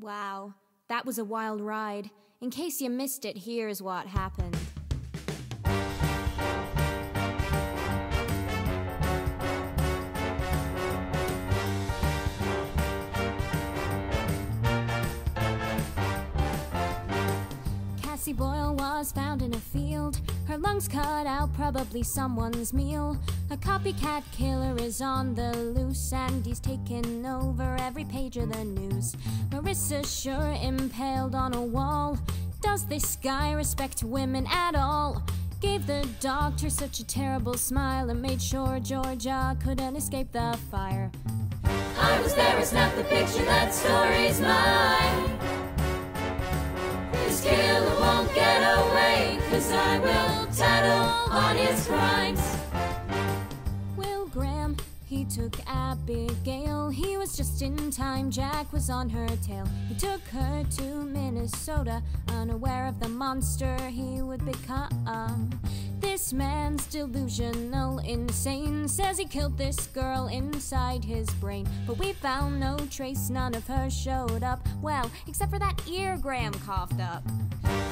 Wow, that was a wild ride. In case you missed it, here's what happened. Cassie Boyle was found in a lungs cut out, probably someone's meal. A copycat killer is on the loose, and he's taken over every page of the news. Marissa Schurr impaled on a wall. Does this guy respect women at all? Gave the doctor such a terrible smile and made sure Georgia couldn't escape the fire. I was there, I snapped the picture, that story's mine. This killer won't get away, cause I will tattle on his crimes. Will Graham, he took Abigail. He was just in time, Jack was on her tail. He took her to Minnesota, unaware of the monster he would become. This man's delusional, insane. Says he killed this girl inside his brain. But we found no trace, none of her showed up. Well, except for that ear Graham coughed up.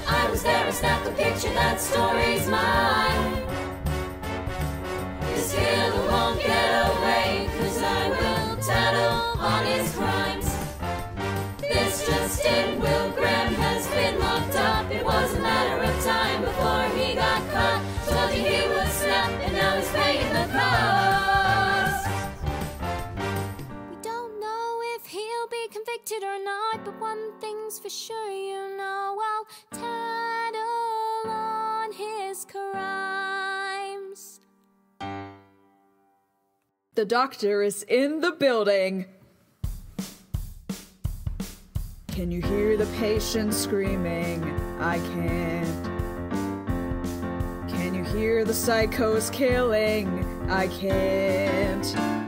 I was there, I snapped the picture, that story's mine. This killer won't get away, cause I will tattle on his crimes. This just in, Will Graham has been locked up. It was a matter of time before he got caught. Or not, but one thing's for sure, you know I'll tattle on his crimes. The doctor is in the building. Can you hear the patient screaming? I can't. Can you hear the psychos killing? I can't.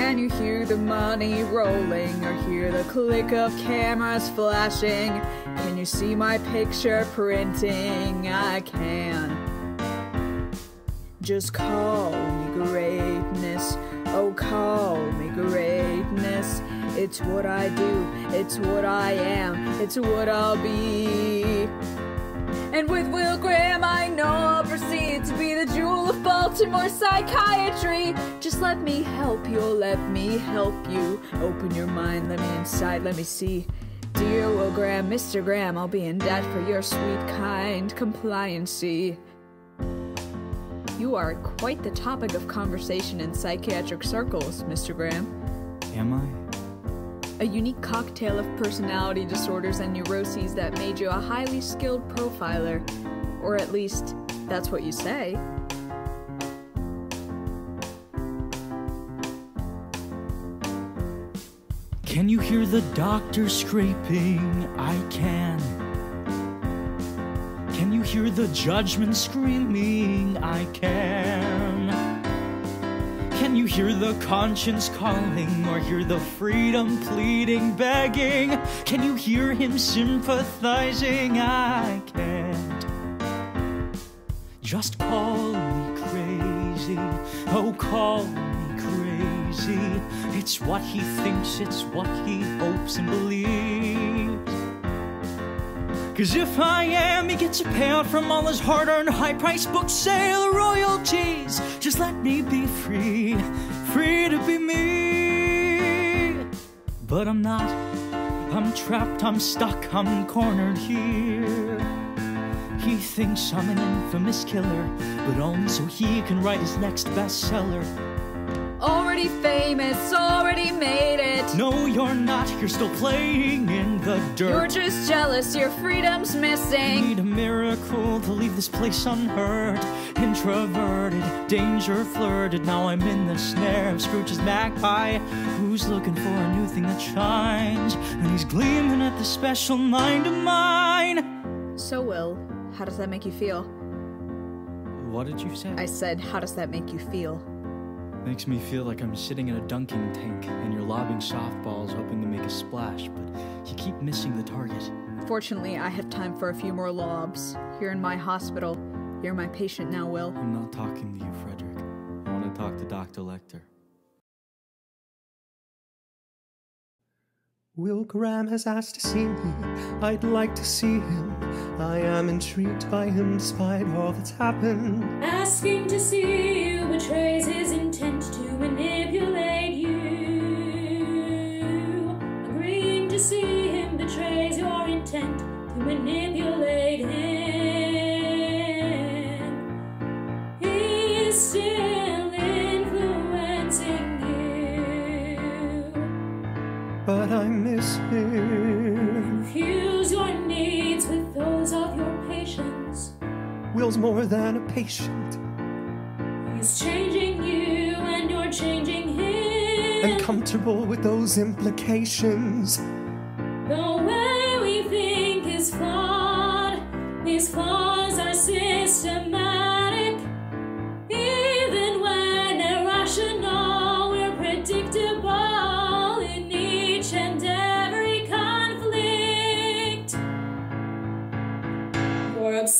Can you hear the money rolling or hear the click of cameras flashing? Can you see my picture printing? I can. Just call me greatness. Oh, call me greatness. It's what I do, it's what I am, it's what I'll be. And with Will Graham, I know I'll proceed to be the jewel of Baltimore psychiatry. Just let me help you, oh, let me help you. Open your mind, let me inside, let me see. Dear Will Graham, Mr. Graham, I'll be in debt for your sweet, kind compliancy. You are quite the topic of conversation in psychiatric circles, Mr. Graham. Am I? A unique cocktail of personality disorders and neuroses that made you a highly skilled profiler. Or at least, that's what you say. Can you hear the doctor scraping? I can. Can you hear the judgment screaming? I can. Can you hear the conscience calling or hear the freedom pleading, begging? Can you hear him sympathizing? I can't. Just call me crazy. Oh, call me crazy. It's what he thinks, it's what he hopes and believes. Cause if I am, he gets a payout from all his hard earned high price book sale royalties. Just let me be free, free to be me. But I'm not, I'm trapped, I'm stuck, I'm cornered here. He thinks I'm an infamous killer, but only so he can write his next bestseller. Already famous, already made it. No, you're not, you're still playing in the dirt. You're just jealous, your freedom's missing. Need a miracle to leave this place unhurt. Introverted, danger flirted. Now I'm in the snare of Scrooge's magpie, who's looking for a new thing that shines. And he's gleaming at the special mind of mine. So, Will, how does that make you feel? What did you say? I said, how does that make you feel? Makes me feel like I'm sitting in a dunking tank and you're lobbing softballs hoping to make a splash, but you keep missing the target. Fortunately, I have time for a few more lobs. Here in my hospital. You're my patient now, Will. I'm not talking to you, Frederick. I want to talk to Dr. Lecter. Will Graham has asked to see me. I'd like to see him. I am intrigued by him despite all that's happened. Asking to see you betrays his intent to manipulate you. Agreeing to see him betrays your intent to manipulate him. He's still But I miss him. Fuse your needs with those of your patients. Will's more than a patient. He's changing you and you're changing him. And comfortable with those implications. The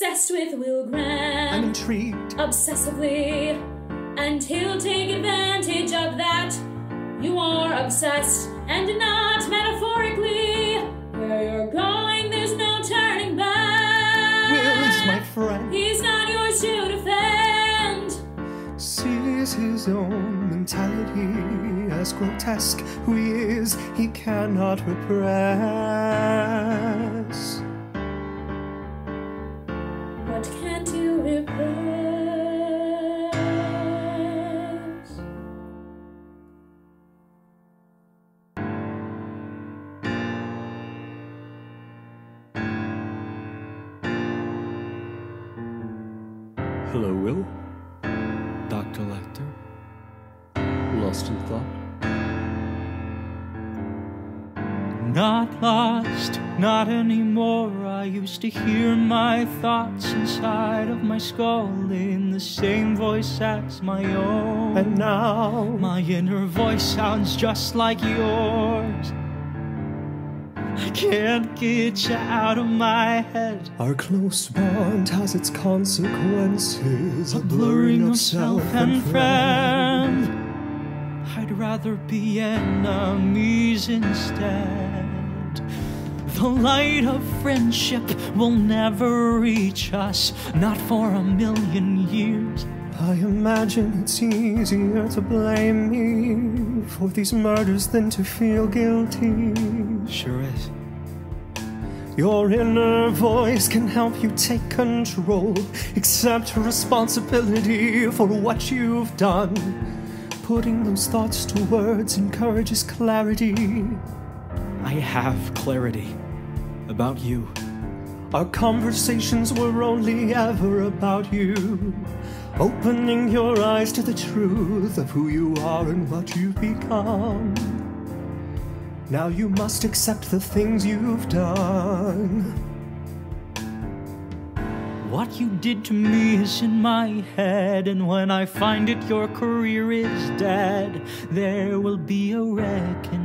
obsessed with Will Graham. I'm intrigued. obsessively, and he'll take advantage of that. You are obsessed, and not metaphorically. Where you're going, there's no turning back. Will is my friend. He's not yours to defend. Sees his own mentality as grotesque. Who he is, he cannot repress. Can't you repress? Not lost, not anymore. I used to hear my thoughts inside of my skull in the same voice as my own. And now, My inner voice sounds just like yours. I can't get you out of my head. our close bond has its consequences. A blurring of self and friend. I'd rather be enemies instead. The light of friendship will never reach us, not for a million years. I imagine it's easier to blame me for these murders than to feel guilty. Sure is. Your inner voice can help you take control. Accept responsibility for what you've done. Putting those thoughts to words encourages clarity. I have clarity about you. Our conversations were only ever about you. Opening your eyes to the truth of who you are and what you've become. Now you must accept the things you've done. What you did to me is in my head, and when I find it, your career is dead. There will be a reckoning.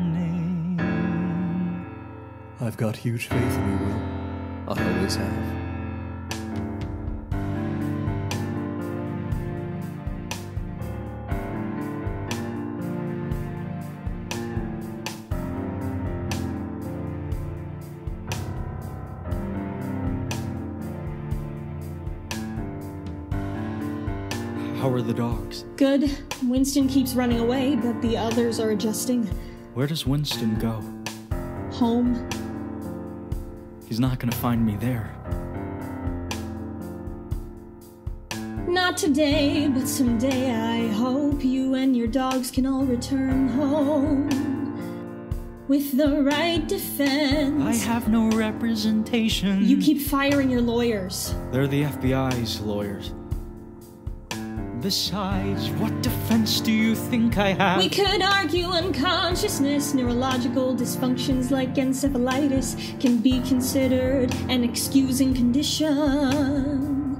I've got huge faith in you, Will. I always have. How are the dogs? Good. Winston keeps running away, but the others are adjusting. Where does Winston go? Home. He's not gonna find me there. Not today, but someday I hope you and your dogs can all return home. With the right defense. I have no representation. You keep firing your lawyers. They're the FBI's lawyers. Besides, what defense do you think I have? We could argue unconsciousness, neurological dysfunctions like encephalitis can be considered an excusing condition.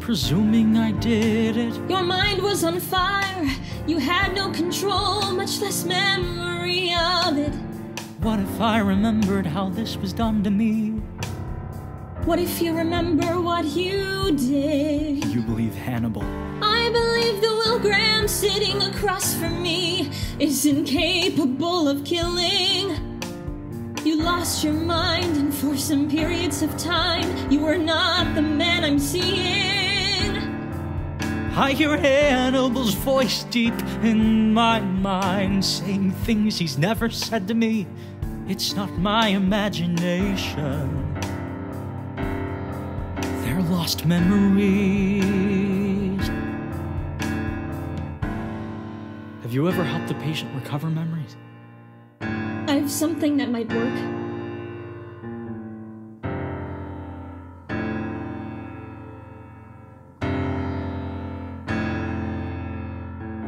Presuming I did it. Your mind was on fire. You had no control, much less memory of it. What if I remembered how this was done to me? What if you remember what you did? You believe Hannibal. I believe the Will Graham sitting across from me is incapable of killing. You lost your mind, and for some periods of time, you were not the man I'm seeing. I hear Hannibal's voice deep in my mind, saying things he's never said to me. It's not my imagination. Lost memories. Have you ever helped a patient recover memories? I have something that might work.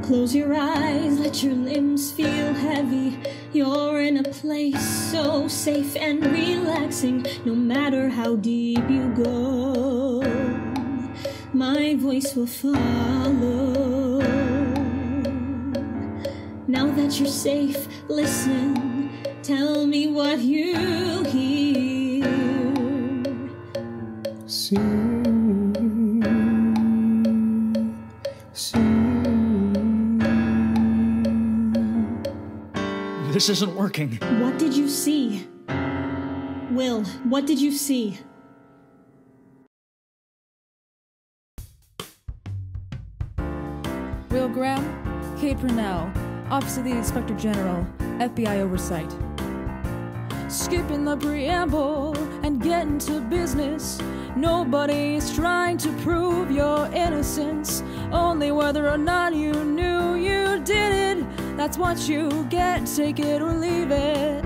Close your eyes, let your limbs feel heavy. You're in a place so safe and relaxing, no matter how deep you go. My voice will follow. Now that you're safe, listen. Tell me what you hear. See. This isn't working. What did you see? Will, what did you see? Will Graham, Kate Purnell, Office of the Inspector General, FBI Oversight. Skipping the preamble and getting to business. Nobody's trying to prove your innocence, only whether or not you knew you did it. That's what you get, take it or leave it.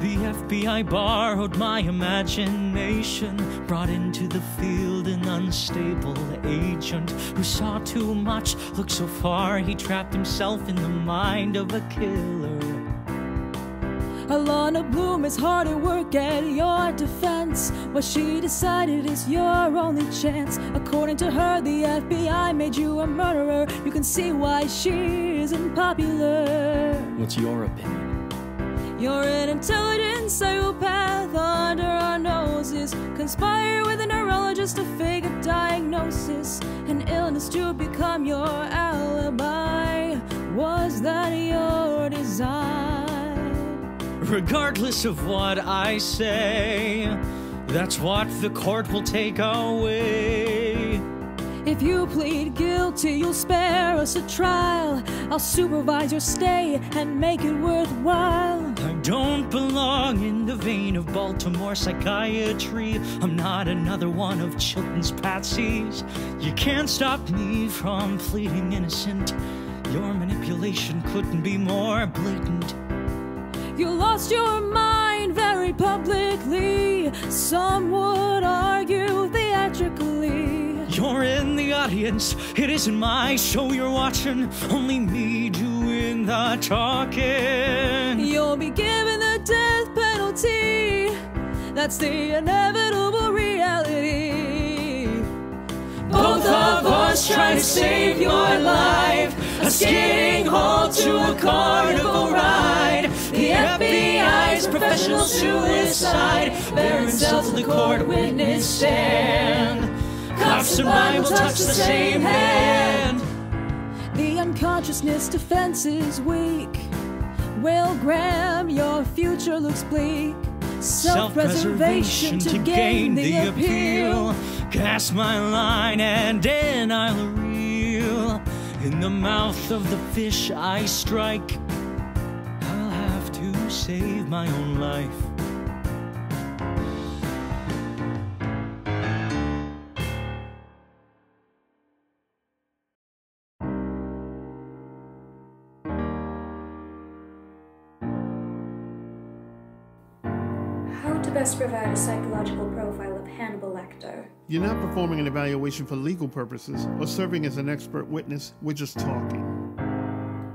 The FBI borrowed my imagination, brought into the field an unstable agent who saw too much, looked so far, he trapped himself in the mind of a killer. Alana Bloom is hard at work at your defense. What she decided is your only chance. According to her, the FBI made you a murderer. You can see why she isn't popular. What's your opinion? You're an intelligent psychopath under our noses. Conspire with a neurologist to fake a diagnosis. An illness to become your alibi. Was that your design? Regardless of what I say, that's what the court will take away. If you plead guilty, you'll spare us a trial. I'll supervise your stay and make it worthwhile. I don't belong in the vein of Baltimore psychiatry. I'm not another one of Chilton's patsies. You can't stop me from pleading innocent. Your manipulation couldn't be more blatant. You lost your mind very publicly. Some would argue theatrically. You're in the audience. It isn't my show you're watching. Only me doing the talking. You'll be given the death penalty. That's the inevitable reality. Both of us trying to save your life. A skating halt to a carnival ride. The FBI's professional suicide. Bear himself to the court witness stand. Cops and Bible touch the same hand. The unconsciousness defense is weak. Well, Graham, your future looks bleak. Self-preservation to gain the appeal. Cast my line and then I'll. In the mouth of the fish I strike. I'll have to save my own life. How to best provide a psychological of Hannibal Lecter. You're not performing an evaluation for legal purposes or serving as an expert witness. We're just talking.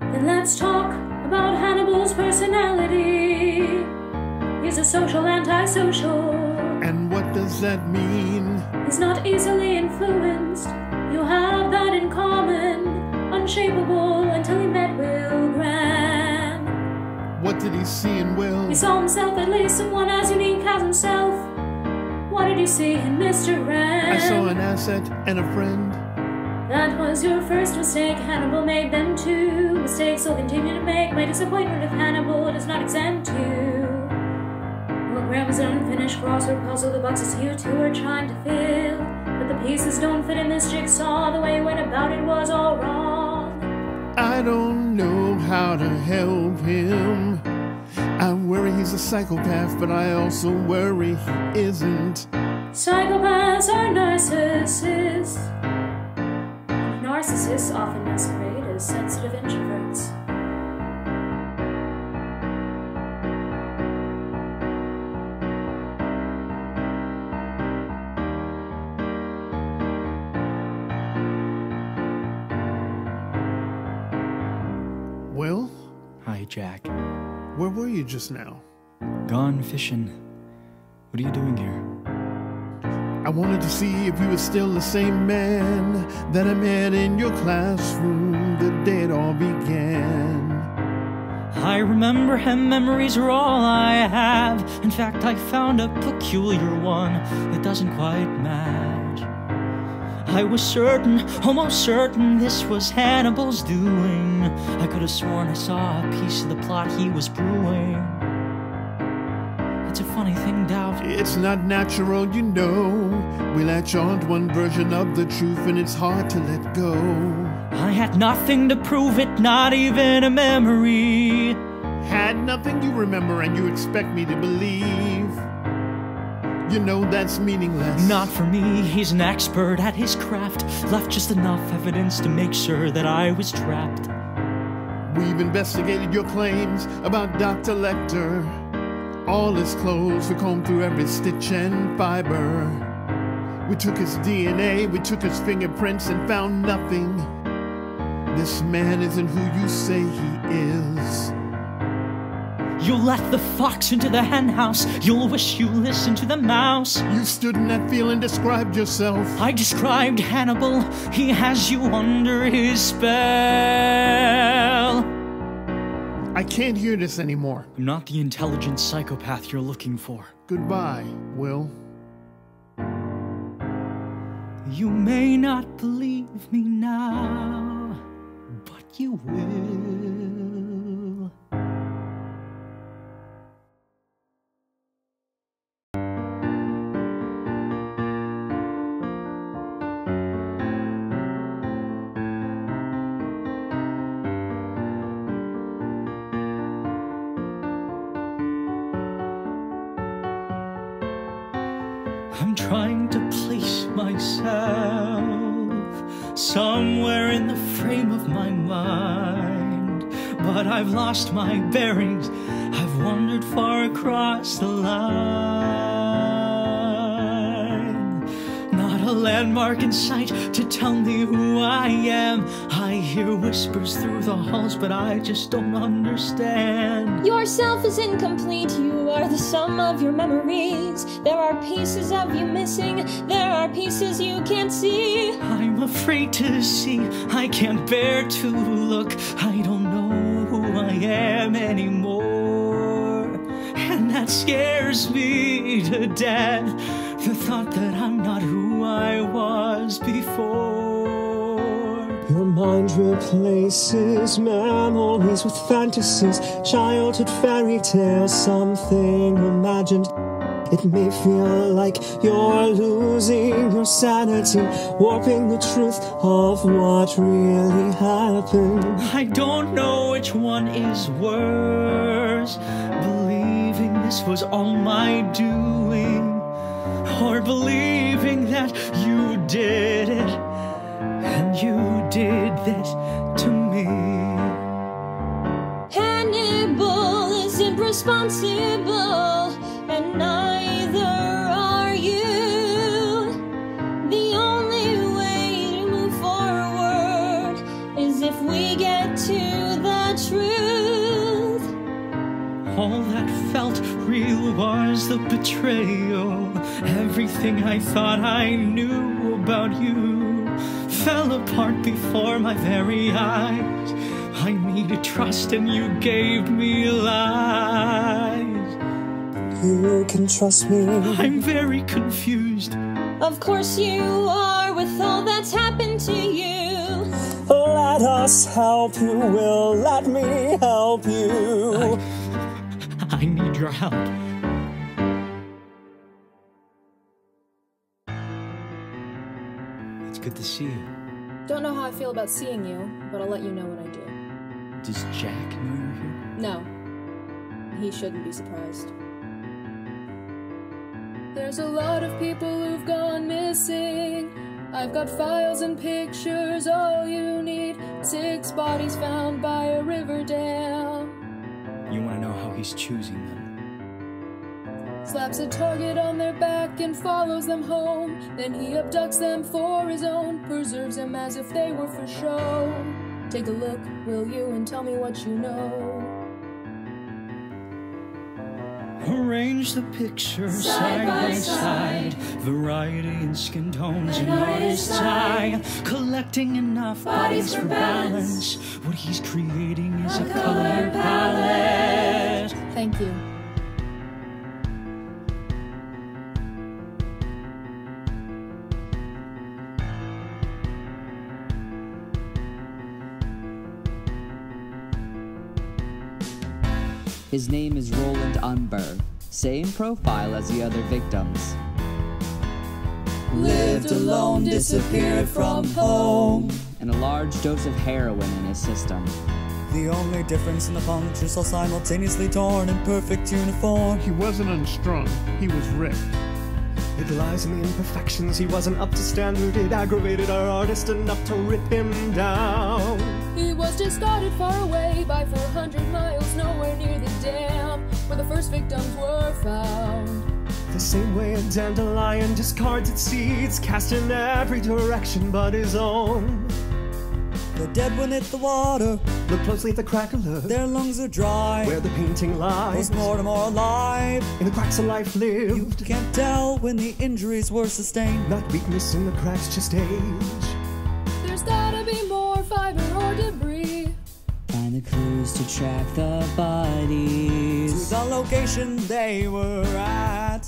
Then let's talk about Hannibal's personality. He's a social antisocial. And what does that mean? He's not easily influenced. You have that in common. Unshapable until he met Will Graham. What did he see in Will? He saw himself at least someone as unique as himself. What did you see in Mr. Graham? I saw an asset and a friend. That was your first mistake. Hannibal made them two. Mistakes I'll continue to make. My disappointment of Hannibal does not exempt you. Will Graham's unfinished crossword puzzle the boxes you two are trying to fill. But the pieces don't fit in this jigsaw. The way you went about it was all wrong. I don't know how to help him. I worry he's a psychopath, but I also worry he isn't. Psychopaths are narcissists. Narcissists often masquerade as sensitive introverts. Will, Hi, Jack. You just now? Gone fishing. What are you doing here? I wanted to see if you were still the same man that I met in your classroom the day it all began. I remember him, memories are all I have. In fact, I found a peculiar one that doesn't quite match. I was certain, almost certain, this was Hannibal's doing. I could have sworn I saw a piece of the plot he was brewing. It's a funny thing, doubt. It's not natural, you know. We latch on to one version of the truth, and it's hard to let go. I had nothing to prove it, not even a memory. Had nothing you remember, and you expect me to believe. You know that's meaningless. Not for me, he's an expert at his craft. Left just enough evidence to make sure that I was trapped. We've investigated your claims about Dr. Lecter. All his clothes, we combed through every stitch and fiber. We took his DNA, we took his fingerprints, and found nothing. This man isn't who you say he is. You'll let the fox into the henhouse. You'll wish you listened to the mouse. You stood in that field and described yourself. I described Hannibal. He has you under his spell. I can't hear this anymore. I'm not the intelligent psychopath you're looking for. Goodbye, Will. You may not believe me now, but you will. Mind. But I've lost my bearings. I've wandered far across the line. Landmark in sight to tell me who I am. I hear whispers through the halls, but I just don't understand. Yourself is incomplete, you are the sum of your memories. There are pieces of you missing, there are pieces you can't see. I'm afraid to see, I can't bear to look. I don't know who I am anymore. And that scares me to death. The thought that I'm not who I was before. Your mind replaces memories with fantasies, childhood fairy tales, something imagined. It may feel like you're losing your sanity, warping the truth of what really happened. I don't know which one is worse. Believing this was all my doing, or believing that you did it, and you did this to me. Hannibal isn't responsible, and neither are you. The only way to move forward is if we get to the truth. All that felt real was the betrayal. Everything I thought I knew about you fell apart before my very eyes. I needed trust and you gave me lies. You can trust me. I'm very confused. Of course, you are with all that's happened to you. let us help you. Will let me help you. I need your help. It's good to see you. Don't know how I feel about seeing you, but I'll let you know when I do. Does Jack know you're here? No. He shouldn't be surprised. There's a lot of people who've gone missing. I've got files and pictures, all you need. Six bodies found by a river dam. You want to know how he's choosing them? Slaps a target on their back and follows them home. Then he abducts them for his own, preserves them as if they were for show. Take a look, will you, and tell me what you know. Arrange the pictures side, by side. Variety in skin tones and artist's eye. Collecting enough bodies for balance. What he's creating is a color palette. Thank you. His name is Roland Umber, Same profile as the other victims. Lived alone, disappeared from home. And a large dose of heroin in his system. The only difference in the punctures all simultaneously torn in perfect uniform. He wasn't unstrung, he was ripped. It lies in the imperfections. He wasn't up to standard. It aggravated our artist enough to rip him down. He was discarded far away by 400 miles, nowhere near the dam where the first victims were found. The same way a dandelion discards its seeds, cast in every direction but his own. The dead one hit the water. Look closely at the crackler. Their lungs are dry. Where the painting lies. Post-mortem or alive. In the cracks of life lived. You can't tell when the injuries were sustained. Not weakness in the cracks, just age. There's gotta be more fiber or debris. Find the clues to track the bodies. To the location they were at.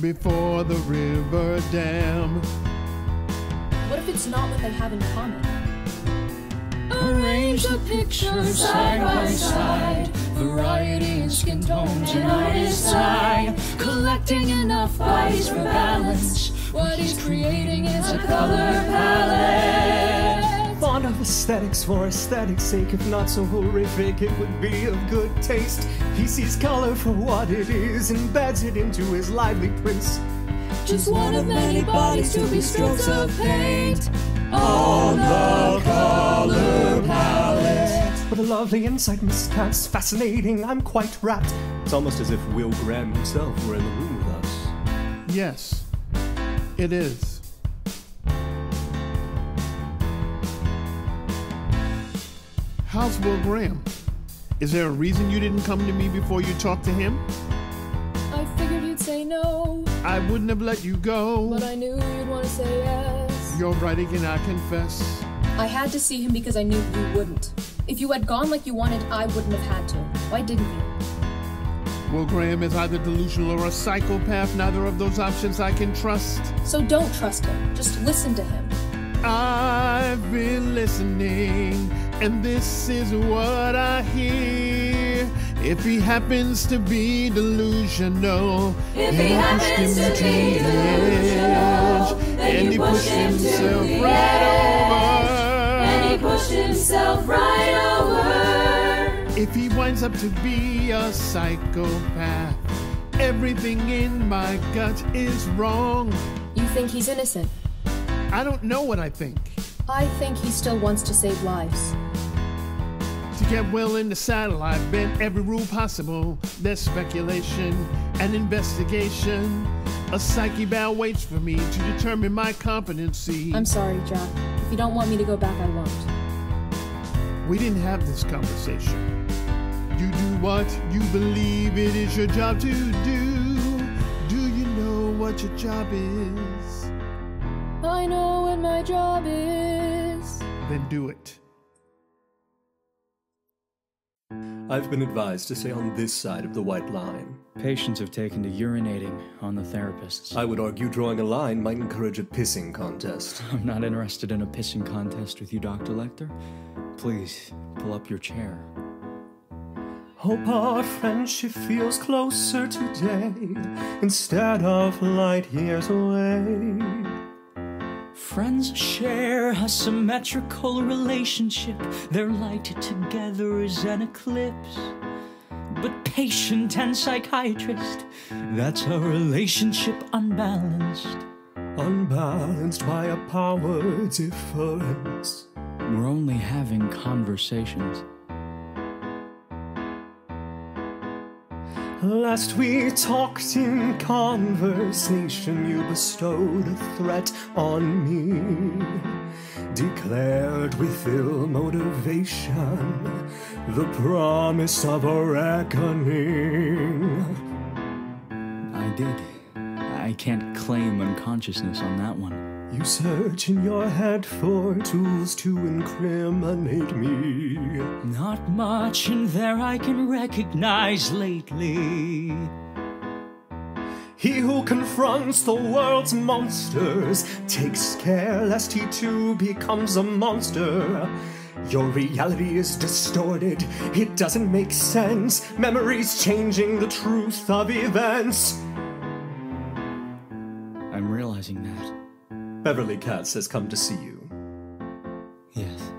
Before the river dam. What if it's not what they have in common? Arrange the pictures side by side. Variety in skin tones and artist's eye. Collecting enough bodies for balance. What he's creating is a color palette. Fond of aesthetics for aesthetics' sake, if not so horrific, it would be of good taste. He sees color for what it is, embeds it into his lively prints. Just one of many bodies to be strokes of paint on the color palette. What a lovely insight, Miss Katz. Fascinating. I'm quite rapt. It's almost as if Will Graham himself were in the room with us. Yes, it is. How's Will Graham? Is there a reason you didn't come to me before you talked to him? Say no. I wouldn't have let you go. But I knew you'd want to say yes. You're right again, I confess. I had to see him because I knew you wouldn't. If you had gone like you wanted, I wouldn't have had to. Why didn't you? Well, Graham is either delusional or a psychopath. Neither of those options I can trust. So don't trust him. Just listen to him. I've been listening, and this is what I hear. If he happens to be delusional, if he happens to be delusional, and he pushed himself right over, and he pushed himself right over. If he winds up to be a psychopath, everything in my gut is wrong. You think he's innocent? I don't know what I think. I think he still wants to save lives. Get well in the saddle, I've bent every rule possible. There's speculation and investigation. A psyche bow waits for me to determine my competency. I'm sorry, Jack. If you don't want me to go back, I won't. We didn't have this conversation. You do what you believe it is your job to do. Do you know what your job is? I know what my job is. Then do it. I've been advised to stay on this side of the white line. Patients have taken to urinating on the therapists. I would argue drawing a line might encourage a pissing contest. I'm not interested in a pissing contest with you, Dr. Lecter. Please, pull up your chair. Hope our friendship feels closer today instead of light years away. Friends share a symmetrical relationship. They're lighted together as an eclipse. But patient and psychiatrist, that's a relationship unbalanced. Unbalanced by a power difference. We're only having conversations. Last we talked in conversation, you bestowed a threat on me. Declared with ill motivation the promise of a reckoning. I did. I can't claim unconsciousness on that one. You search in your head for tools to incriminate me. Not much in there I can recognize lately. He who confronts the world's monsters takes care lest he too becomes a monster. Your reality is distorted, it doesn't make sense. Memories changing the truth of events. I'm realizing that. Beverly Katz has come to see you. Yes.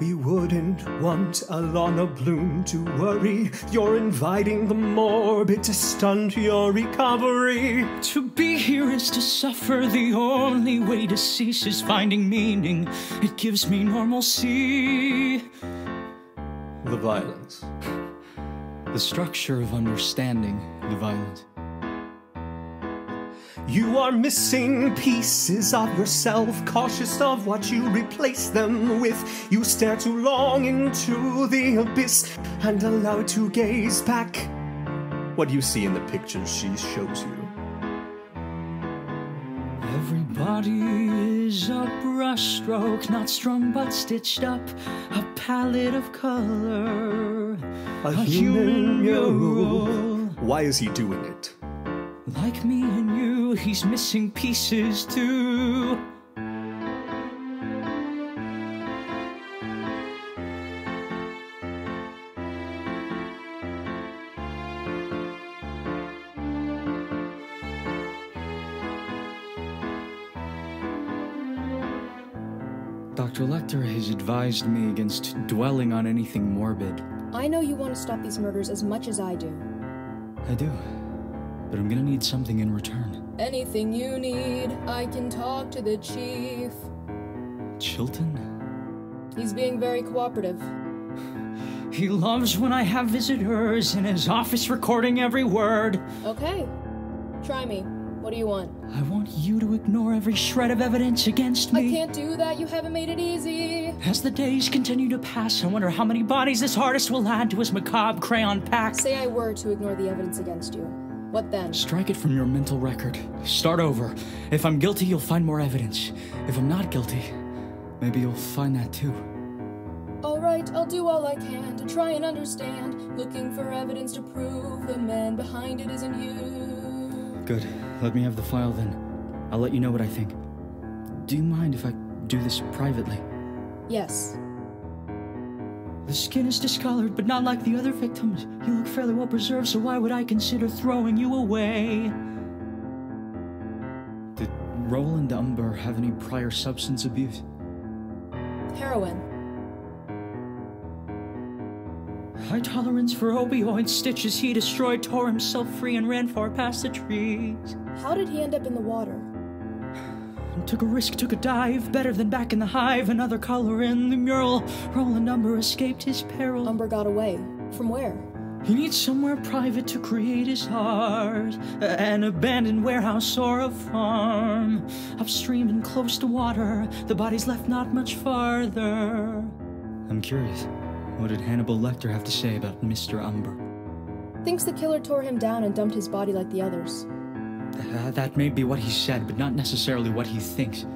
We wouldn't want Alana Bloom to worry. You're inviting the morbid to stunt your recovery. To be here is to suffer. The only way to cease is finding meaning. It gives me normalcy. The violence. The structure of understanding the violence. You are missing pieces of yourself, cautious of what you replace them with. You stare too long into the abyss and allow it to gaze back. What do you see in the pictures she shows you? Everybody is a brushstroke, not strung but stitched up. A palette of color. A, a human mural. Why is he doing it? Like me and you, he's missing pieces too. Dr. Lecter has advised me against dwelling on anything morbid. I know you want to stop these murders as much as I do. I do but I'm gonna need something in return. Anything you need, I can talk to the chief. Chilton? He's being very cooperative. He loves when I have visitors in his office recording every word. Okay. Try me. What do you want? I want you to ignore every shred of evidence against me. I can't do that. You haven't made it easy. As the days continue to pass, I wonder how many bodies this artist will add to his macabre crayon pack. Say I were to ignore the evidence against you. What then? Strike it from your mental record. Start over. If I'm guilty, you'll find more evidence. If I'm not guilty, maybe you'll find that too. Alright, I'll do all I can to try and understand. Looking for evidence to prove the man behind it isn't you. Good. Let me have the file then. I'll let you know what I think. Do you mind if I do this privately? Yes. The skin is discolored, but not like the other victims. You look fairly well preserved, so why would I consider throwing you away? Did Roland Umber have any prior substance abuse? Heroin. High tolerance for opioid stitches. He destroyed, tore himself free, and ran far past the trees. How did he end up in the water? Took a risk, took a dive, better than back in the hive. Another collar in the mural. Roland Umber escaped his peril. Umber got away. From where? He needs somewhere private to create his art. An abandoned warehouse or a farm. Upstream and close to water. The body's left not much farther. I'm curious. What did Hannibal Lecter have to say about Mr. Umber? Thinks the killer tore him down and dumped his body like the others. Uh, that may be what he said, but not necessarily what he thinks.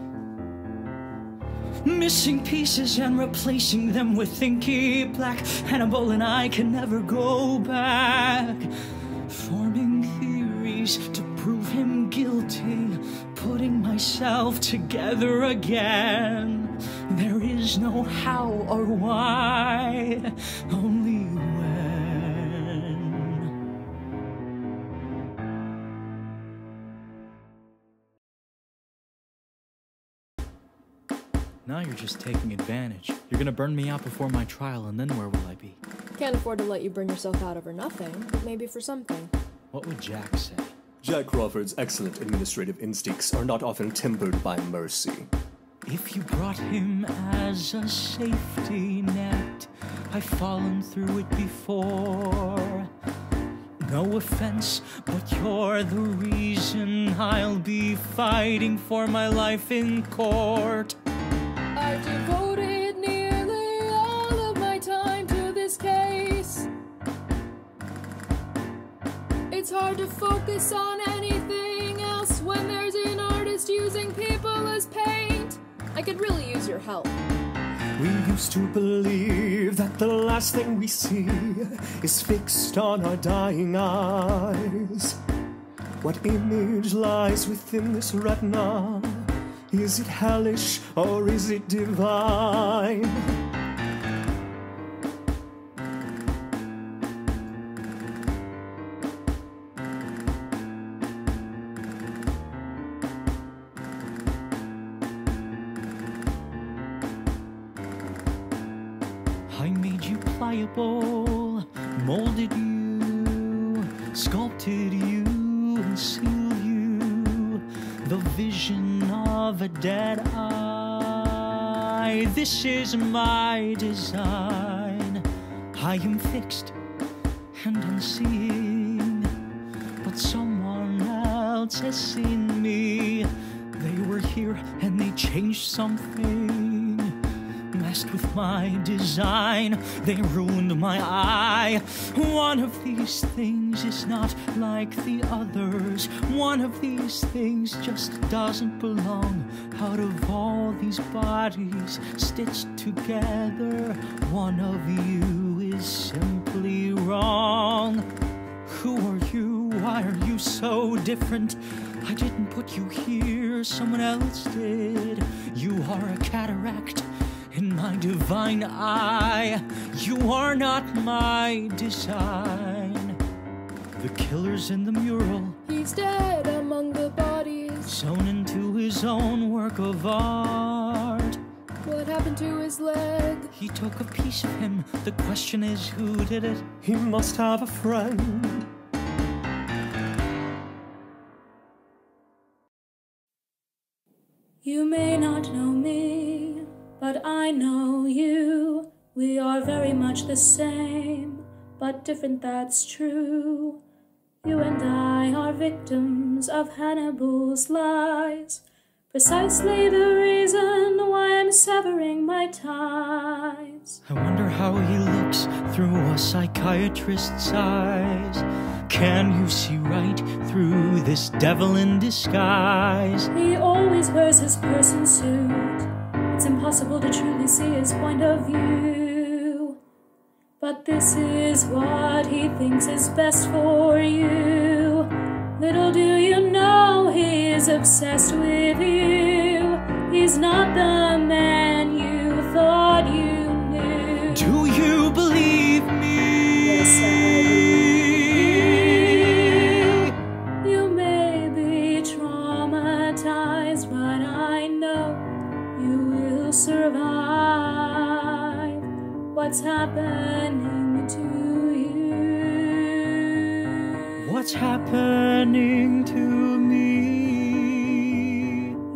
Missing pieces and replacing them with inky black. Hannibal and I can never go back. Forming theories to prove him guilty. Putting myself together again. There is no how or why, only Now you're just taking advantage. You're gonna burn me out before my trial, and then where will I be? Can't afford to let you burn yourself out over nothing, but maybe for something. What would Jack say? Jack Crawford's excellent administrative instincts are not often tempered by mercy. If you brought him as a safety net, I've fallen through it before. No offense, but you're the reason I'll be fighting for my life in court. I devoted nearly all of my time to this case. It's hard to focus on anything else when there's an artist using people as paint. I could really use your help. We used to believe that the last thing we see is fixed on our dying eyes. What image lies within this retina? Is it hellish or is it divine? This is my design. I am fixed and unseeing, but someone else has seen me. They were here and they changed something my design. They ruined my eye. One of these things is not like the others. One of these things just doesn't belong. Out of all these bodies stitched together, one of you is simply wrong. Who are you? Why are you so different? I didn't put you here, someone else did. You are a cataract in my divine eye. You are not my design. The killer's in the mural, He's dead among the bodies. sewn into his own work of art. What happened to his leg? He took a piece of him. The question is, who did it? He must have a friend. You may not know me, but I know you. We are very much the same, but different, that's true. You and I are victims of Hannibal's lies. Precisely the reason why I'm severing my ties. I wonder how he looks through a psychiatrist's eyes. Can you see right through this devil in disguise? He always wears his person suit. It's impossible to truly see his point of view. But this is what he thinks is best for you. Little do you know he is obsessed with you. He's not the man you thought you knew. Do you believe What's happening to you? What's happening to me?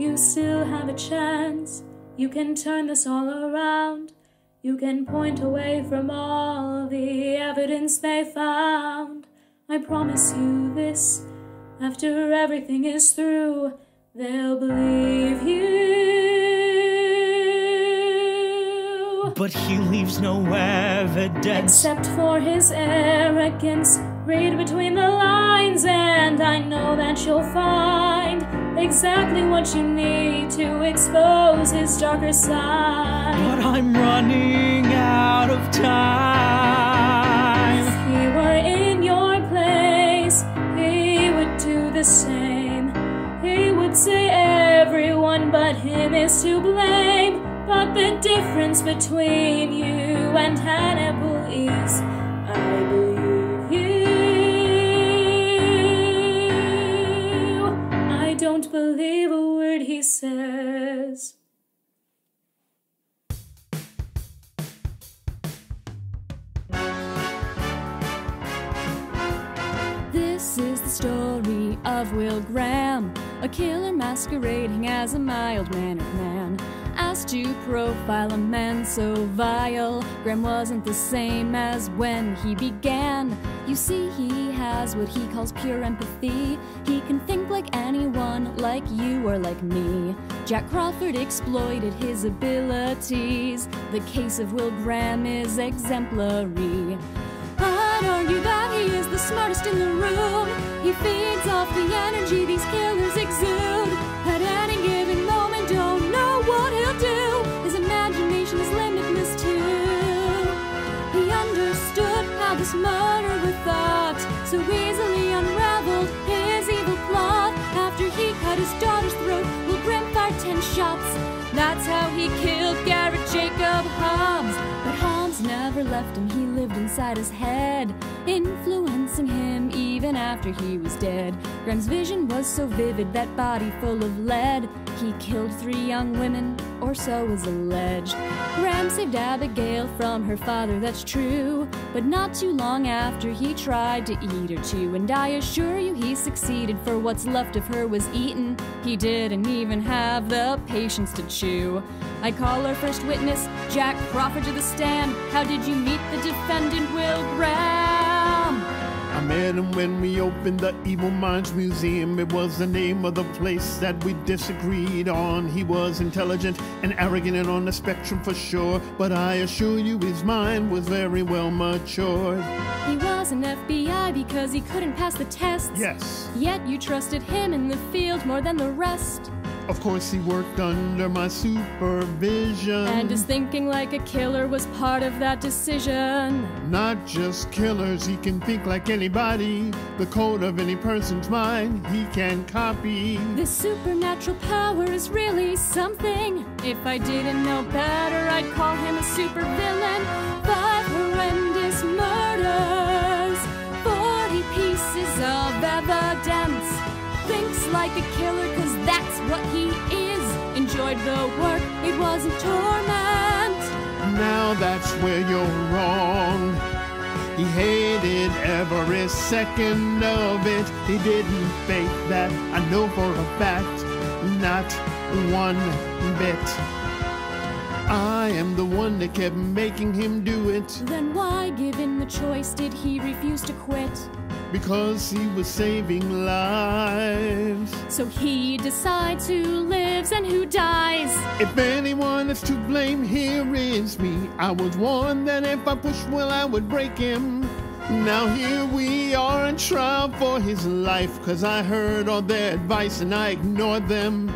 You still have a chance. You can turn this all around. You can point away from all the evidence they found. I promise you this. After everything is through, they'll believe you. But he leaves no evidence. Except for his arrogance. Read between the lines, and I know that you'll find exactly what you need to expose his darker side. But I'm running out of time. If he were in your place, he would do the same. He would say everyone but him is to blame. But the difference between you and Hannibal is, I believe you. I don't believe a word he says. This is the story of Will Graham, a killer masquerading as a mild mannered man. Asked to profile a man so vile, Graham wasn't the same as when he began. You see, he has what he calls pure empathy. He can think like anyone, like you or like me. Jack Crawford exploited his abilities. The case of Will Graham is exemplary. I'd argue that he is the smartest in the room. He feeds off the energy these killers exude. Murderer thought, so easily never left him, he lived inside his head, influencing him even after he was dead. Graham's vision was so vivid, that body full of lead. He killed three young women, or so is alleged. Graham saved Abigail from her father, that's true. But not too long after, he tried to eat her too. And I assure you, he succeeded, for what's left of her was eaten. He didn't even have the patience to chew. I call our first witness, Jack Crawford, to the stand. How did you meet the defendant, Will Graham? I met him when we opened the Evil Minds Museum. It was the name of the place that we disagreed on. He was intelligent and arrogant and on the spectrum for sure. But I assure you, his mind was very well matured. He was an FBI because he couldn't pass the tests. Yes. Yet you trusted him in the field more than the rest. Of course, he worked under my supervision. And his thinking like a killer was part of that decision. Not just killers, he can think like anybody. The code of any person's mind, he can copy. This supernatural power is really something. If I didn't know better, I'd call him a supervillain. Five horrendous murders, 40 pieces of evidence. Thinks like a killer, cause that's what he is. Enjoyed the work, it wasn't torment. Now that's where you're wrong. He hated every second of it. He didn't fake that, I know for a fact. Not one bit. I am the one that kept making him do it. Then why, given the choice, did he refuse to quit? Because he was saving lives. So he decides who lives and who dies. If anyone is to blame, here is me. I was warned that if I pushed, well, I would break him. Now here we are in trial for his life. Cause I heard all their advice and I ignored them.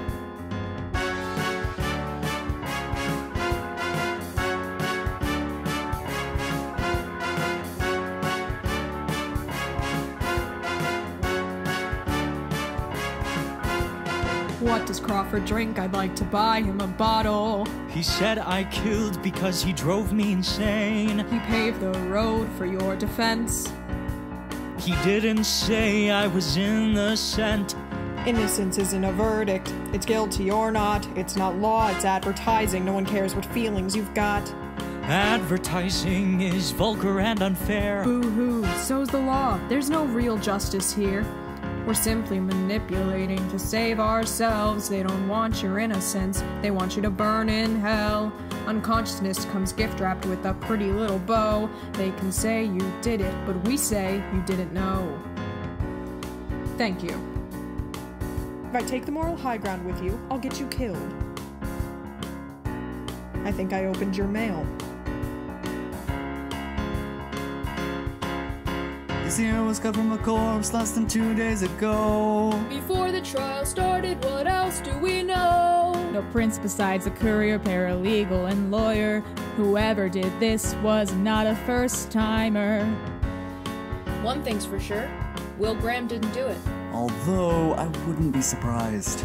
What does Crawford drink? I'd like to buy him a bottle. He said I killed because he drove me insane. He paved the road for your defense. He didn't say I was innocent. Innocence isn't a verdict. It's guilty or not. It's not law, it's advertising. No one cares what feelings you've got. Advertising is vulgar and unfair. Boo hoo, so's the law. There's no real justice here. We're simply manipulating to save ourselves. They don't want your innocence, they want you to burn in hell. Unconsciousness comes gift wrapped with a pretty little bow. They can say you did it, but we say you didn't know. Thank you. If I take the moral high ground with you, I'll get you killed. I think I opened your mail. His ear was cut from a corpse less than two days ago. Before the trial started, what else do we know? No prints besides a courier, paralegal, and lawyer. Whoever did this was not a first timer. One thing's for sure Will Graham didn't do it. Although I wouldn't be surprised.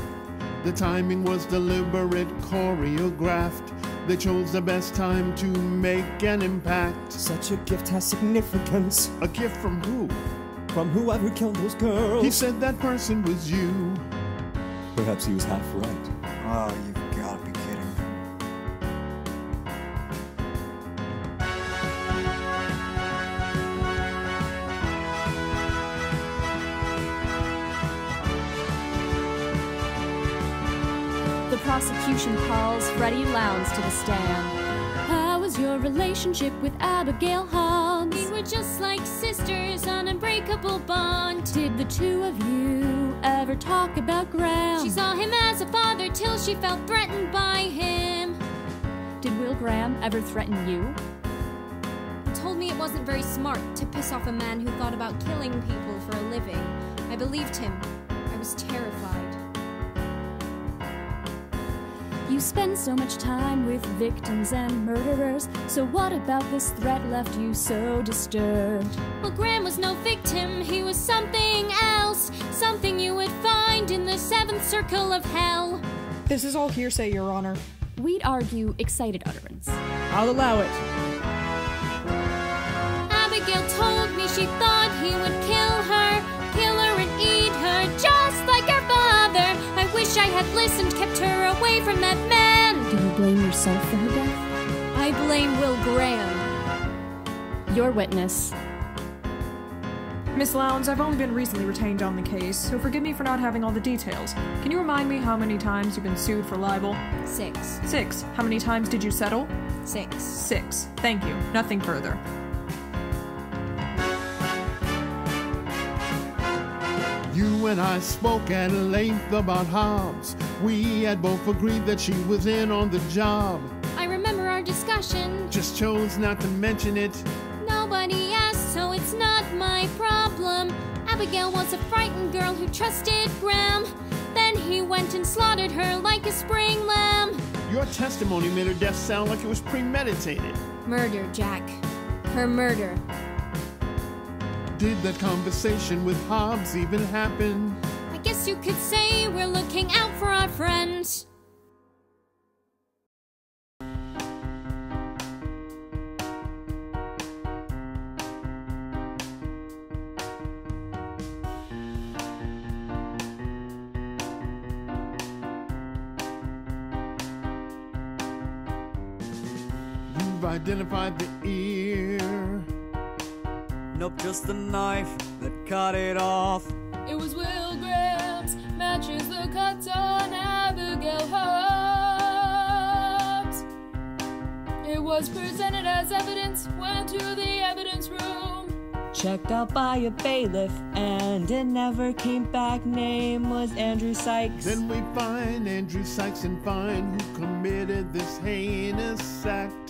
The timing was deliberate, choreographed. They chose the best time to make an impact. Such a gift has significance. A gift from who? From whoever killed those girls. He said that person was you. Perhaps he was half right. Ah, oh, you've prosecution calls Freddie Lounds to the stand. How was your relationship with Abigail Hobbs? We were just like sisters, an unbreakable bond. Did the two of you ever talk about Graham? She saw him as a father till she felt threatened by him. Did Will Graham ever threaten you? He told me it wasn't very smart to piss off a man who thought about killing people for a living. I believed him. I was terrified. You spend so much time with victims and murderers, so what about this threat left you so disturbed? Well, Graham was no victim, he was something else, something you would find in the seventh circle of hell. This is all hearsay, Your Honor. We'd argue excited utterance. I'll allow it. Abigail told me she thought he would kill her, wish I had listened, kept her away from that man. Do you blame yourself for her death? I blame Will Graham. Your witness. Miss Lounds, I've only been recently retained on the case, so forgive me for not having all the details. Can you remind me how many times you've been sued for libel? Six. Six. How many times did you settle? Six. Six. Thank you. Nothing further. You and I spoke at length about Hobbs. We had both agreed that she was in on the job. I remember our discussion. Just chose not to mention it. Nobody asked, so it's not my problem. Abigail was a frightened girl who trusted Graham. Then he went and slaughtered her like a spring lamb. Your testimony made her death sound like it was premeditated. Murder, Jack. Her murder. Did that conversation with Hobbs even happen? I guess you could say we're looking out for our friends. You've identified the. Nope, just the knife that cut it off. It was Will Graham's, matches the cuts on Abigail Hobbs. It was presented as evidence, went to the evidence room. Checked out by a bailiff, and it never came back. Name was Andrew Sykes. Then we find Andrew Sykes and find who committed this heinous act.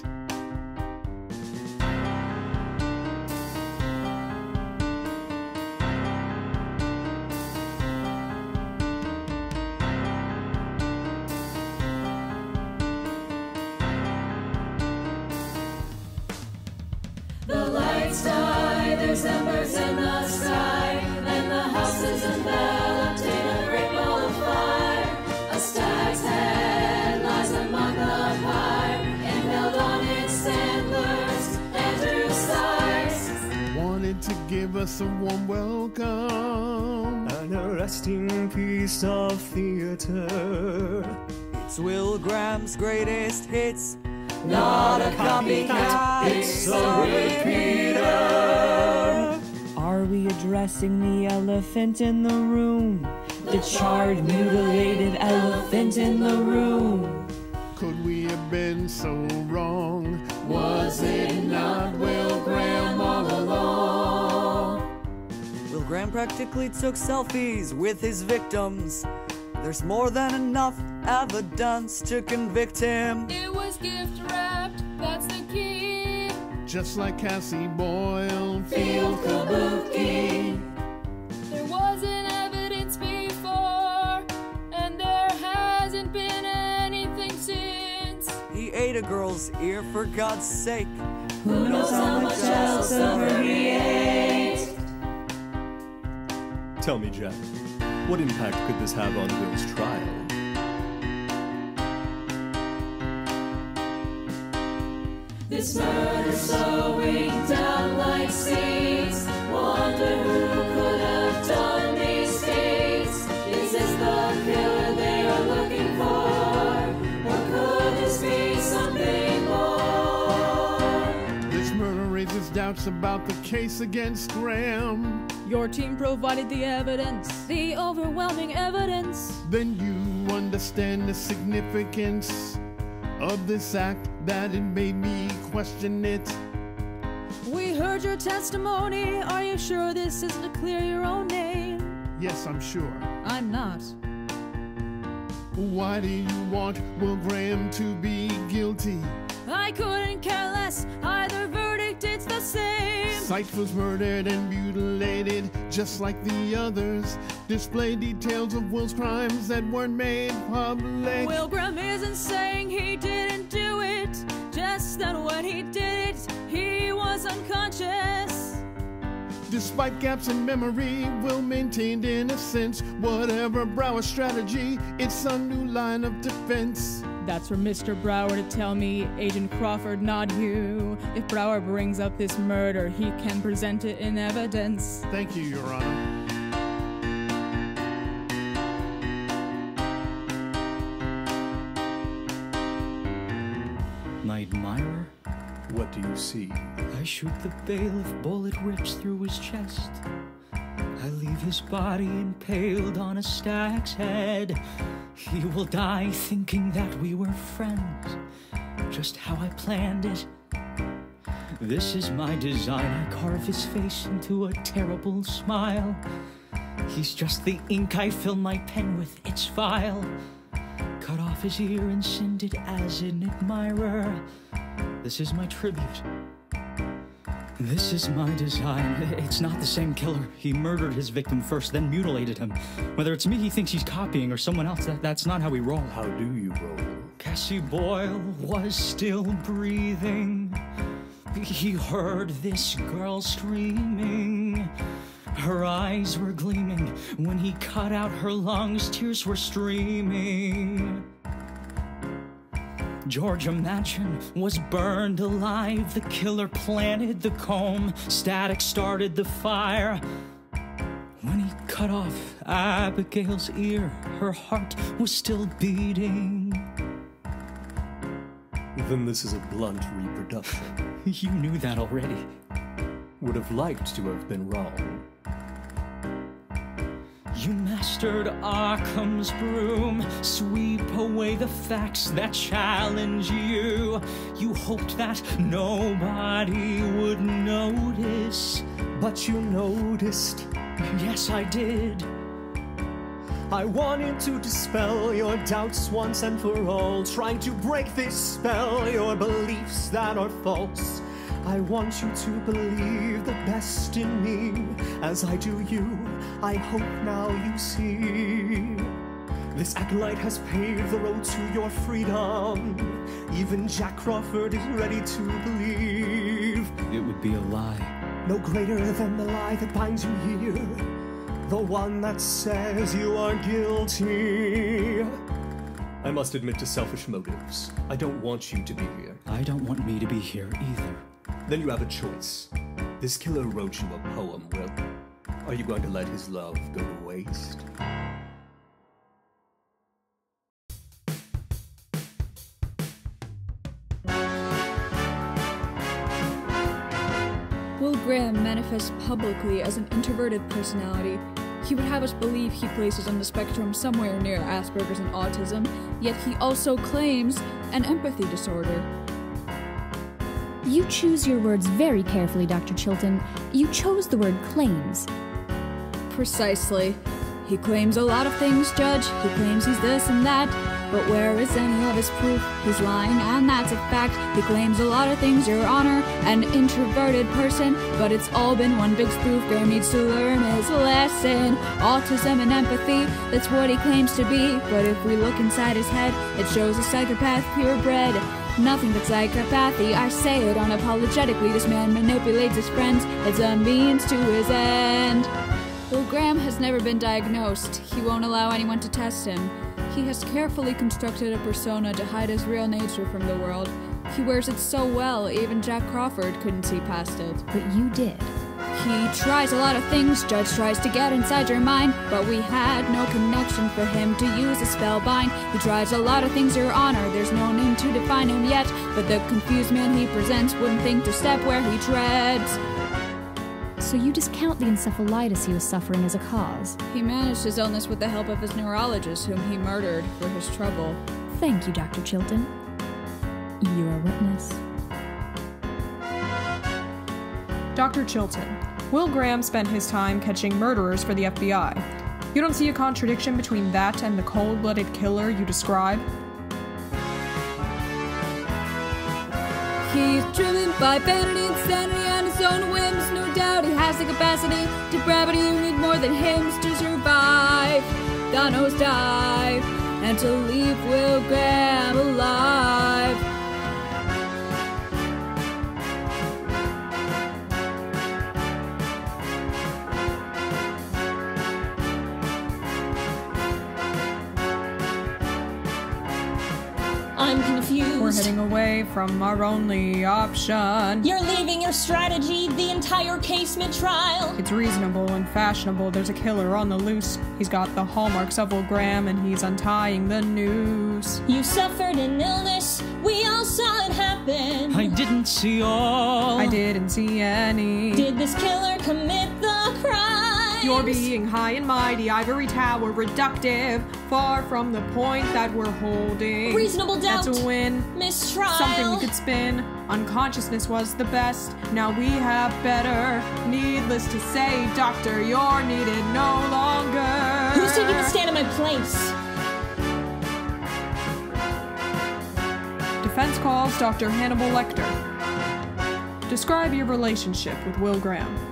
A warm welcome. An arresting piece of theater. It's Will Graham's greatest hits. Not a copycat, it's a repeater. Are we addressing the elephant in the room? The charred, mutilated elephant in the room. Could we have been so wrong? Was it not Will Graham all along? Graham practically took selfies with his victims. There's more than enough evidence to convict him. It was gift wrapped, that's the key. Just like Cassie Boyle, Feel Kabuki. There wasn't evidence before, and there hasn't been anything since. He ate a girl's ear for God's sake. Who knows how much else he ate? Tell me, Jack, what impact could this have on Will's trial? This murder down like seeds. Wonder who doubts about the case against Graham. Your team provided the evidence, the overwhelming evidence. Then you understand the significance of this act that it made me question it. We heard your testimony. Are you sure this isn't to clear your own name? Yes, I'm sure. I'm not. Why do you want Will Graham to be guilty? I couldn't care less. Either verdict, it's the same. Sight was murdered and mutilated just like the others. Display details of Will's crimes that weren't made public. Will Graham isn't saying he didn't do it, just that when he did it, he was unconscious. Despite gaps in memory, Will maintained innocence. Whatever Brower's strategy, it's a new line of defense. That's for Mr. Brower to tell me, Agent Crawford, not you. If Brower brings up this murder, he can present it in evidence. Thank you, Your Honor. What do you see? I shoot the bailiff, bullet rips through his chest. I leave his body impaled on a stag's head. He will die thinking that we were friends, just how I planned it. This is my design. I carve his face into a terrible smile. He's just the ink I fill my pen with, its vile. Cut off his ear and send it as an admirer. This is my tribute. This is my design. It's not the same killer. He murdered his victim first, then mutilated him. Whether it's me he thinks he's copying or someone else, that, that's not how we roll. How do you roll? Cassie Boyle was still breathing. He heard this girl screaming. Her eyes were gleaming. When he cut out her lungs, tears were streaming. Georgia Madchen was burned alive. The killer planted the comb. Static started the fire. When he cut off Abigail's ear, her heart was still beating. Then this is a blunt reproduction. You knew that already. Would have liked to have been wrong. You mastered Occam's broom, sweep away the facts that challenge you. You hoped that nobody would notice. But you noticed. Yes, I did. I wanted to dispel your doubts once and for all, trying to break this spell, your beliefs that are false. I want you to believe the best in me as I do you. I hope now you see. This acolyte has paved the road to your freedom. Even Jack Crawford is ready to believe. It would be a lie. No greater than the lie that binds you here. The one that says you are guilty. I must admit to selfish motives. I don't want you to be here. I don't want me to be here either. Then you have a choice. This killer wrote you a poem, Will. Are you going to let his love go to waste? Will Graham manifests publicly as an introverted personality. He would have us believe he places on the spectrum somewhere near Asperger's and autism, yet he also claims an empathy disorder. You choose your words very carefully, Dr. Chilton. You chose the word claims. Precisely. He claims a lot of things, Judge. He claims he's this and that. But where is any of his proof? He's lying, and that's a fact. He claims a lot of things, Your Honor. An introverted person, but it's all been one big spoof. Graham needs to learn his lesson. Autism and empathy, that's what he claims to be. But if we look inside his head, it shows a psychopath purebred. Nothing but psychopathy, I say it unapologetically. This man manipulates his friends as a means to his end. Will Graham has never been diagnosed. He won't allow anyone to test him. He has carefully constructed a persona to hide his real nature from the world. He wears it so well, even Jack Crawford couldn't see past it. But you did. He tries a lot of things, Judge tries to get inside your mind, but we had no connection for him to use a spellbind. He tries a lot of things, Your Honor, there's no name to define him yet, but the confused man he presents wouldn't think to step where he treads. So you discount the encephalitis he was suffering as a cause? He managed his illness with the help of his neurologist, whom he murdered for his trouble. Thank you, Dr. Chilton. You're a witness. Dr. Chilton, Will Graham spent his time catching murderers for the FBI. You don't see a contradiction between that and the cold blooded killer you describe? He's driven by vanity, insanity, and own whims. No doubt he has the capacity. Depravity, you need more than hymns to survive. The nosedive, and to leave Will Graham alive. We're heading away from our only option. You're leaving your strategy the entire casement trial. It's reasonable and fashionable. There's a killer on the loose. He's got the hallmarks of Will Graham and he's untying the noose. You suffered an illness. We all saw it happen. I didn't see all. I didn't see any. Did this killer commit the crime? You're being high and mighty, ivory tower reductive, far from the point that we're holding. Reasonable doubt. That's a win. Mistrial. Something we could spin. Unconsciousness was the best. Now we have better. Needless to say, doctor, you're needed no longer. Who's taking the stand in my place? Defense calls Dr. Hannibal Lecter. Describe your relationship with Will Graham.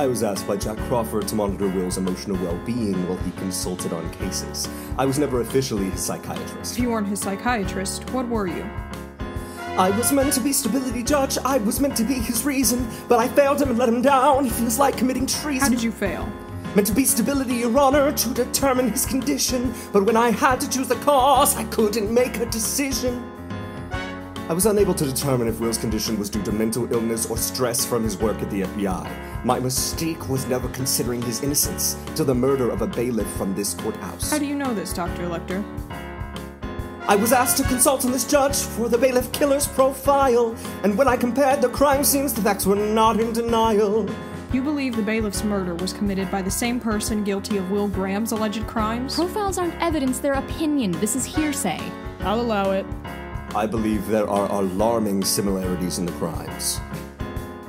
I was asked by Jack Crawford to monitor Will's emotional well being while he consulted on cases. I was never officially his psychiatrist. If you weren't his psychiatrist, what were you? I was meant to be stability judge, I was meant to be his reason, but I failed him and let him down. It feels like committing treason. How did you fail? Meant to be stability, your honor, to determine his condition, but when I had to choose the cause, I couldn't make a decision. I was unable to determine if Will's condition was due to mental illness or stress from his work at the FBI. My mistake was never considering his innocence till the murder of a bailiff from this courthouse. How do you know this, Dr. Lecter? I was asked to consult on this judge for the bailiff killer's profile, and when I compared the crime scenes, the facts were not in denial. You believe the bailiff's murder was committed by the same person guilty of Will Graham's alleged crimes? Profiles aren't evidence, they're opinion. This is hearsay. I'll allow it. I believe there are alarming similarities in the crimes.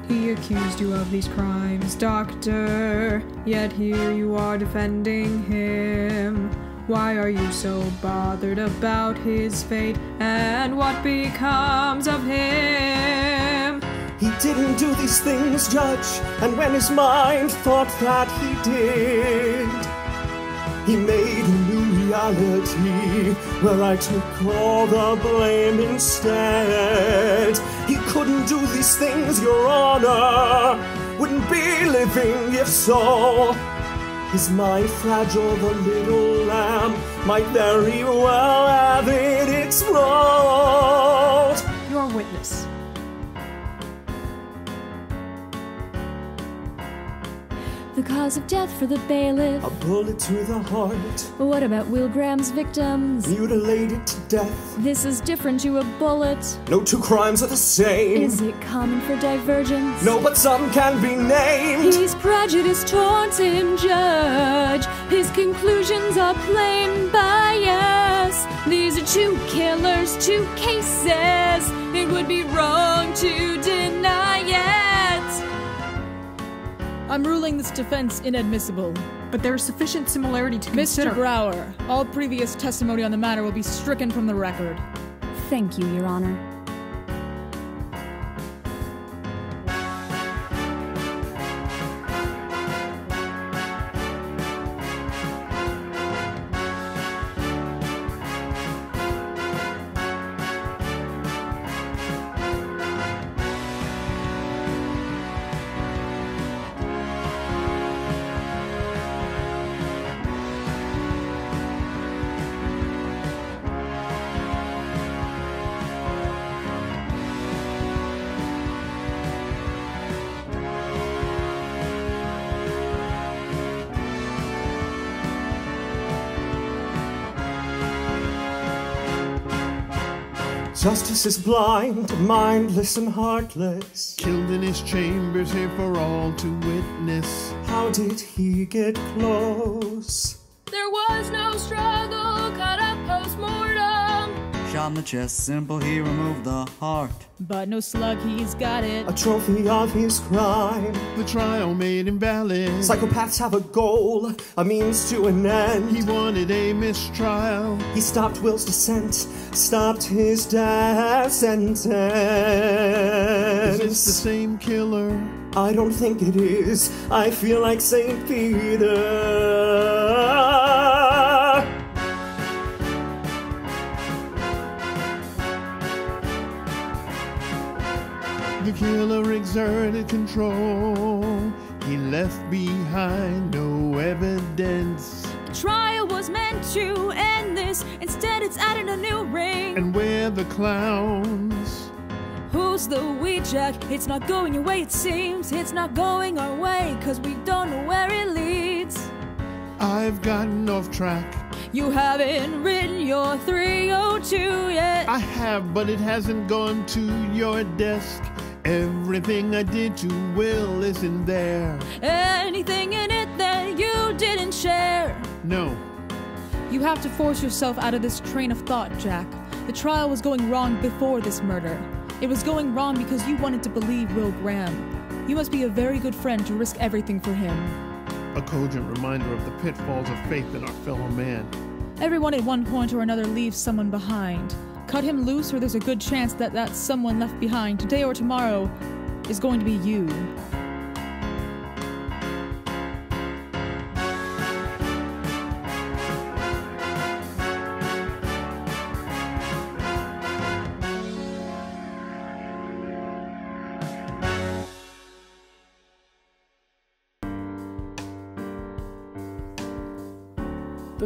He accused you of these crimes, Doctor, yet here you are defending him. Why are you so bothered about his fate and what becomes of him? He didn't do these things, Judge, and when his mind thought that he did, he made reality where I took all the blame instead. He couldn't do these things, Your Honor, wouldn't be living if so. Is my fragile, the little lamb might very well have it explode. Your witness. The cause of death for the bailiff. A bullet to the heart, But what about Will Graham's victims? mutilated to death. This is different, to a bullet. No two crimes are the same. Is it common for divergence? No, but some can be named. He's prejudiced towards him, Judge. His conclusions are plain bias. These are two killers, two cases. It would be wrong to deny it. I'm ruling this defense inadmissible. But there is sufficient similarity to Mr. consider. Brower, all previous testimony on the matter will be stricken from the record. Thank you, Your Honor. Justice is blind, mindless, and heartless. Killed in his chambers here for all to witness. How did he get close? There was no struggle, cut up post mortem. Shot in the chest, simple, he removed the heart. But no slug, he's got it. A trophy of his crime. The trial made him valid. Psychopaths have a goal, a means to an end. He wanted a mistrial. He stopped Will's descent, stopped his death sentence. Is this the same killer? I don't think it is. I feel like St. Peter. The killer exerted control. He left behind no evidence. The trial was meant to end this, instead, it's added a new ring. And we're the clowns. Who's the we jack? It's not going your way, it seems. It's not going our way, cause we don't know where it leads. I've gotten off track. You haven't written your 302 yet. I have, but it hasn't gone to your desk. Everything I did to Will isn't there. Anything in it that you didn't share. No. You have to force yourself out of this train of thought, Jack. The trial was going wrong before this murder. It was going wrong because you wanted to believe Will Graham. You must be a very good friend to risk everything for him. A cogent reminder of the pitfalls of faith in our fellow man. Everyone at one point or another leaves someone behind. Cut him loose, or there's a good chance that that someone left behind today or tomorrow is going to be you.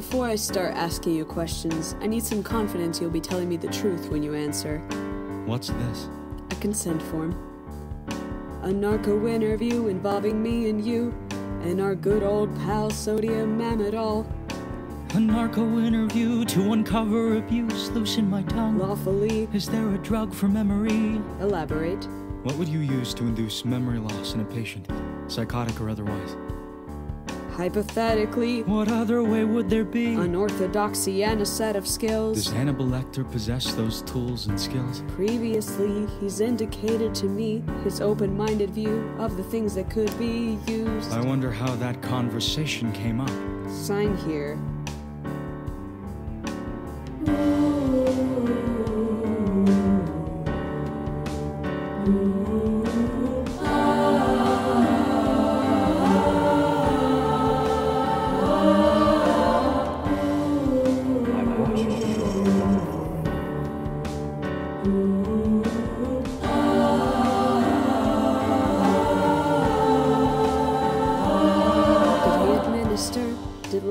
Before I start asking you questions, I need some confidence you'll be telling me the truth when you answer. What's this? A consent form. A narco interview involving me and you, and our good old pal Sodium Amytal. A narco interview to uncover abuse, loosen my tongue. Lawfully. Is there a drug for memory? Elaborate. What would you use to induce memory loss in a patient, psychotic or otherwise? Hypothetically, What other way would there be? unorthodoxy and a set of skills. Does Hannibal Lecter possess those tools and skills? Previously, he's indicated to me his open minded view of the things that could be used. I wonder how that conversation came up. Sign here.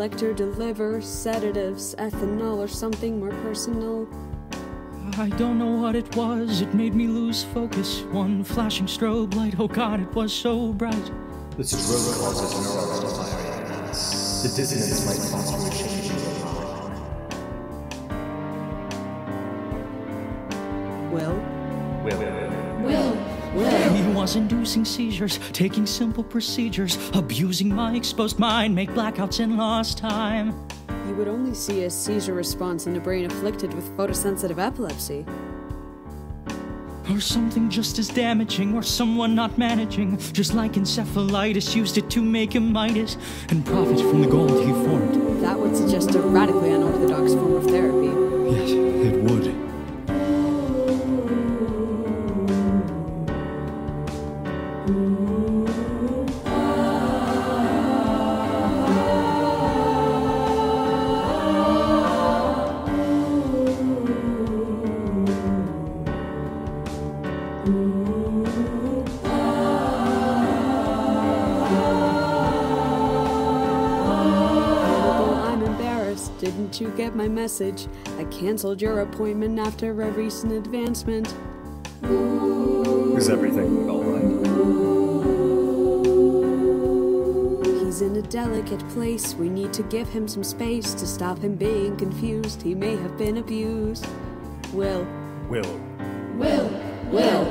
Did Lecter deliver sedatives, ethanol, or something more personal? I don't know what it was, it made me lose focus. One flashing strobe light, oh god, it was so bright. This drug causes neurons to fire in advance. The dissonance might foster a change in your mind. Well, Will. He was inducing seizures, taking simple procedures, abusing my exposed mind, make blackouts in lost time. you would only see a seizure response in a brain afflicted with photosensitive epilepsy. Or something just as damaging, or someone not managing, just like encephalitis used it to make him Midas and profit from the gold he formed. That would suggest a radically unorthodox form of therapy. Yes, it would. Didn't get my message? I canceled your appointment after a recent advancement. Is everything alright? He's in a delicate place. We need to give him some space to stop him being confused. He may have been abused. Will, Will. Will. Will.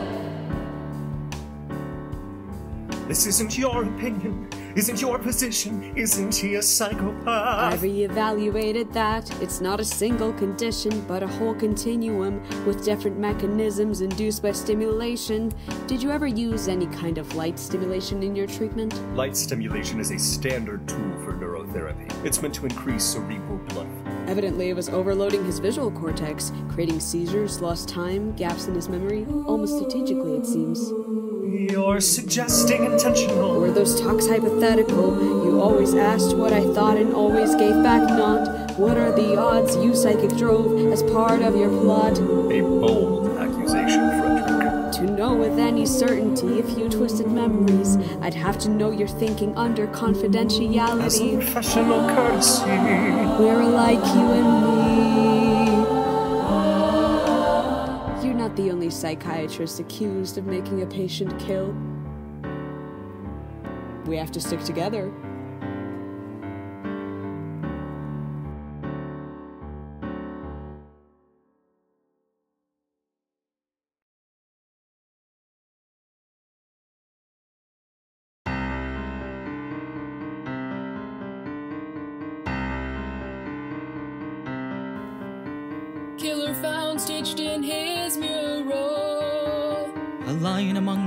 This isn't your opinion, isn't your position, isn't he a psychopath? I've evaluated that. It's not a single condition, but a whole continuum with different mechanisms induced by stimulation. Did you ever use any kind of light stimulation in your treatment? Light stimulation is a standard tool for neurotherapy. It's meant to increase cerebral blood flow. Evidently, it was overloading his visual cortex, creating seizures, lost time, gaps in his memory, almost strategically, it seems. You're suggesting intentional. Were those talks hypothetical? You always asked what I thought and always gave back not. What are the odds you psychic drove as part of your plot? A bold accusation, Frederick. To know with any certainty if you twisted memories, I'd have to know you're thinking under confidentiality. As professional courtesy. We're alike, you and me. The only psychiatrist accused of making a patient kill. We have to stick together.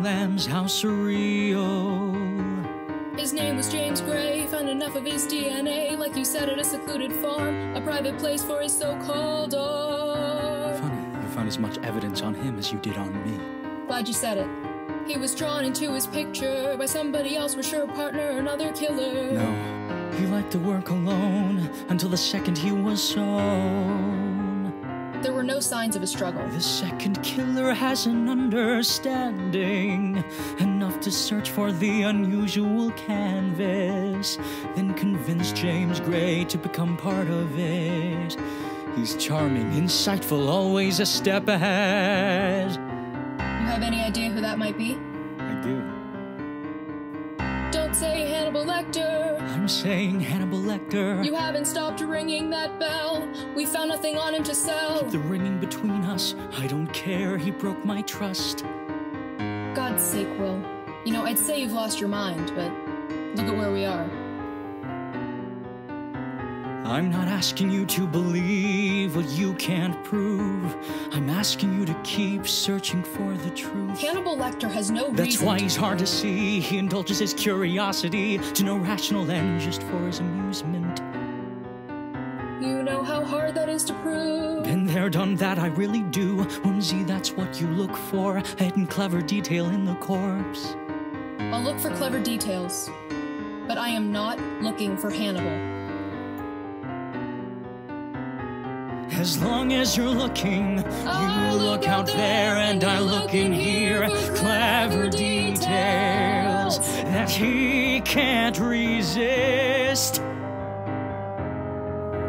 Lambs, how surreal. His name was James Gray. Found enough of his DNA, like you said, at a secluded farm, a private place for his so-called dog. Funny, you found as much evidence on him as you did on me. Glad you said it. He was drawn into his picture by somebody else, for sure, partner, another killer. No, he liked to work alone until the second he was sewn. There were no signs of a struggle. The second killer has an understanding enough to search for the unusual canvas, then convince James Gray to become part of it. He's charming, insightful, always a step ahead. You have any idea who that might be? I do. I'm saying Hannibal Lecter. You haven't stopped ringing that bell. We found nothing on him to sell. Keep the ringing between us. I don't care. He broke my trust. God's sake, Will. You know, I'd say you've lost your mind, but look at where we are. I'm not asking you to believe what you can't prove. I'm asking you to keep searching for the truth. Hannibal Lecter has no That's reason. That's why he's hard to see. He indulges his curiosity to no rational end just for his amusement. You know how hard that is to prove. Been there, done that, I really do. Whimsy, that's what you look for. Hidden clever detail in the corpse. I'll look for clever details. But I am not looking for Hannibal. As long as you're looking, you look out there and I look in here. Clever details that he can't resist.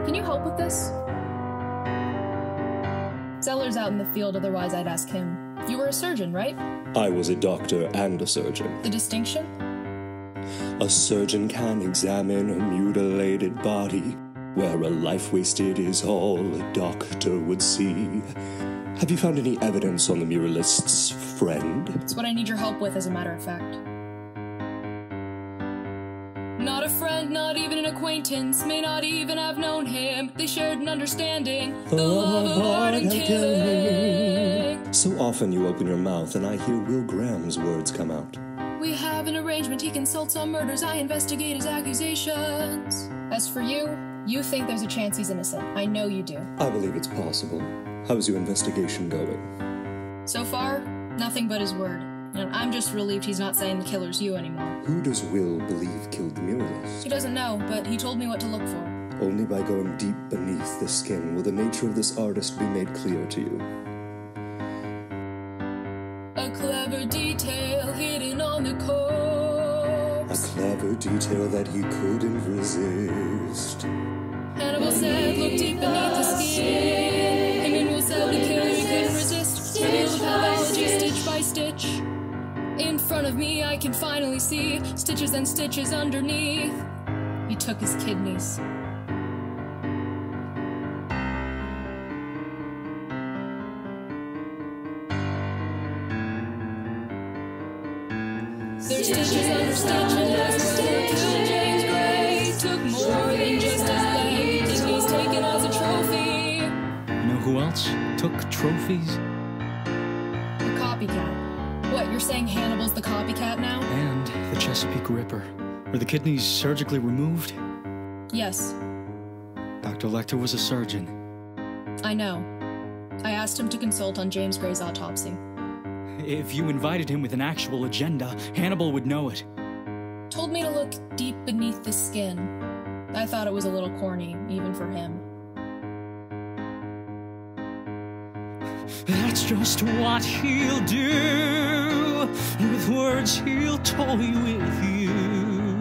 Can you help with this? Zeller's out in the field, otherwise I'd ask him. You were a surgeon, right? I was a doctor and a surgeon. The distinction? A surgeon can examine a mutilated body, where a life wasted is all a doctor would see. Have you found any evidence on the muralist's friend? It's what I need your help with, as a matter of fact. Not a friend, not even an acquaintance, may not even have known him. They shared an understanding, the, love of art and killing. So often you open your mouth and I hear Will Graham's words come out. We have an arrangement, he consults on murders, I investigate his accusations. As for you, you think there's a chance he's innocent. I know you do. I believe it's possible. How's your investigation going? So far, nothing but his word. And I'm just relieved he's not saying the killer's you anymore. Who does Will believe killed the muralist? He doesn't know, but he told me what to look for. Only by going deep beneath the skin will the nature of this artist be made clear to you. A clever detail hidden on the corpse. A clever detail that he couldn't resist. Hannibal said, look deep beneath the skin. Immanuel said, the killer we couldn't resist. Reveal the pathology stitch by stitch. In front of me, I can finally see stitches and stitches underneath. He took his kidneys. There's stitches under stitches, stitches, stitches, stitches, stitches, stitches, stitches, stitches, stitches, else took trophies? The copycat. What, you're saying Hannibal's the copycat now? And the Chesapeake Ripper. Were the kidneys surgically removed? Yes, Dr. Lecter was a surgeon. I know. I asked him to consult on James Gray's autopsy. If you invited him with an actual agenda, Hannibal would know it. Told me to look deep beneath the skin. I thought it was a little corny, even for him. That's just what he'll do. With words, he'll toy with you.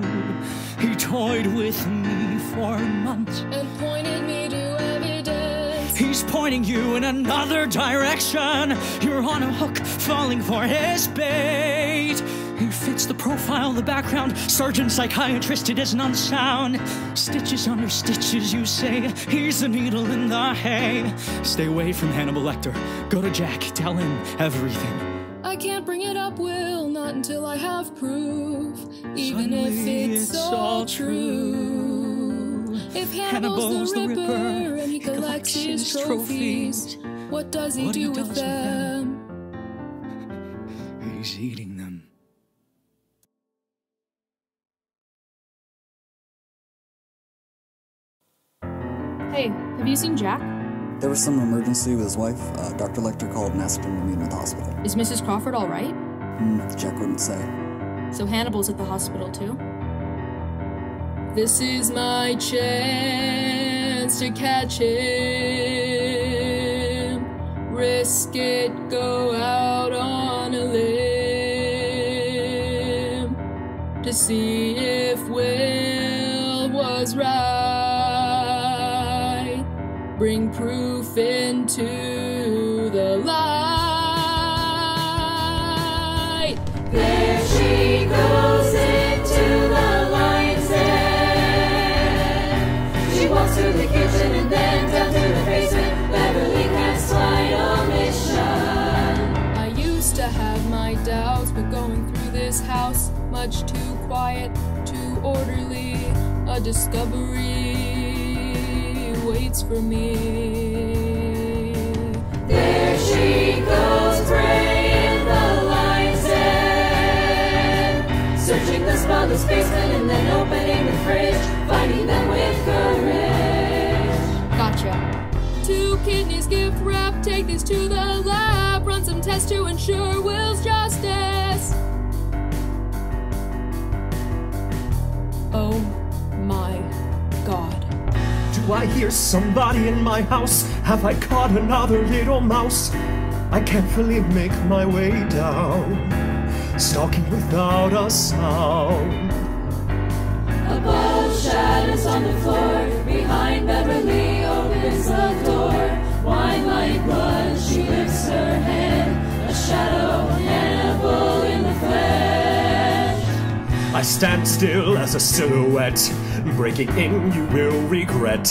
He toyed with me for months. And pointed me to evidence. He's pointing you in another direction. You're on a hook, falling for his bait. He fits the profile, the background. Surgeon, psychiatrist, it isn't unsound. Stitches under stitches, you say. He's a needle in the hay. Stay away from Hannibal Lecter. Go to Jack, tell him everything. I can't bring it up, Will, not until I have proof. Even if it's, it's all true. If Hannibal's, Hannibal's the, the Ripper, Ripper, and he collects his his trophies, what does he What he do does with with them. them? He's eating Hey, have you seen Jack? There was some emergency with his wife. Uh, Dr. Lecter called and asked him to meet him at the hospital. Is Mrs. Crawford all right? Hmm, Jack wouldn't say. So Hannibal's at the hospital too? This is my chance to catch him. Risk it, go out on a limb to see if Will was right. Bring proof into the light. There she goes into the lion's den. She walks through the kitchen and then down to the basement. Beverly Katz's final mission. I used to have my doubts, but going through this house, much too quiet, too orderly, a discovery waits for me. There she goes, praying the lion's den. Searching the spotless basement and then opening the fridge, finding them with courage. Gotcha. Two kidneys gift wrap, take these to the lab, run some tests to ensure Will's justice. Oh my god. Do I hear somebody in my house? Have I caught another little mouse? I carefully make my way down, stalking without a sound. A of shadows on the floor. Behind Beverly opens the door. Wine like blood, she lifts her head, A shadow, Hannibal in the flesh. I stand still as a silhouette. Breaking in, you will regret.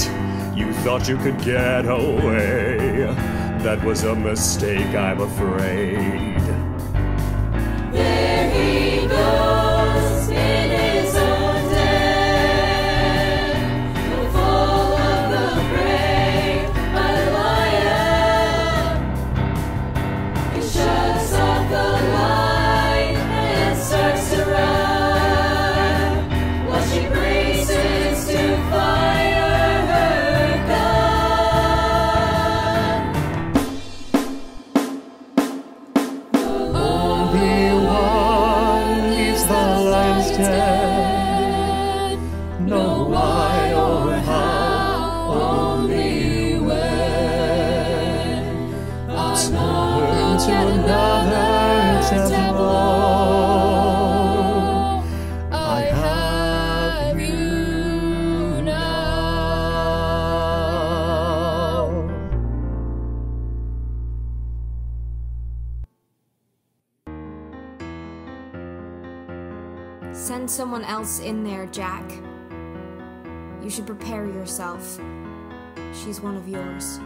You thought you could get away. That was a mistake, I'm afraid. Send someone else in there, Jack. You should prepare yourself. She's one of yours.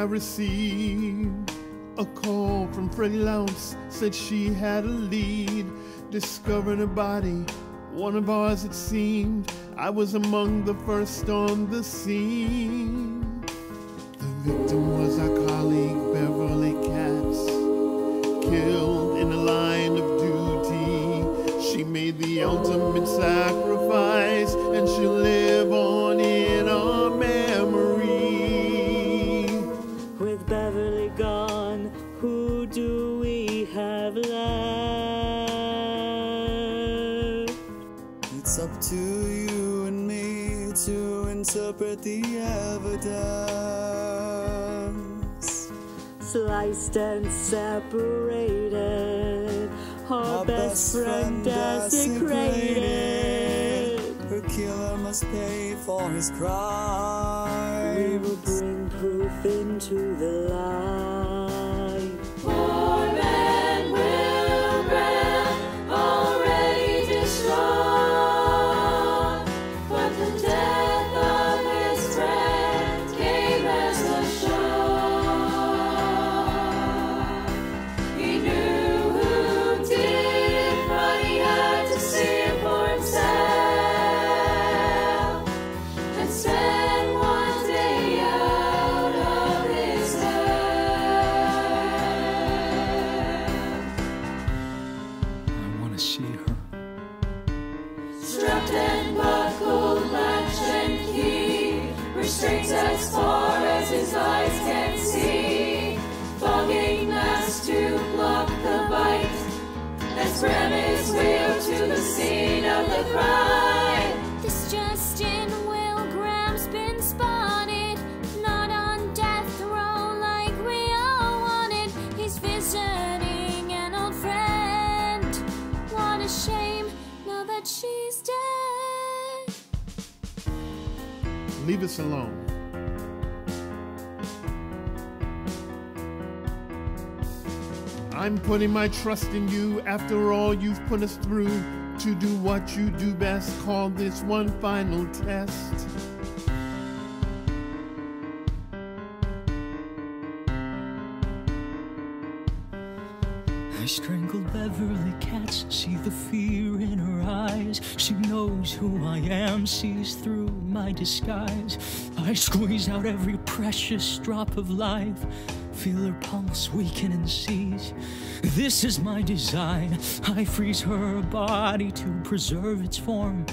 I received a call from Freddie Lounds. Said she had a lead, discovering a body, one of ours it seemed. I was among the first on the scene. The victim was our colleague Beverly Katz, killed in the line of duty. She made the ultimate sacrifice, And separated, our, best, friend desecrated. Her killer must pay for his crime. Leave us alone. I'm putting my trust in you after all you've put us through to do what you do best. Call this one final test. I strangled Beverly Katz, see the fear in her eyes. She knows who I am, sees through my disguise. I squeeze out every precious drop of life, feel her pulse weaken and seize. This is my design. I freeze her body to preserve its form.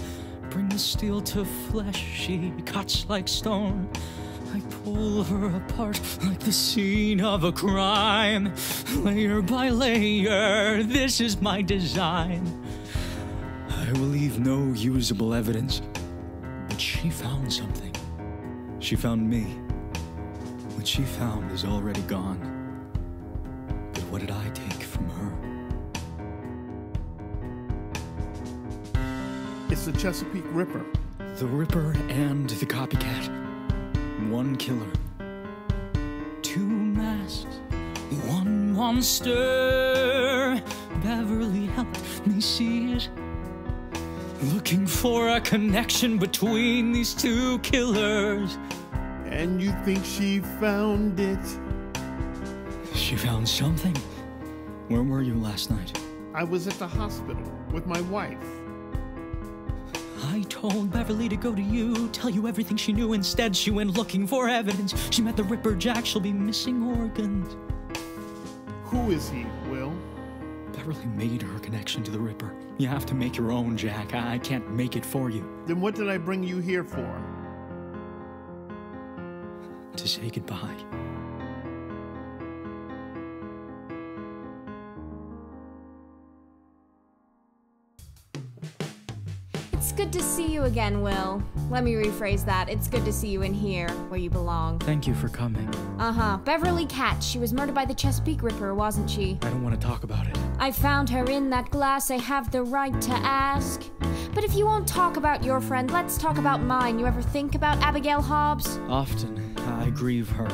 Bring the steel to flesh, she cuts like stone. I pull her apart like the scene of a crime. Layer by layer, this is my design. I will leave no usable evidence. But she found something. She found me. What she found is already gone. But what did I take It's the Chesapeake Ripper. The Ripper and the copycat. One killer. Two masks. One monster. Beverly helped me see it. Looking for a connection between these two killers. And you think she found it? She found something. Where were you last night? I was at the hospital with my wife. I told Beverly to go to you, tell you everything she knew. Instead, she went looking for evidence. She met the Ripper Jack, she'll be missing organs. Who is he, Will? Beverly made her connection to the Ripper. You have to make your own, Jack. I I can't make it for you. Then what did I bring you here for? To say goodbye. Good to see you again, Will. Let me rephrase that. It's good to see you in here, where you belong. Thank you for coming. Uh huh. Beverly Katz. She was murdered by the Chesapeake Ripper, wasn't she? I don't want to talk about it. I found her in that glass. I have the right to ask. But if you won't talk about your friend, let's talk about mine. You ever think about Abigail Hobbs? Often, I grieve her.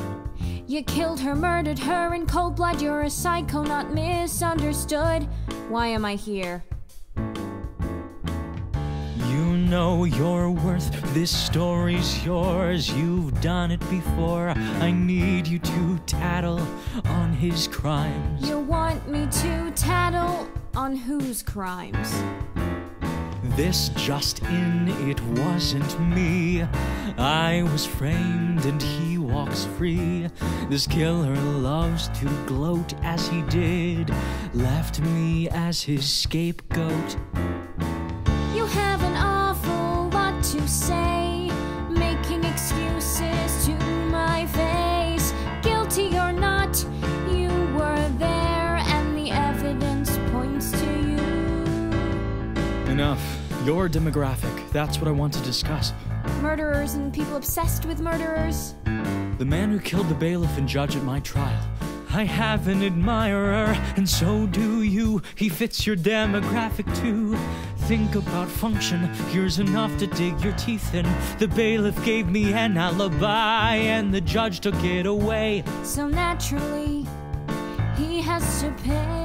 You killed her, murdered her in cold blood. You're a psycho, not misunderstood. Why am I here? You know your worth. This story's yours. You've done it before. I need you to tattle on his crimes. You want me to tattle on whose crimes? This just in, it wasn't me. I was framed and he walks free. This killer loves to gloat as he did, left me as his scapegoat. To say, making excuses to my face. Guilty or not, you were there, and the evidence points to you. Enough. Your demographic, that's what I want to discuss. Murderers and people obsessed with murderers. The man who killed the bailiff and judge at my trial. I have an admirer, and so do you. He fits your demographic too. Think about function, here's enough to dig your teeth in. The bailiff gave me an alibi, and the judge took it away. So naturally, he has to pay.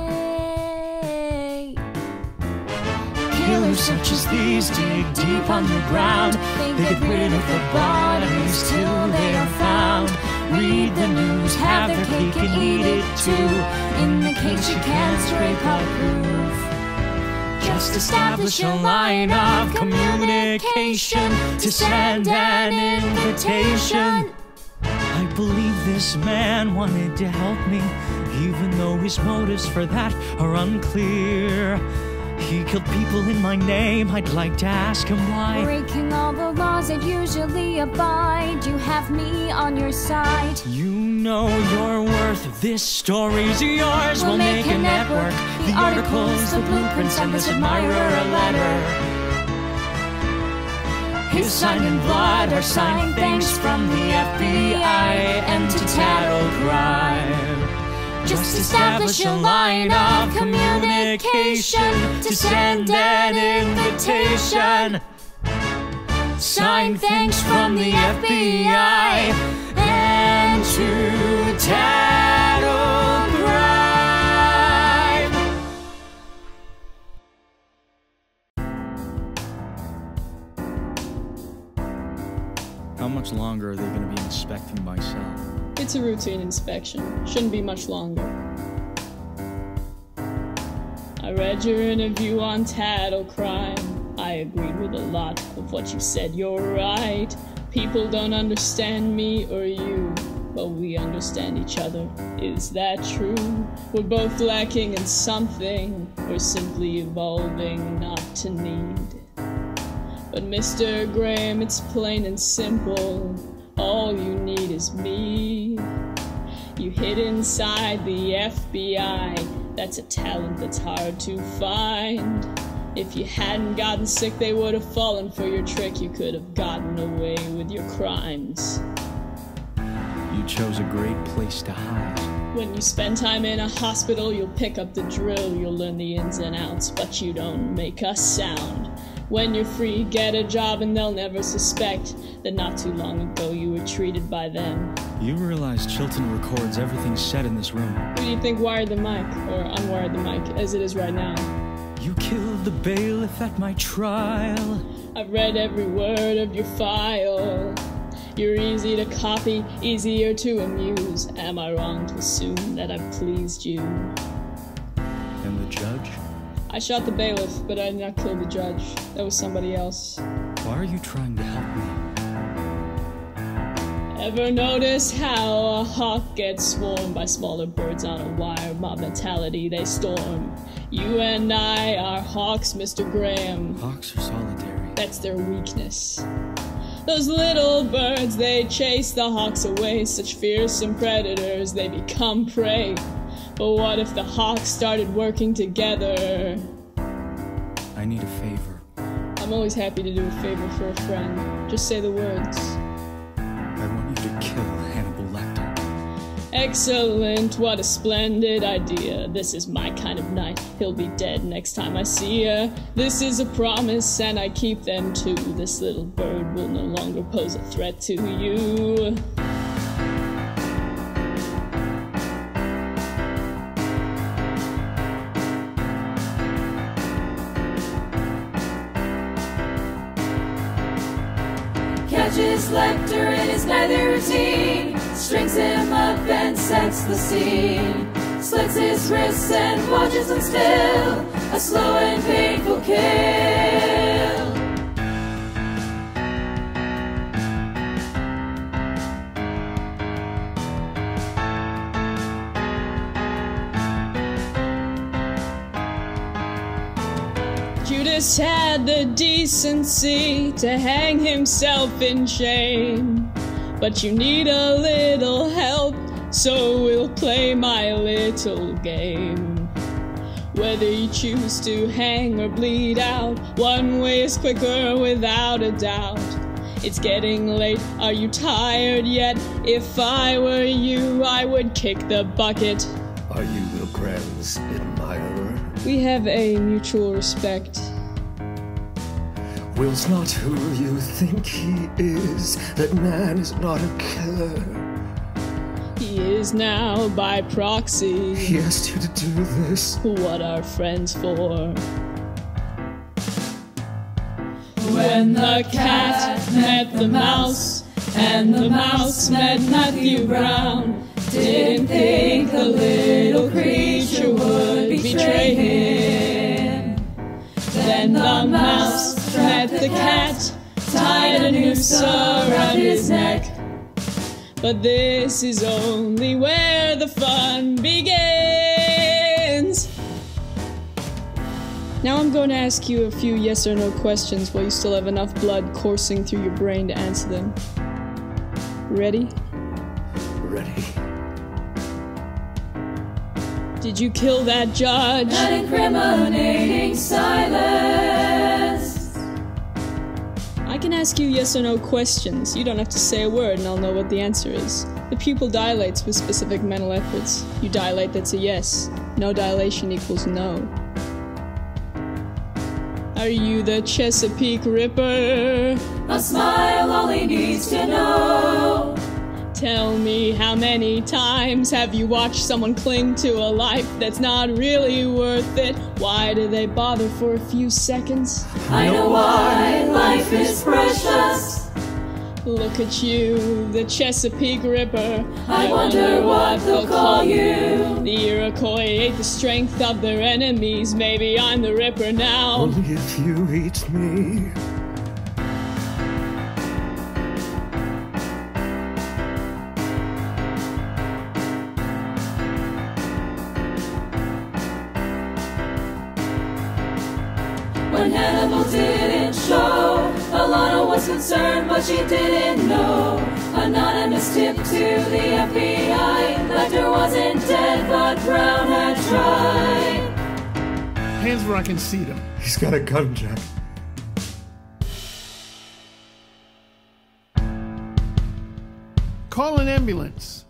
Killers such as these dig deep underground. They get rid of the bodies till they are found. Read the news, have their cake and eat it too. In the case you can't up proof. Just establish a line of communication to send an invitation. I believe this man wanted to help me, even though his motives for that are unclear. He killed people in my name, I'd like to ask him why. Breaking all the laws that usually abide, you have me on your side. You know your worth, this story's yours. We'll, make, a network. The articles, the blueprints, and this admirer a letter. His sign in blood, our sign thanks from the FBI and to tattle crime. Just establish a line of communication to send an invitation. Sign thanks from the FBI and to TattleCrime. How much longer are they going to be inspecting my cell? It's a routine inspection. Shouldn't be much longer. I read your interview on TattleCrime. I agreed with a lot of what you said. You're right. People don't understand me or you, but we understand each other. Is that true? We're both lacking in something. We're simply evolving not to need. But Mr. Graham, it's plain and simple. All you need is me. You hid inside the FBI. That's a talent that's hard to find. If you hadn't gotten sick, they would have fallen for your trick. You could have gotten away with your crimes. You chose a great place to hide. When you spend time in a hospital, you'll pick up the drill, you'll learn the ins and outs, but you don't make a sound. When you're free, get a job and they'll never suspect that not too long ago you were treated by them. You realize Chilton records everything said in this room. Who do you think wired the mic, or unwired the mic, as it is right now? You killed the bailiff at my trial. I've read every word of your file. You're easy to copy, easier to amuse. Am I wrong to assume that I've pleased you? And the judge? I shot the bailiff, but I did not kill the judge. That was somebody else. Why are you trying to help me? Ever notice how a hawk gets swarmed by smaller birds on a wire? Mob mentality, they storm. You and I are hawks, Mr. Graham. Hawks are solitary. That's their weakness. Those little birds, they chase the hawks away. Such fearsome predators, they become prey. But what if the hawks started working together? I need a favor. I'm always happy to do a favor for a friend. Just say the words. I want you to kill Hannibal Lecter. Excellent, what a splendid idea. This is my kind of night. He'll be dead next time I see ya. This is a promise, and I keep them too. This little bird will no longer pose a threat to you. Judge's Lecter in his nightly routine strings him up and sets the scene. Slits his wrists and watches him still, a slow and painful kill. Judas had the decency to hang himself in shame. But you need a little help, so we'll play my little game. Whether you choose to hang or bleed out, one way is quicker without a doubt. It's getting late, are you tired yet? If I were you, I would kick the bucket. Are you Will Graham's admirer? We have a mutual respect. Will's not who you think he is. That man is not a killer. He is now by proxy. He asked you to do this. What are friends for? When the cat met the mouse, and the mouse met Matthew Brown, didn't think the little creature would betray him. Then the mouse met the cat, tied a noose around his neck. But this is only where the fun begins. Now I'm going to ask you a few yes or no questions while you still have enough blood coursing through your brain to answer them. Ready? Ready. Did you kill that judge? An incriminating silence. I can ask you yes or no questions. You don't have to say a word and I'll know what the answer is. The pupil dilates with specific mental efforts. You dilate, that's a yes. No dilation equals no. Are you the Chesapeake Ripper? A smile he needs to know. Tell me how many times have you watched someone cling to a life that's not really worth it? Why do they bother for a few seconds? I know why life is precious. Look at you, the Chesapeake Ripper. I wonder what they'll call you. The Iroquois ate the strength of their enemies. Maybe I'm the Ripper now. Only if you eat me. Concerned, but she didn't know. Anonymous tip to the FBI. Lecter wasn't dead, but Brown had tried. Hands where I can see them. He's got a gun, Jack. Call an ambulance.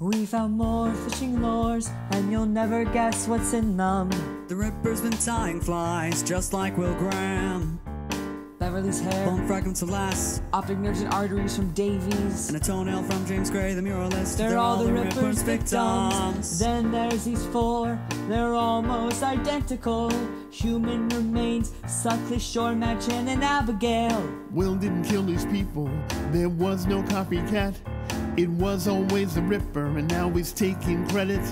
We found more fishing lures, and you'll never guess what's in them. The Ripper's been tying flies, just like Will Graham. Beverly's hair, Bone fragments of glass, optic nerves and arteries from Davies. and a toenail from James Gray, the muralist. They're, all the Ripper's victims. Then there's these four, they're almost identical. Human remains, Sutcliffe, Schurr, Madchen, and Abigail. Will didn't kill these people. There was no copycat. It was always the Ripper, and now he's taking credit.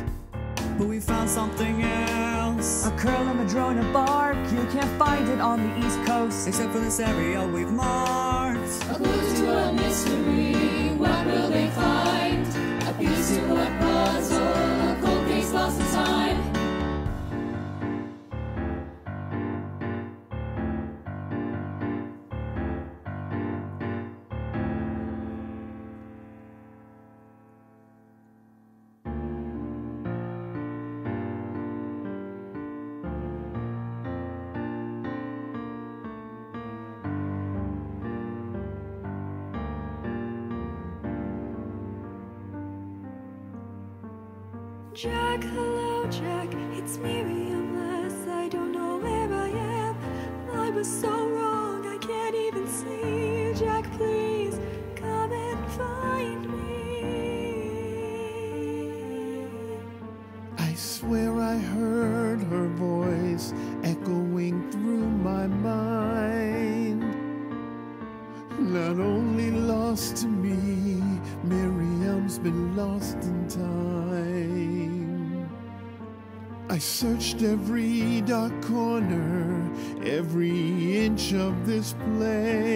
But we found something else. A curl, a drone, madrona bark, you can't find it on the East Coast. Except for this area we've marked. A clue to a mystery. What will they find? A piece to a puzzle. A cold case lost in time. Jack, hello, Jack. It's Miriam Lass. I don't know where I am. I was so searched every dark corner, every inch of this place,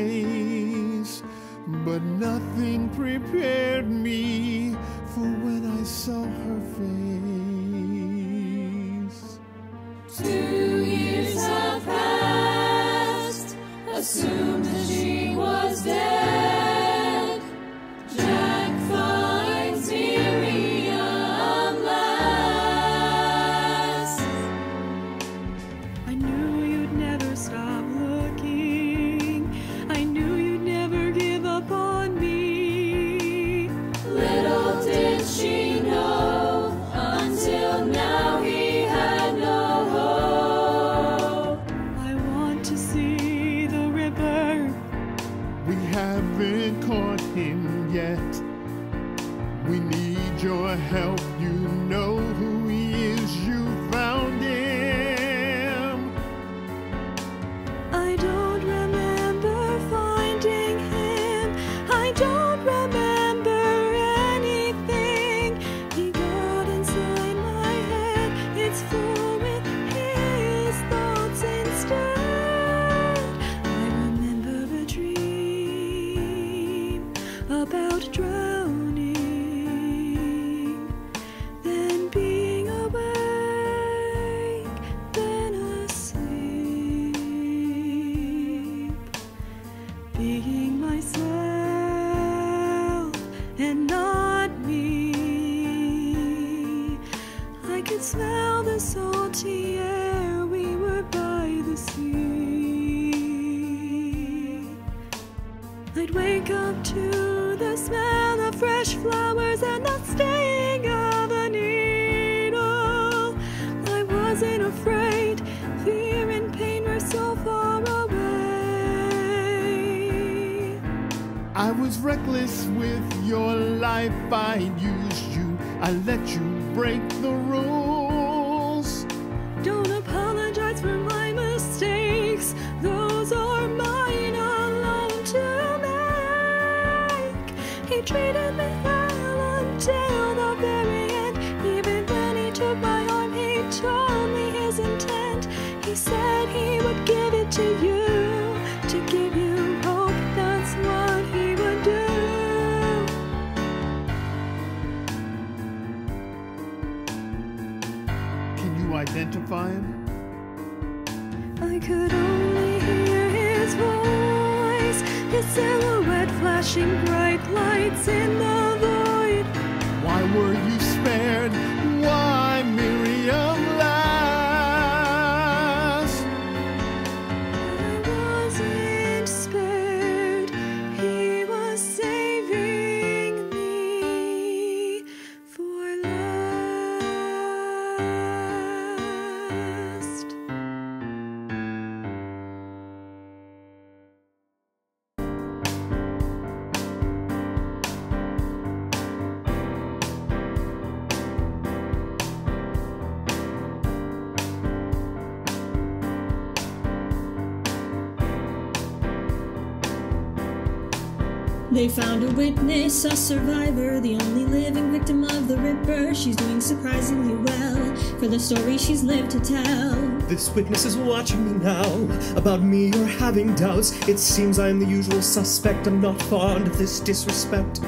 They found a witness, a survivor, the only living victim of the Ripper. She's doing surprisingly well for the story she's lived to tell. This witness is watching me now. About me, you're having doubts. It seems I am the usual suspect. I'm not fond of this disrespect.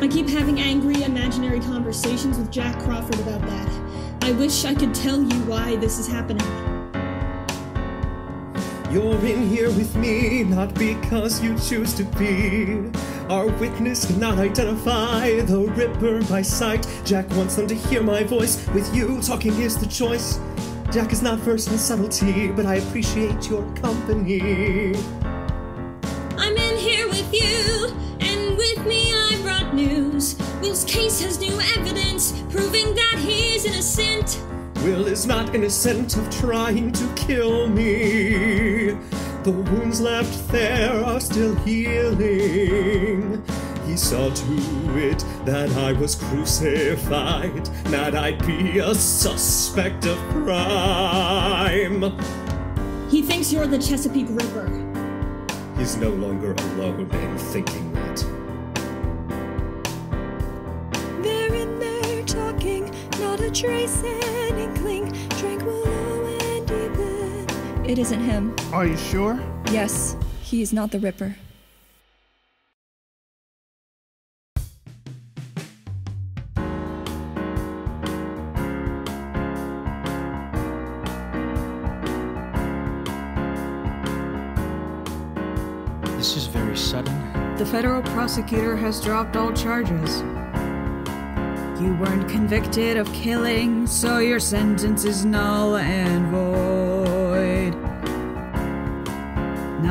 I keep having angry, imaginary conversations with Jack Crawford about that. I wish I could tell you why this is happening. You're in here with me, not because you choose to be. Our witness cannot identify the Ripper by sight. Jack wants them to hear my voice. With you, talking is the choice. Jack is not versed in subtlety, but I appreciate your company. I'm in here with you, and with me I brought news. Will's case has new evidence proving that he's innocent. Will is not innocent of trying to kill me. The wounds left there are still healing. He saw to it that I was crucified, that I'd be a suspect of crime. He thinks you're the Chesapeake Ripper. He's no longer alone in thinking that. They're in there talking, not a trace It isn't him. Are you sure? Yes, he is not the Ripper. This is very sudden. The federal prosecutor has dropped all charges. You weren't convicted of killing, so your sentence is null and void.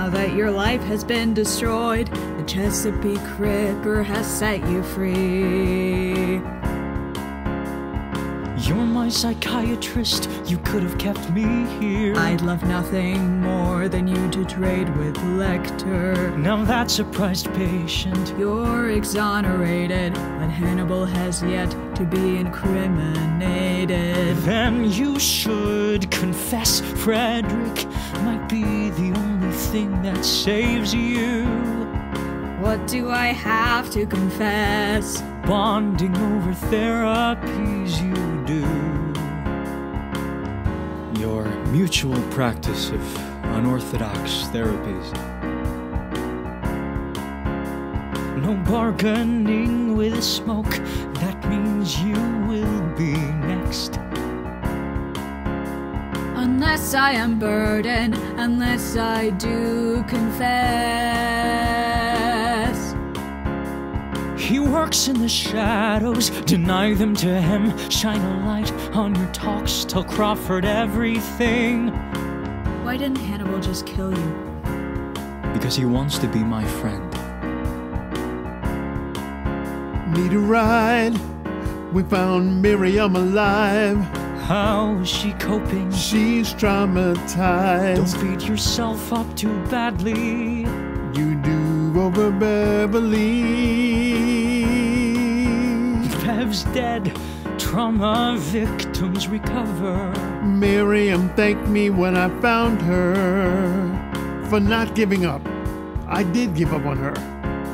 Now that your life has been destroyed, the Chesapeake Ripper has set you free. You're my psychiatrist. You could have kept me here. I'd love nothing more than you to trade with Lecter. Now that's a prized patient. You're exonerated, but Hannibal has yet to be incriminated. Then you should confess. Frederick might be the that saves you. What do I have to confess? Bonding over therapies you do. Your mutual practice of unorthodox therapies. No bargaining with smoke, that means you will be next. Unless I am burdened, unless I do confess. He works in the shadows, deny them to him. Shine a light on your talks, tell Crawford everything. Why didn't Hannibal just kill you? Because he wants to be my friend. Need a ride? We found Miriam alive. How is she coping? She's traumatized. Don't beat yourself up too badly. You do over Beverly. Bev's dead. Trauma victims recover. Miriam thanked me when I found her for not giving up. I did give up on her.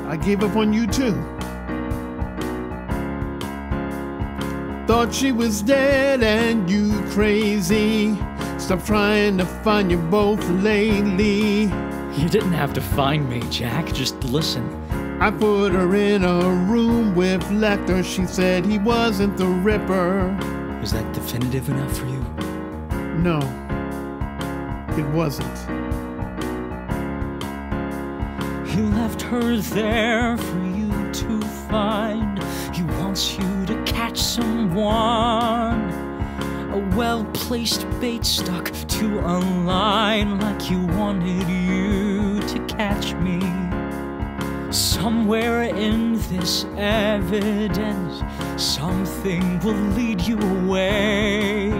I gave up on you too. Thought she was dead and you crazy. Stop trying to find you both lately. You didn't have to find me, Jack. Just listen. I put her in a room with Lecter. She said he wasn't the Ripper. Was that definitive enough for you? No, it wasn't. He left her there for you to find. He wants you catch someone. A well placed bait stuck to a line like he wanted you to catch me. Somewhere in this evidence, something will lead you away.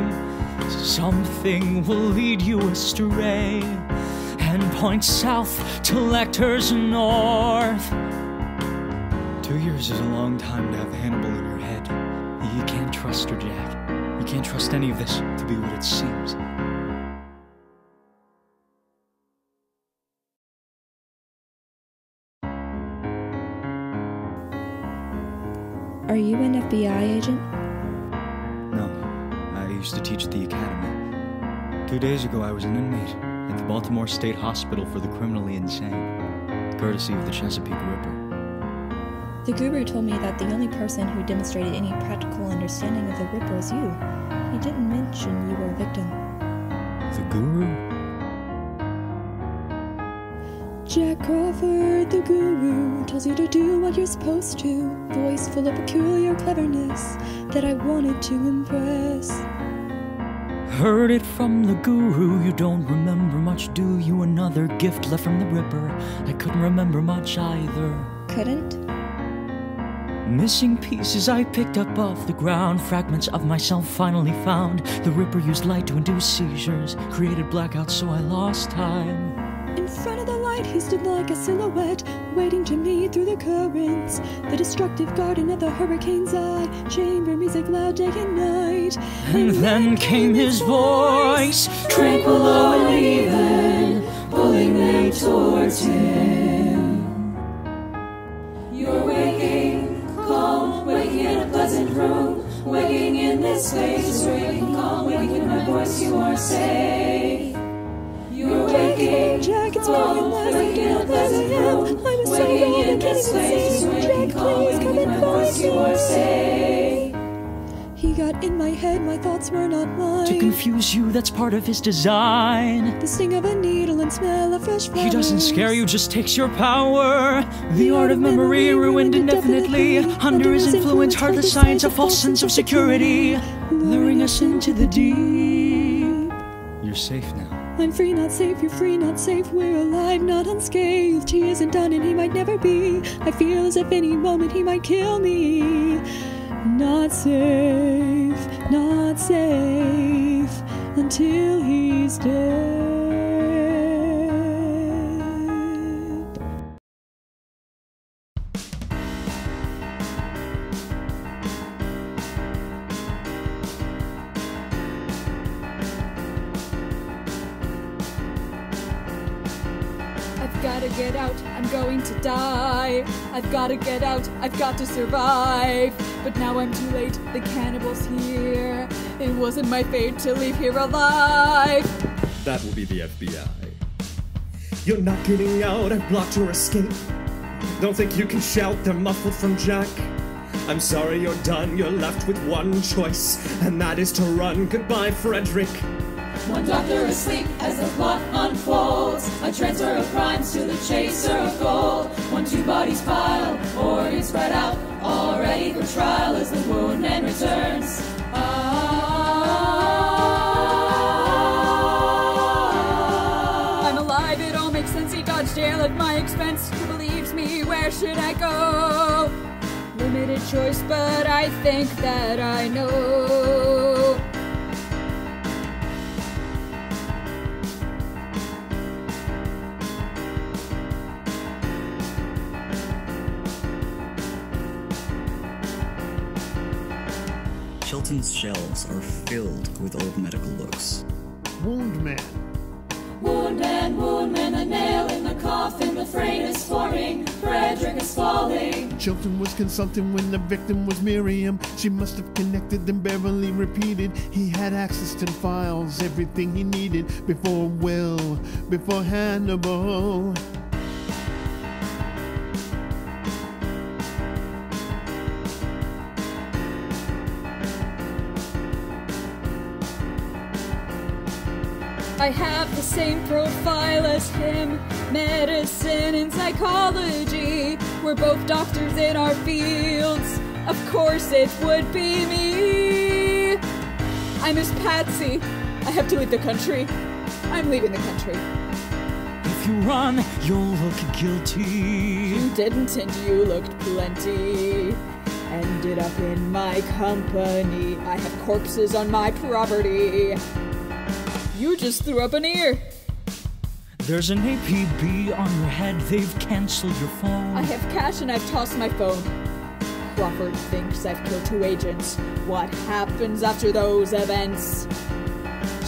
Something will lead you astray and point south to Lecter's north. Two years is a long time to have Hannibal. You can't trust her, Jack. You can't trust any of this to be what it seems. Are you an FBI agent? No, I used to teach at the academy. Two days ago, I was an inmate at the Baltimore State Hospital for the Criminally Insane, courtesy of the Chesapeake Ripper. The guru told me that the only person who demonstrated any practical understanding of the Ripper is you. He didn't mention you were a victim. The guru? Jack Crawford, the guru, tells you to do what you're supposed to. Voice full of peculiar cleverness that I wanted to impress. Heard it from the guru, you don't remember much, do you? Another gift left from the Ripper. I couldn't remember much either. Couldn't? Missing pieces I picked up off the ground, fragments of myself finally found. The Ripper used light to induce seizures, created blackouts, so I lost time. In front of the light, he stood like a silhouette, waiting to meet through the currents. The destructive garden of the hurricane's eye, chamber music loud day and night. And then came his voice, tranquil and even, pulling me towards him. waking in a pleasant room, waking in this space where you can waking with my voice, you are safe. You're waking, Jack. It's oh, waking in a pleasant room, I'm waking in this space where you can waking with my voice, you are safe. He got in my head, my thoughts were not mine. To confuse you, that's part of his design. The sting of a needle and smell of fresh flowers. He doesn't scare you, just takes your power. The art of memory ruined indefinitely. Under his influence, heartless science, a false sense of security, luring us into the deep. You're safe now. I'm free, not safe, you're free, not safe. We're alive, not unscathed. He isn't done and he might never be. I feel as if any moment he might kill me. Not safe, not safe until he's dead. I've gotta get out, I'm going to die. I've gotta get out, I've got to survive. But now I'm too late, the cannibal's here. It wasn't my fate to leave here alive. That will be the FBI. You're not getting out, I've blocked your escape. Don't think you can shout, they're muffled from Jack. I'm sorry you're done, you're left with one choice, and that is to run. Goodbye, Frederick. One doctor asleep as the plot unfolds. A transfer of crimes to the chaser of gold. One two bodies pile, organs spread out, all ready for trial as the wound man returns. Ah. I'm alive, it all makes sense. He dodged jail at my expense. Who believes me? Where should I go? Limited choice, but I think that I know. Chilton's shelves are filled with old medical books. Wound man. Wound man, wound man, the nail in the coffin, the frame is forming, Frederick is falling. Chilton was consulting when the victim was Miriam. She must have connected and Beverly repeated. He had access to the files, everything he needed before Will, before Hannibal. I have the same profile as him medicine and psychology. We're both doctors in our fields. Of course, it would be me. I'm Miss Patsy. I have to leave the country. I'm leaving the country. If you run, you'll look guilty. You didn't, and you looked plenty. Ended up in my company. I have corpses on my property. You just threw up an ear. There's an APB on your head, they've cancelled your phone. I have cash and I've tossed my phone. Crawford thinks I've killed two agents. What happens after those events?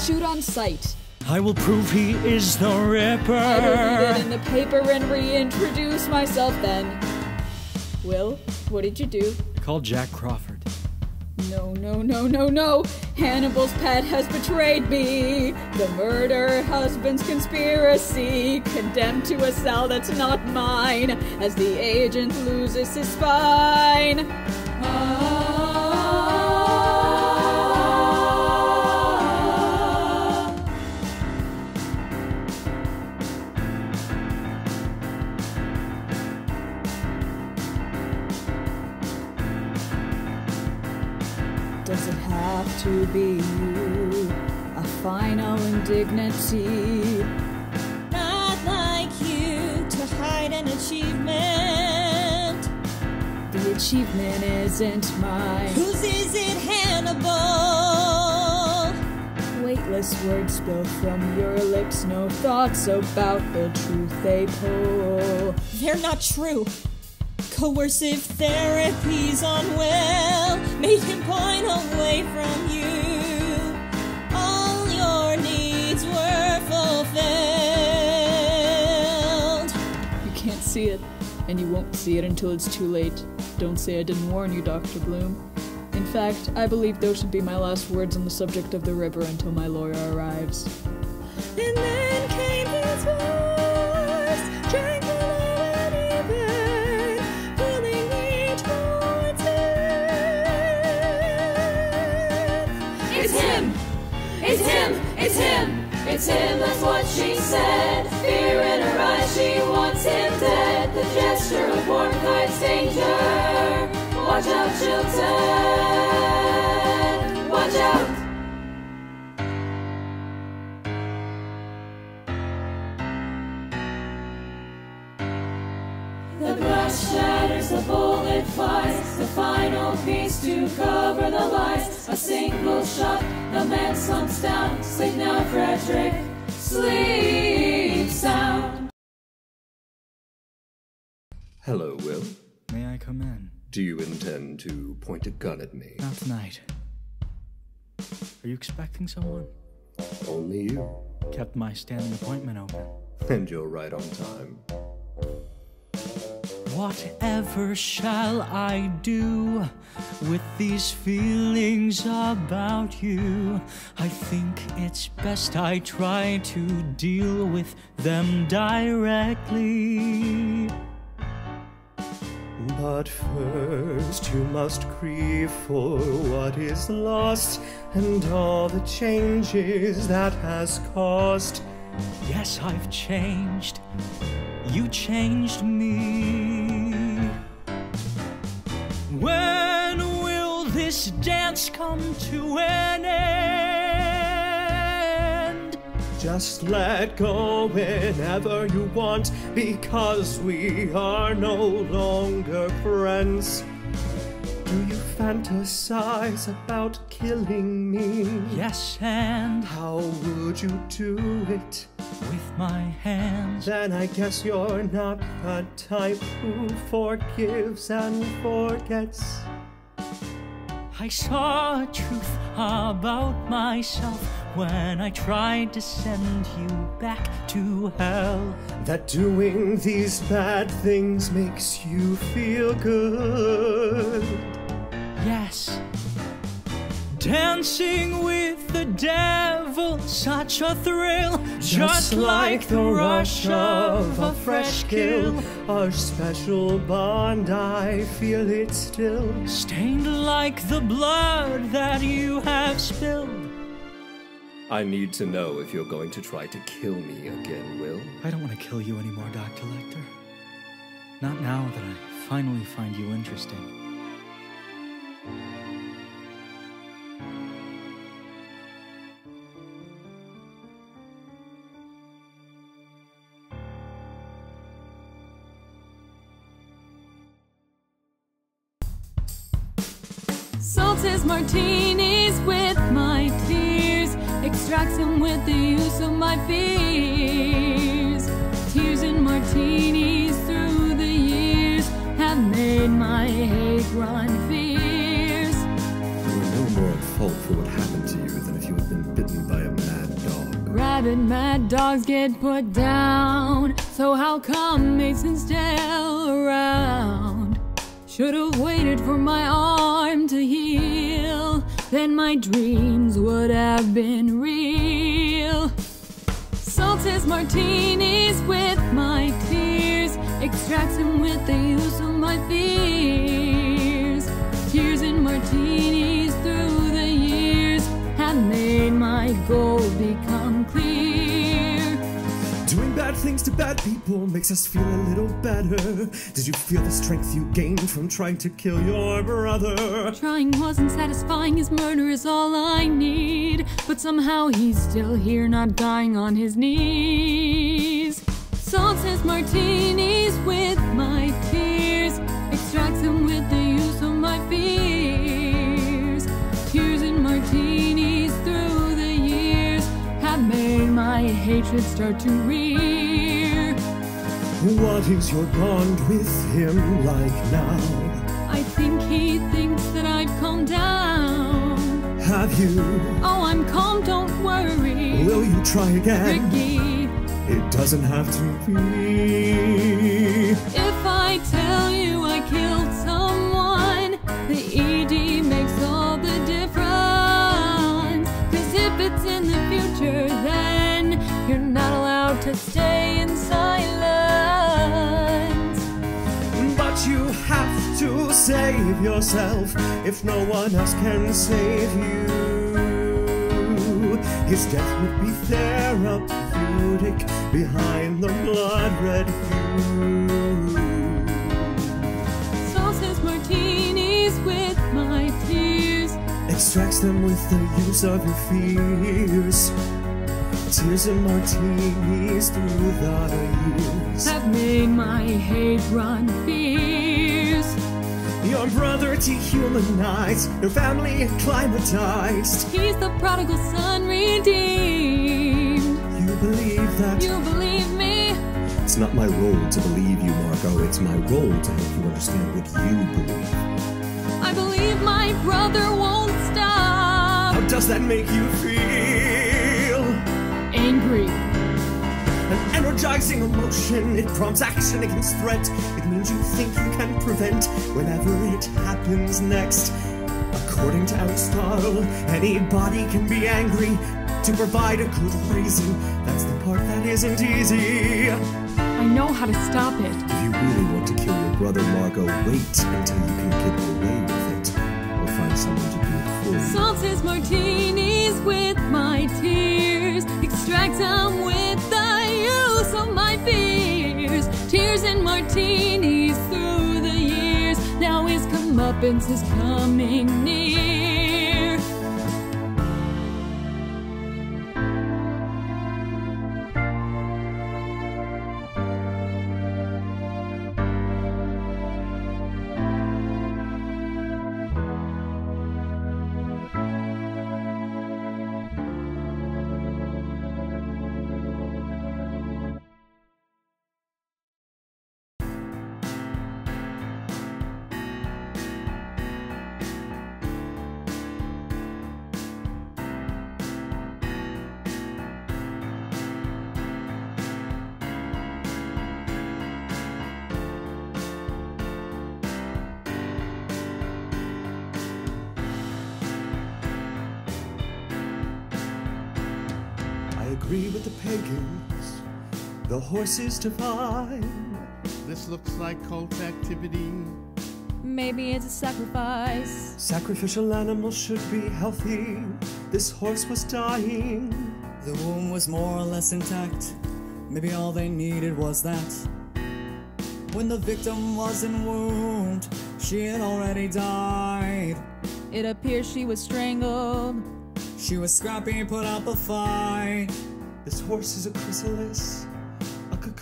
Shoot on sight. I will prove he is the Ripper. I will read it in the paper and reintroduce myself then. Will, what did you do? Call Jack Crawford. No, no, no, no, no. Hannibal's pet has betrayed me. The murder husband's conspiracy. Condemned to a cell that's not mine. As the agent loses his spine. Does final indignity. Not like you to hide an achievement. The achievement isn't mine. Whose is it, Hannibal? Weightless words spill from your lips, no thoughts about the truth they pull. They're not true. Coercive therapies on Will made him point away from you. You can't see it, and you won't see it until it's too late. Don't say I didn't warn you, Dr. Bloom. In fact, I believe those should be my last words on the subject of the Ripper until my lawyer arrives. It's him, that's what she said. Fear in her eyes, she wants him dead. The gesture of warmth hides danger. Watch out, Chilton! Watch out! Shatters, the bullet flies, the final piece to cover the lies. A single shot, the man slumps down. Sleep now, Frederick, sleep sound. Hello, Will. May I come in? Do you intend to point a gun at me? Not tonight. Are you expecting someone? Only you. Kept my standing appointment open. And you're right on time. Whatever shall I do with these feelings about you? I think it's best I try to deal with them directly. But first you must grieve for what is lost and all the changes that has caused. Yes, I've changed. You changed me. When will this dance come to an end? Just let go whenever you want, because we are no longer friends. Do you fantasize about killing me? Yes, and how would you do it? With my hands. Then I guess you're not the type who forgives and forgets. I saw a truth about myself when I tried to send you back to hell. That doing these bad things makes you feel good. Yes. Dancing with the devil, such a thrill. Just like the rush of a fresh kill, our special bond, I feel it still. Stained like the blood that you have spilled. I need to know if you're going to try to kill me again, Will. I don't want to kill you anymore, Dr. Lecter. Not now that I finally find you interesting. His martinis with my tears, extracts them with the use of my fears. Tears and martinis through the years have made my hate run fierce. You are no more at fault for what happened to you than if you had been bitten by a mad dog. Rabid mad dogs get put down, so how come Mason's still around? Should've waited for my arm to heal, then my dreams would have been real. Salts his martinis with my tears, extracts him with the use of my fears. Tears and martinis through the years have made my goal become things to bad people makes us feel a little better. Did you feel the strength you gained from trying to kill your brother? Trying wasn't satisfying, his murder is all I need. But somehow he's still here, not dying on his knees. Salts his martinis with my tears, extracts him with the use of my fears. Tears and martinis through the years have made my hatred start to rear. What is your bond with him like now? I think he thinks that I've calmed down. Have you? Oh, I'm calm, don't worry. Will you try again? Ricky, It doesn't have to be. if I tell you I killed someone, save yourself if no one else can save you. His death would be therapeutic behind the blood red hue. Sauce his martinis with my tears. Extracts them with the use of your fears. Tears and martinis through the years. Have made my hate run fierce. Your brother dehumanized, your family acclimatized. He's the prodigal son redeemed. You believe that? You believe me? It's not my role to believe you, Margot. It's my role to help you understand what you believe. I believe my brother won't stop. How does that make you feel? Angry. An energizing emotion, it prompts action against threat. It means you think you can prevent whenever it happens next. According to Aristotle, anybody can be angry to provide a good reason. That's the part that isn't easy. I know how to stop it. If you really want to kill your brother, Margot, wait until you can get away with it. Or find someone to do it for you. Salt his martinis with my tears. Extract them with the use of my fears. Tears and martinis through the years. Now his comeuppance is coming near. The horse is divine. This looks like cult activity. Maybe it's a sacrifice. Sacrificial animals should be healthy. This horse was dying. The womb was more or less intact. Maybe all they needed was that. When the victim was in wound, she had already died. It appears she was strangled. She was scrappy, put up a fight. This horse is a chrysalis,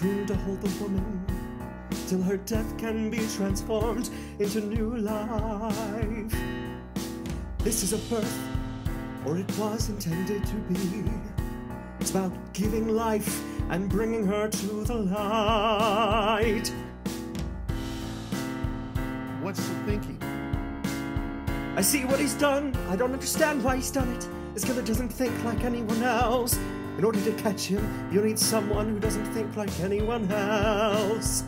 to hold the woman till her death can be transformed into new life. This is a birth, or it was intended to be. It's about giving life and bringing her to the light. What's she thinking? I see what he's done. I don't understand why he's done it. This killer doesn't think like anyone else. In order to catch him, you need someone who doesn't think like anyone else.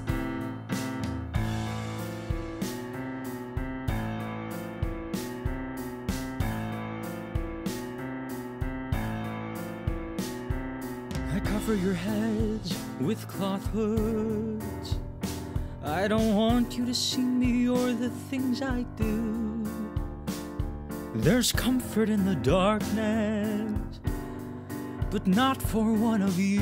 I cover your heads with cloth hoods. I don't want you to see me or the things I do. There's comfort in the darkness, but not for one of you.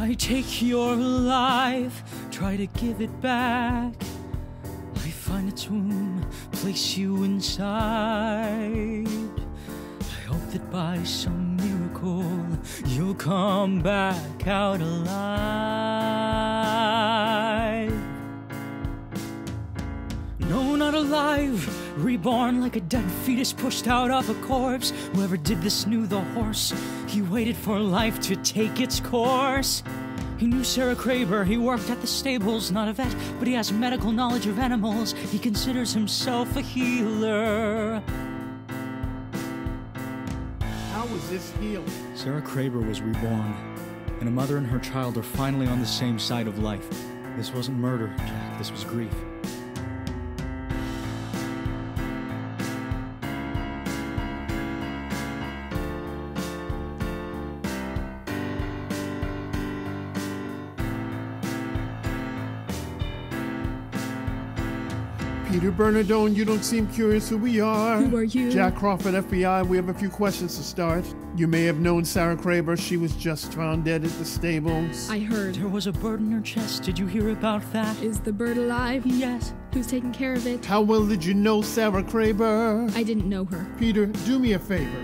I take your life, try to give it back. I find its womb, place you inside. I hope that by some miracle you'll come back out alive. No, not alive. Reborn like a dead fetus pushed out of a corpse. Whoever did this knew the horse. He waited for life to take its course. He knew Sarah Kraber. He worked at the stables, not a vet, but he has medical knowledge of animals. He considers himself a healer. How was this healed? Sarah Kraber was reborn, and a mother and her child are finally on the same side of life. This wasn't murder, Jack. This was grief. Peter Bernardone, you don't seem curious who we are. Who are you? Jack Crawford, FBI. We have a few questions to start. You may have known Sarah Kraber. She was just found dead at the stables. I heard. There was a bird in her chest. Did you hear about that? Is the bird alive? Yes. Who's taking care of it? How well did you know Sarah Kraber? I didn't know her. Peter, do me a favor.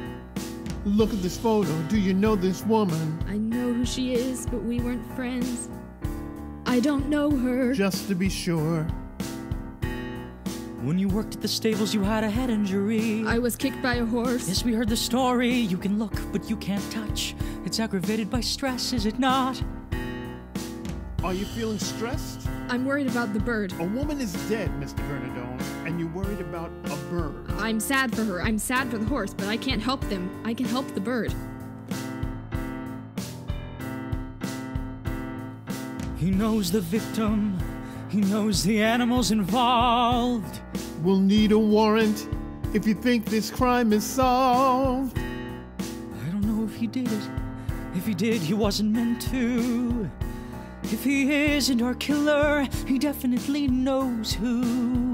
Look at this photo. Do you know this woman? I know who she is, but we weren't friends. I don't know her. Just to be sure. When you worked at the stables, you had a head injury. I was kicked by a horse. Yes, we heard the story. You can look, but you can't touch. It's aggravated by stress, is it not? Are you feeling stressed? I'm worried about the bird. A woman is dead, Mr. Bernardone, and you're worried about a bird. I'm sad for her. I'm sad for the horse, but I can't help them. I can help the bird. He knows the victim. He knows the animals involved. We'll need a warrant if you think this crime is solved. I don't know if he did it. If he did, he wasn't meant to. If he isn't our killer, he definitely knows who.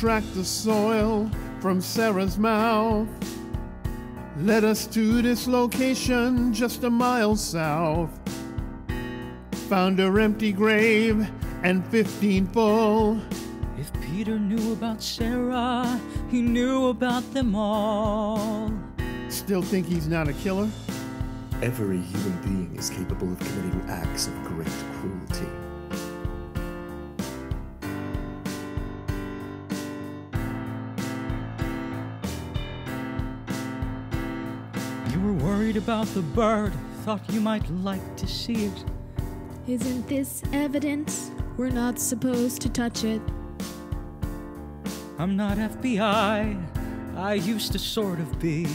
We tracked the soil from Sarah's mouth. Led us to this location just a mile south. Found her empty grave and 15 full. If Peter knew about Sarah, he knew about them all. Still think he's not a killer? Every human being is capable of committing acts of great worried about the bird, thought you might like to see it. Isn't this evidence? We're not supposed to touch it. I'm not FBI. I used to sort of be,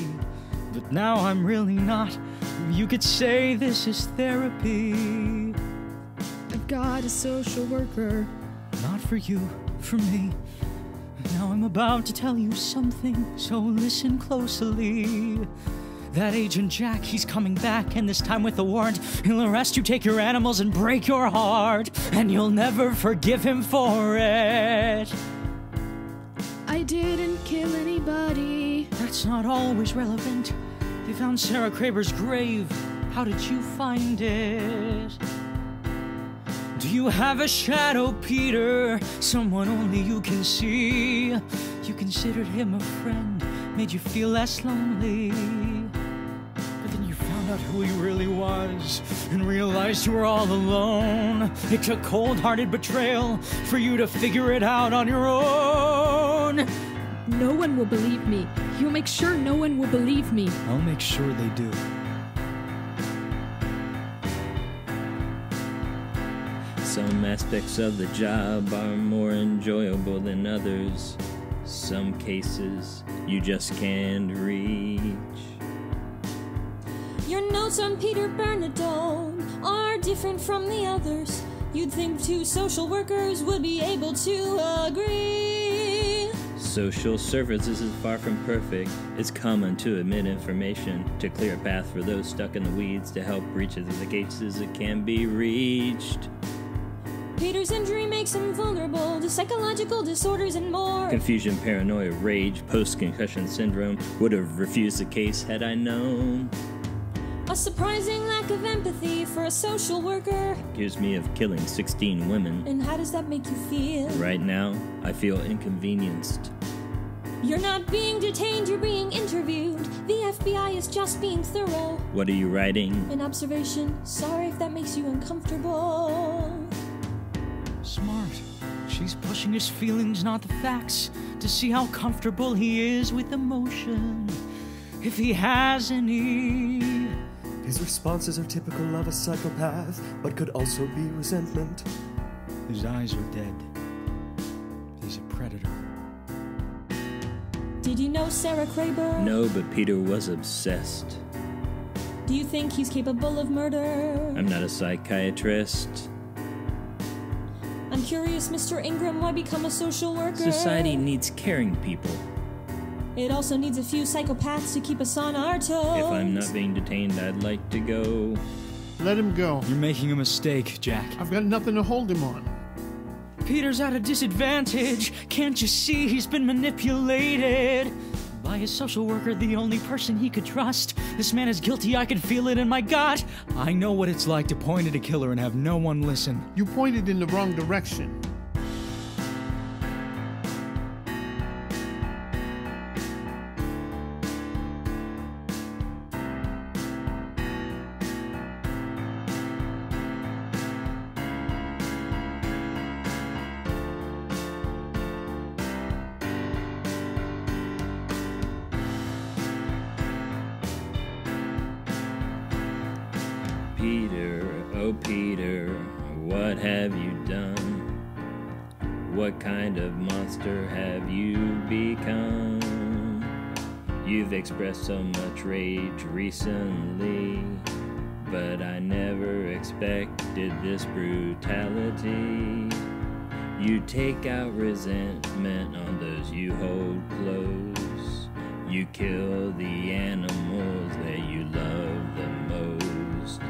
but now I'm really not. You could say this is therapy. I've got a social worker. Not for you, for me. Now I'm about to tell you something, so listen closely. That Agent Jack, he's coming back, and this time with a warrant. He'll arrest you, take your animals, and break your heart. And you'll never forgive him for it. I didn't kill anybody. That's not always relevant. They found Sarah Kraber's grave. How did you find it? Do you have a shadow, Peter? Someone only you can see. You considered him a friend, made you feel less lonely. But then you found out who he really was and realized you were all alone. It took cold hearted betrayal for you to figure it out on your own. No one will believe me. You'll make sure no one will believe me. I'll make sure they do. Some aspects of the job are more enjoyable than others. Some cases you just can't reach. Your notes on Peter Bernardone are different from the others. You'd think two social workers would be able to agree. Social services is far from perfect. It's common to admit information, to clear a path for those stuck in the weeds, to help reach it to the cases that can be reached. Peter's injury makes him vulnerable to psychological disorders and more. Confusion, paranoia, rage, post concussion syndrome would have refused the case had I known. A surprising lack of empathy for a social worker. Accused me of killing 16 women. And how does that make you feel? Right now, I feel inconvenienced. You're not being detained, you're being interviewed. The FBI is just being thorough. What are you writing? An observation. Sorry if that makes you uncomfortable. Smart. She's pushing his feelings, not the facts, to see how comfortable he is with emotion. If he has any. His responses are typical of a psychopath, but could also be resentment. His eyes are dead. He's a predator. Did you know Sarah Kraber? No, but Peter was obsessed. Do you think he's capable of murder? I'm not a psychiatrist. I'm curious, Mr. Ingram, why become a social worker? Society needs caring people. It also needs a few psychopaths to keep us on our toes. If I'm not being detained, I'd like to go. Let him go. You're making a mistake, Jack. I've got nothing to hold him on. Peter's at a disadvantage. Can't you see he's been manipulated? By his social worker, the only person he could trust. This man is guilty, I can feel it in my gut. I know what it's like to point at a killer and have no one listen. You pointed in the wrong direction. Expressed so much rage recently, but I never expected this brutality. You take out resentment on those you hold close. You kill the animals that you love the most.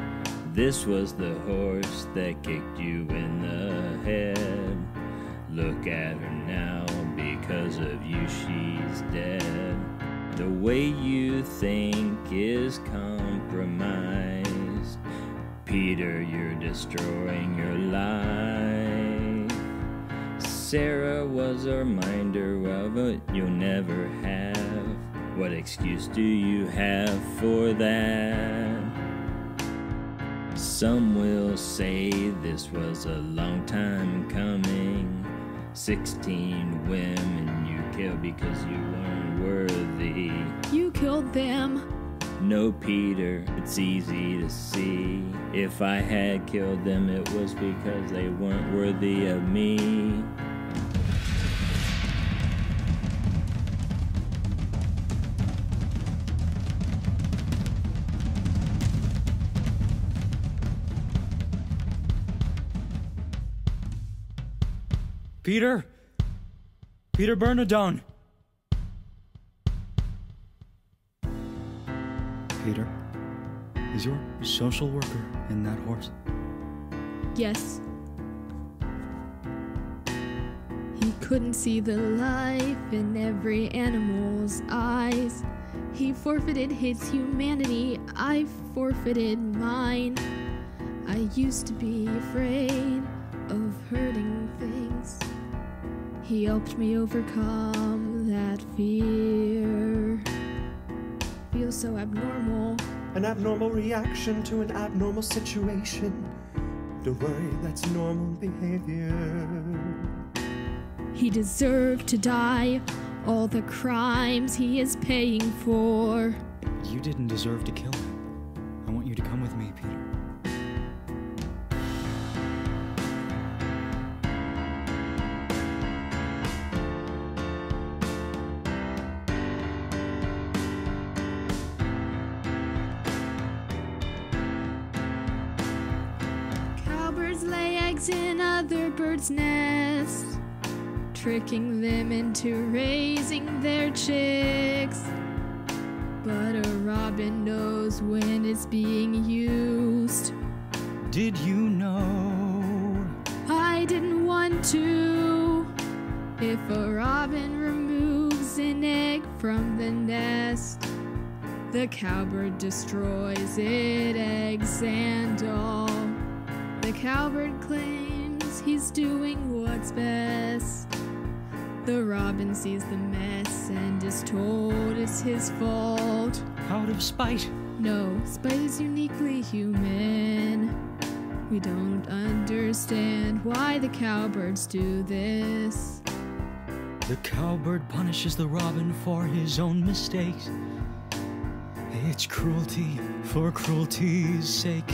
This was the horse that kicked you in the head. Look at her now, because of you, she's dead. The way you think is compromised. Peter, you're destroying your life. Sarah was a reminder of what you'll never have. What excuse do you have for that? Some will say this was a long time coming. Sixteen women you killed because you weren't worthy. You killed them. No, Peter, it's easy to see. If I had killed them, it was because they weren't worthy of me. Peter? Peter Bernardone. Peter, is your social worker in that horse? Yes. He couldn't see the life in every animal's eyes. He forfeited his humanity, I forfeited mine. I used to be afraid of hurting things. He helped me overcome that fear. Feels so abnormal. An abnormal reaction to an abnormal situation. Don't worry, that's normal behavior. He deserved to die. All the crimes he is paying for. You didn't deserve to kill him. Tricking them into raising their chicks. But a robin knows when it's being used. Did you know? I didn't want to. If a robin removes an egg from the nest, the cowbird destroys it, eggs and all. The cowbird claims he's doing what's best. The robin sees the mess and is told it's his fault. Out of spite? No, spite is uniquely human. We don't understand why the cowbirds do this. The cowbird punishes the robin for his own mistakes. It's cruelty for cruelty's sake.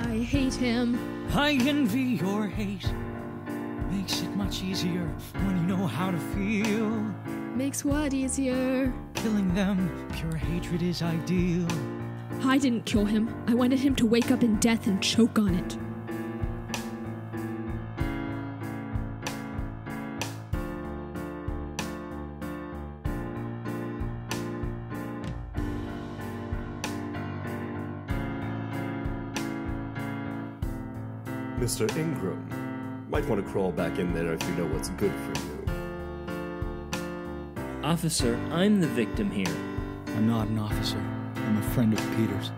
I hate him. I envy your hate. Makes it much easier when you know how to feel. Makes what easier? Killing them, pure hatred is ideal. I didn't kill him. I wanted him to wake up in death and choke on it. Mr. Ingram, might want to crawl back in there if you know what's good for you. Officer, I'm the victim here. I'm not an officer. I'm a friend of Peter's.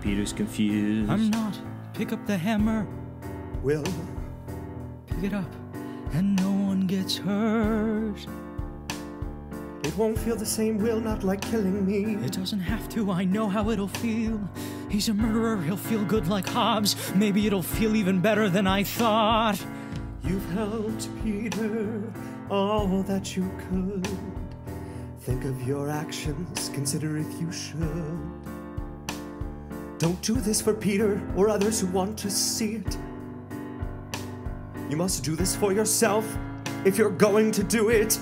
Peter's confused. I'm not. Pick up the hammer. Will? Pick it up. And no one gets hurt. It won't feel the same, Will, not like killing me. It doesn't have to. I know how it'll feel. He's a murderer. He'll feel good like Hobbs. Maybe it'll feel even better than I thought. You've helped Peter all that you could. Think of your actions, consider if you should. Don't do this for Peter or others who want to see it. You must do this for yourself if you're going to do it.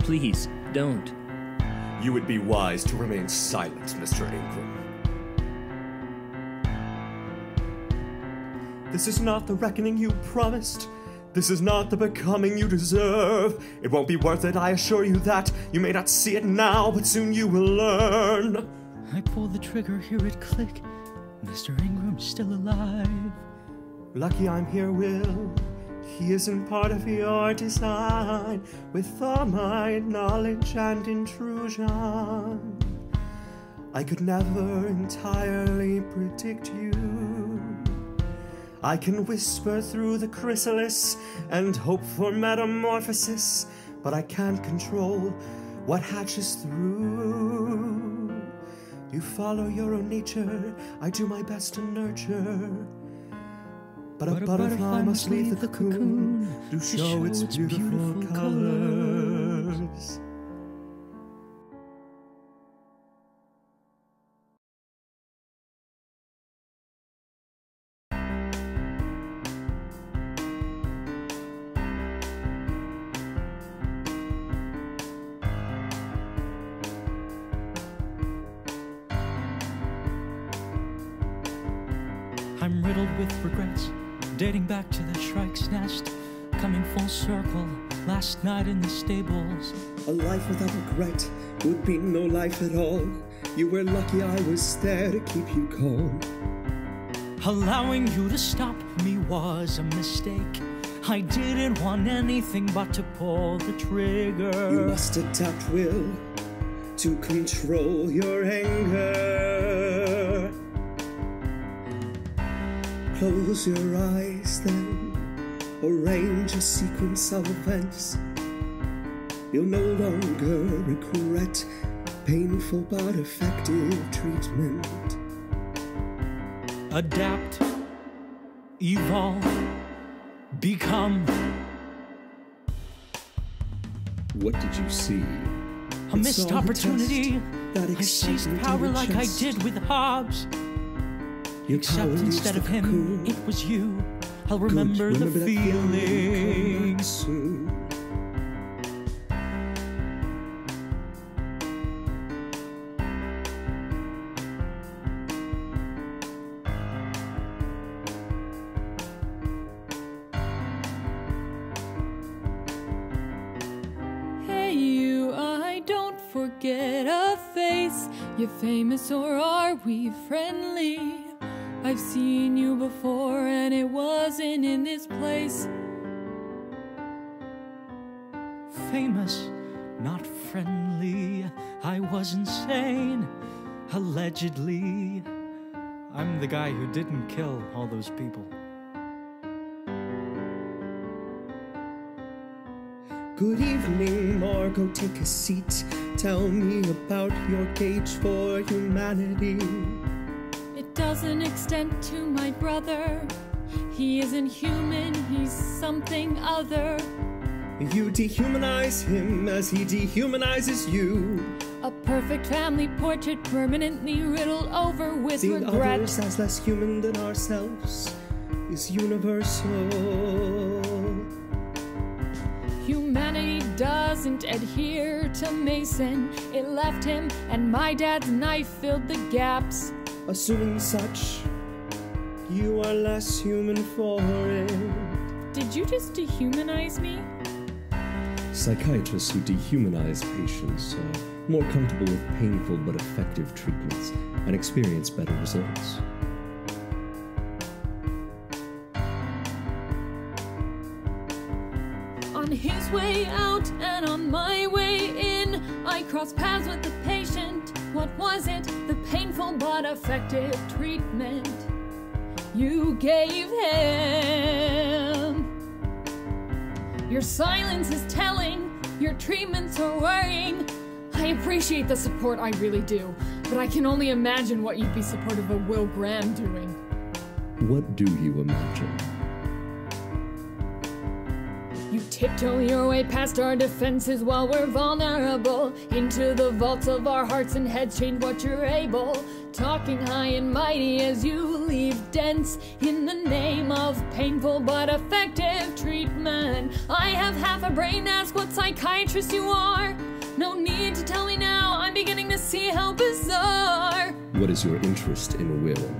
Please, don't. You would be wise to remain silent, Mr. Ingram. This is not the reckoning you promised. This is not the becoming you deserve. It won't be worth it, I assure you that. You may not see it now, but soon you will learn. I pull the trigger, hear it click. Mr. Ingram's still alive. Lucky I'm here, Will. He isn't part of your design. With all my knowledge and intrusion, I could never entirely predict you. I can whisper through the chrysalis and hope for metamorphosis, but I can't control what hatches through. You follow your own nature, I do my best to nurture. But, a, butterfly, must leave the cocoon, to show, its beautiful, colors. Stables. A life without regret would be no life at all. You were lucky I was there to keep you calm. Allowing you to stop me was a mistake. I didn't want anything but to pull the trigger. You must adapt, Will, to control your anger. Close your eyes then, arrange a sequence of events. You'll no longer regret painful but effective treatment. Adapt, evolve, become. What did you see? A missed opportunity. That I seized power like. I did with Hobbs. Your Except instead of him, cocoon. it was you. I'll remember, the remember that feeling, a face. You're famous or are we friendly? I've seen you before and it wasn't in this place. Famous, not friendly. I was insane. Allegedly. I'm the guy who didn't kill all those people. Good evening, Margot. Take a seat. Tell me about your gauge for humanity. It doesn't extend to my brother. He isn't human, he's something other. You dehumanize him as he dehumanizes you. A perfect family portrait permanently riddled over with Seeing regret. others as less human than ourselves is universal. Humanity doesn't adhere to Mason. It left him, and my dad's knife filled the gaps. Assuming such, you are less human for it. Did you just dehumanize me? Psychiatrists who dehumanize patients are more comfortable with painful but effective treatments and experience better results. Way out and on my way in, I crossed paths with the patient. What was it? The painful but effective treatment you gave him. Your silence is telling, your treatments are worrying. I appreciate the support, I really do, but I can only imagine what you'd be supportive of Will Graham doing. What do you imagine? You tiptoe your way past our defenses while we're vulnerable. Into the vaults of our hearts and heads, change what you're able. Talking high and mighty as you leave dents in the name of painful but effective treatment. I have half a brain ask what psychiatrist you are. No need to tell me now, I'm beginning to see how bizarre. What is your interest in Will?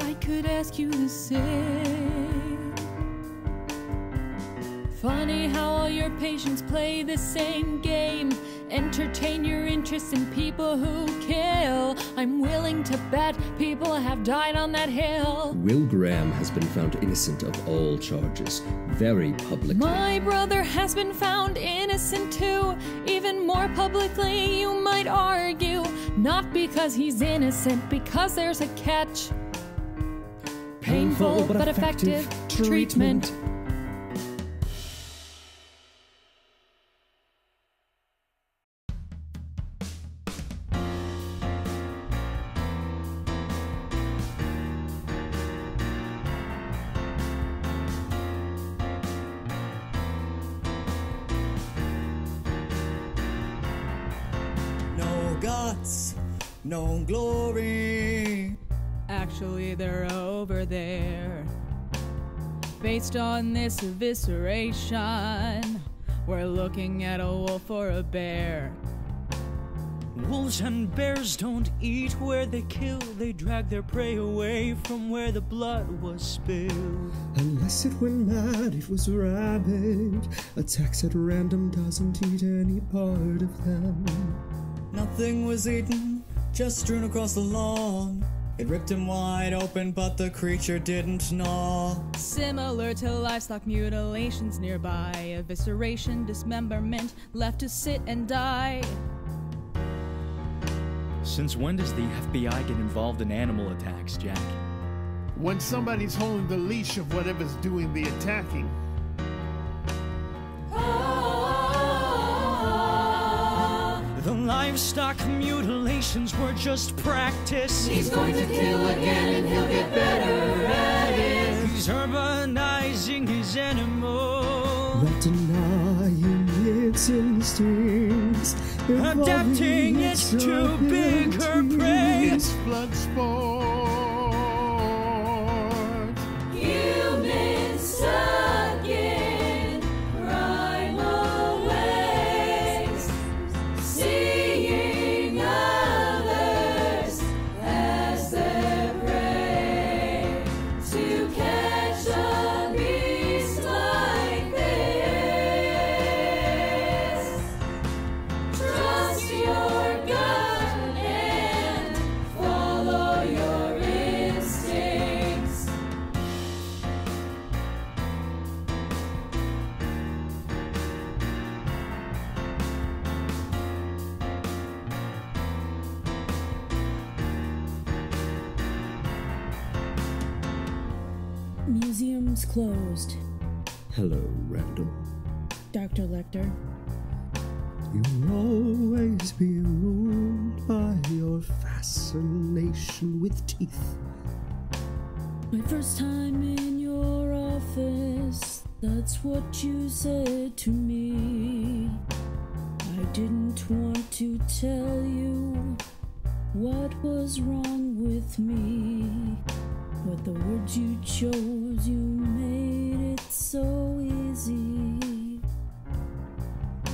I could ask you the same. Funny how all your patients play the same game. Entertain your interest in people who kill. I'm willing to bet people have died on that hill. Will Graham has been found innocent of all charges, very publicly. My brother has been found innocent too, even more publicly, you might argue. Not because he's innocent, because there's a catch. Painful but effective treatment. No no glory. Actually, they're over there. Based on this evisceration, we're looking at a wolf or a bear. Wolves and bears don't eat where they kill, they drag their prey away from where the blood was spilled. Unless it went mad, it was rabid. Attacks at random doesn't eat any part of them. Nothing was eaten, just strewn across the lawn. It ripped him wide open, but the creature didn't gnaw. Similar to livestock mutilations nearby, evisceration, dismemberment, left to sit and die. Since when does the FBI get involved in animal attacks, Jack? When somebody's holding the leash of whatever's doing the attacking. Ah! The livestock mutilations were just practice. He's going to kill again and he'll get better at it. He's urbanizing his animal. Not denying its instincts. Adapting it to bigger prey. It's blood sport. Human stuck closed. Hello, Randall. Dr. Lecter. You'll always be ruled by your fascination with teeth. My first time in your office, that's what you said to me. I didn't want to tell you what was wrong with me, but the words you chose, you made it so easy.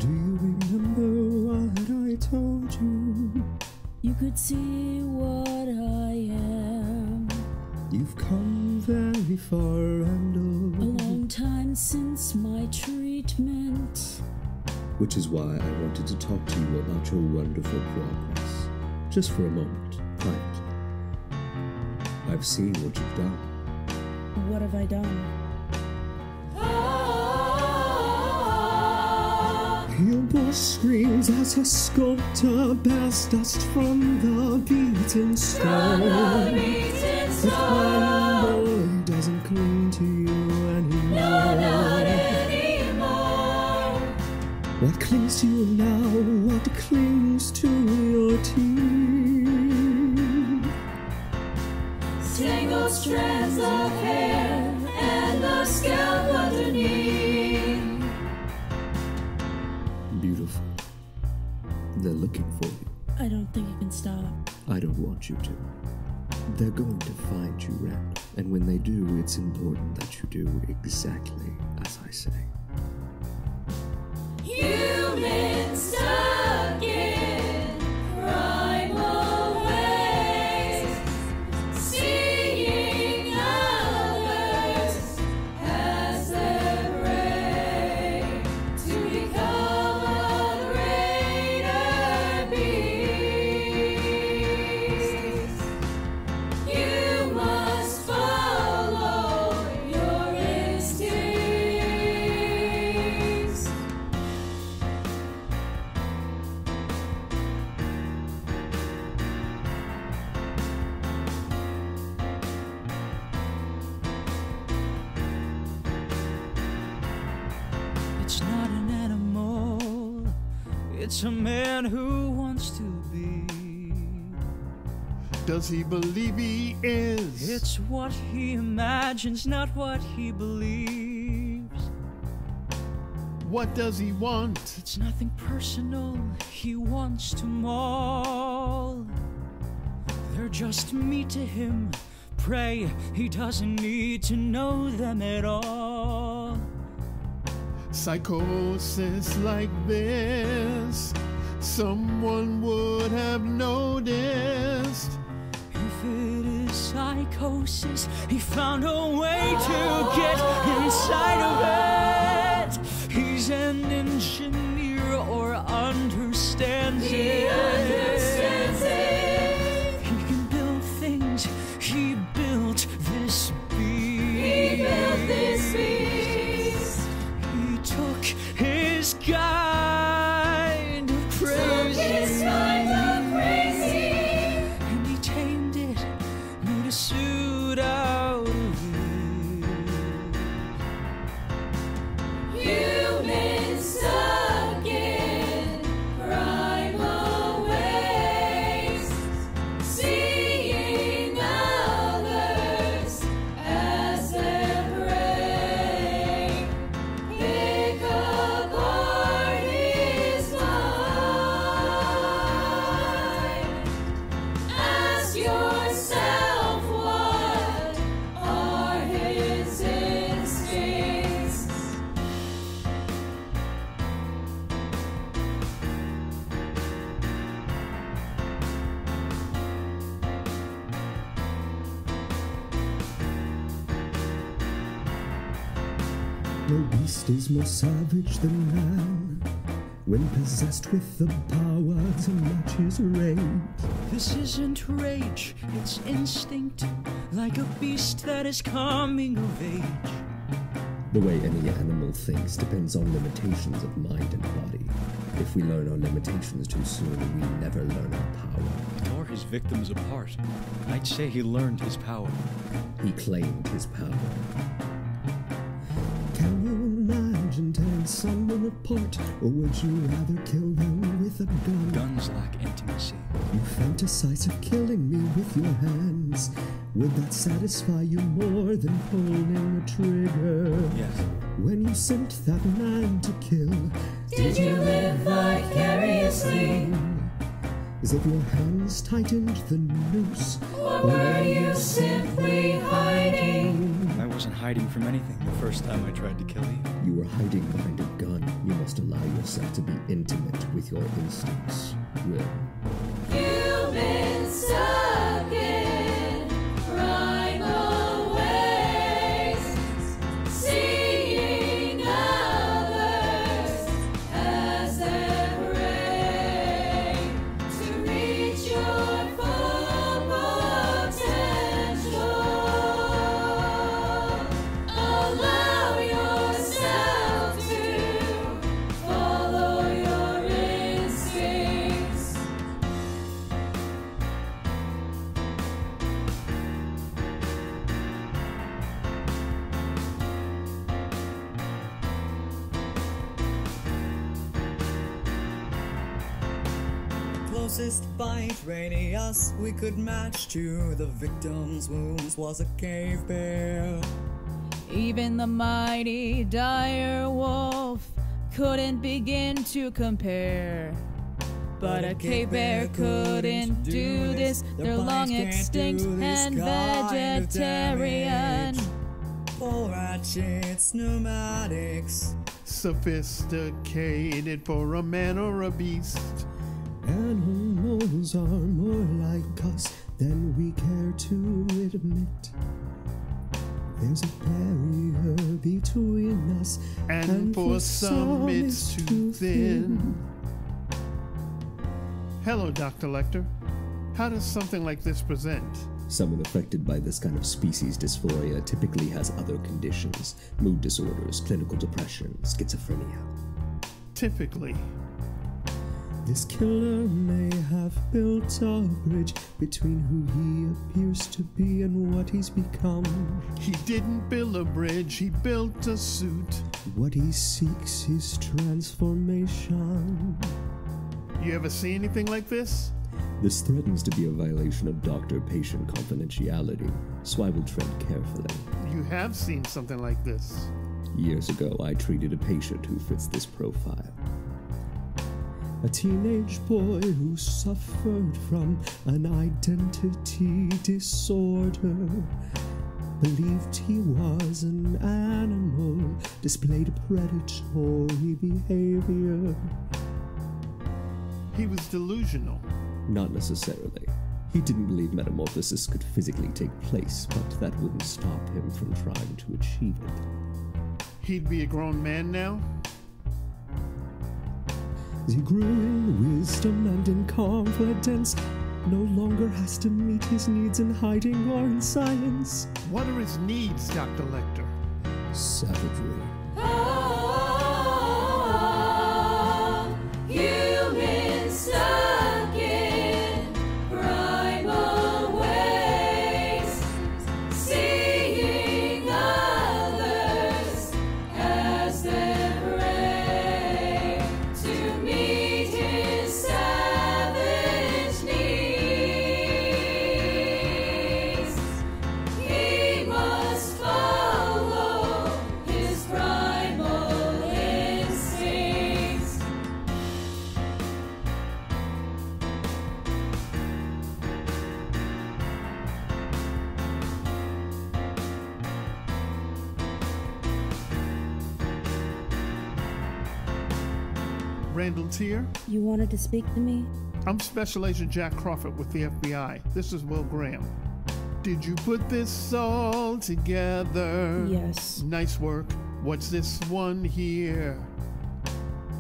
Do you remember what I told you? You could see what I am. You've come very far, A long time since my treatment. Which is why I wanted to talk to you about your wonderful progress. Just for a moment, privately. I've seen what you've done. What have I done? Your boss screams as her sculptor bears dust from the beaten stone. the beaten But one boy doesn't cling to you anymore. No, not anymore. What clings to you now? What clings to your teeth? Tangled strands of hair and the scalp underneath. Beautiful. They're looking for you. I don't think you can stop. I don't want you to. They're going to find you, Ren. And when they do, it's important that you do exactly as I say. Humans stuck it's a man who wants to be. Does he believe he is? It's what he imagines, not what he believes. What does he want? It's nothing personal, he wants to maul. They're just meat to him, Pray he doesn't need to know them at all. Psychosis like this, someone would have noticed. If it is psychosis, he found a way to get inside of it. Savage than man when possessed with the power to match his rage. This isn't rage, it's instinct, like a beast that is coming of age. The way any animal thinks depends on limitations of mind and body. If we learn our limitations too soon, we never learn our power. Tore his victims apart. I'd say he learned his power. He claimed his power. Imagine tearing someone apart, or would you rather kill them with a gun? Guns lack intimacy. You fantasize of killing me with your hands. Would that satisfy you more than pulling a trigger? Yes. When you sent that man to kill, Did you live vicariously? Is it your hands tightened the noose? Or were you simply hiding? I wasn't hiding from anything the first time I tried to kill you. You were hiding behind a gun. You must allow yourself to be intimate with your instincts, Will. Humans bite radius we could match to the victim's wounds was a cave bear. Even the mighty dire wolf couldn't begin to compare. But a cave bear couldn't do this. They're long extinct and vegetarian. Four ratchets, pneumatics. Sophisticated for a man or a beast. Animals are more like us than we care to admit. There's a barrier between us, And, for some it's too thin. Hello, Dr. Lecter. How does something like this present? Someone affected by this kind of species dysphoria typically has other conditions mood disorders, clinical depression, schizophrenia. Typically. This killer may have built a bridge between who he appears to be and what he's become. He didn't build a bridge, he built a suit. What he seeks is transformation. You ever see anything like this? This threatens to be a violation of doctor patient confidentiality, so I will tread carefully. You have seen something like this. Years ago, I treated a patient who fits this profile. A teenage boy who suffered from an identity disorder. Believed he was an animal, displayed predatory behavior. He was delusional. Not necessarily. He didn't believe metamorphosis could physically take place, but that wouldn't stop him from trying to achieve it. He'd be a grown man now? As he grew in wisdom and in confidence, no longer has to meet his needs in hiding or in silence. What are his needs, Dr. Lecter? Savagery. Ah, Human Randall Tier? You wanted to speak to me? I'm Special Agent Jack Crawford with the FBI. This is Will Graham. Did you put this all together? Yes. Nice work. What's this one here?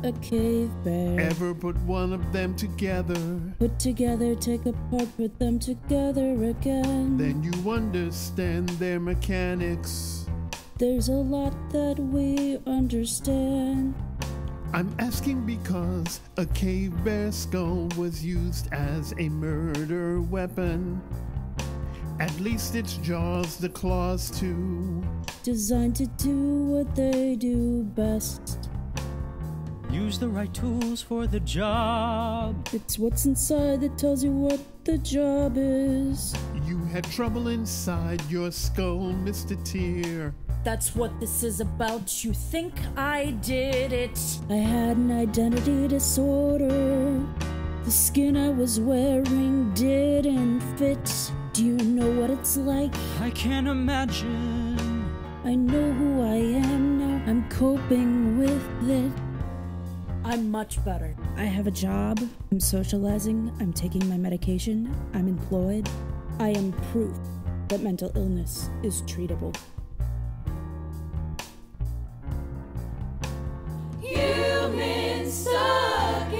A cave bear. Ever put one of them together? Put together, take apart, put them together again. Then you understand their mechanics. There's a lot that we understand. I'm asking because a cave bear skull was used as a murder weapon. At least its jaws, the claws too. Designed to do what they do best. Use the right tools for the job. It's what's inside that tells you what the job is. You had trouble inside your skull, Mr. Tier. That's what this is about. You think I did it? I had an identity disorder. The skin I was wearing didn't fit. Do you know what it's like? I can't imagine. I know who I am now. I'm coping with it. I'm much better. I have a job. I'm socializing. I'm taking my medication. I'm employed. I am proof that mental illness is treatable. Humans stuck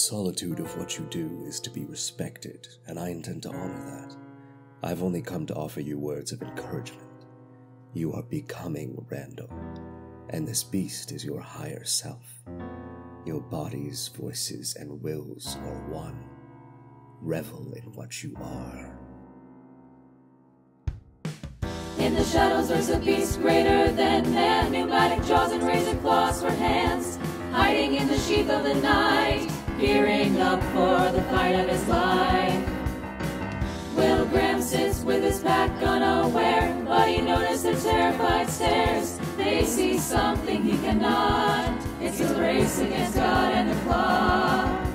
solitude of what you do is to be respected, and I intend to honor that. I've only come to offer you words of encouragement. You are becoming Randall, and this beast is your higher self. Your bodies, voices, and wills are one. Revel in what you are. In the shadows there's a beast greater than man, pneumatic jaws and razor claws for hands, hiding in the sheath of the night, gearing up for the fight of his life. Will Graham sits with his pack unaware, but he noticed their terrified stares. They see something he cannot. It's a race against God and the clock.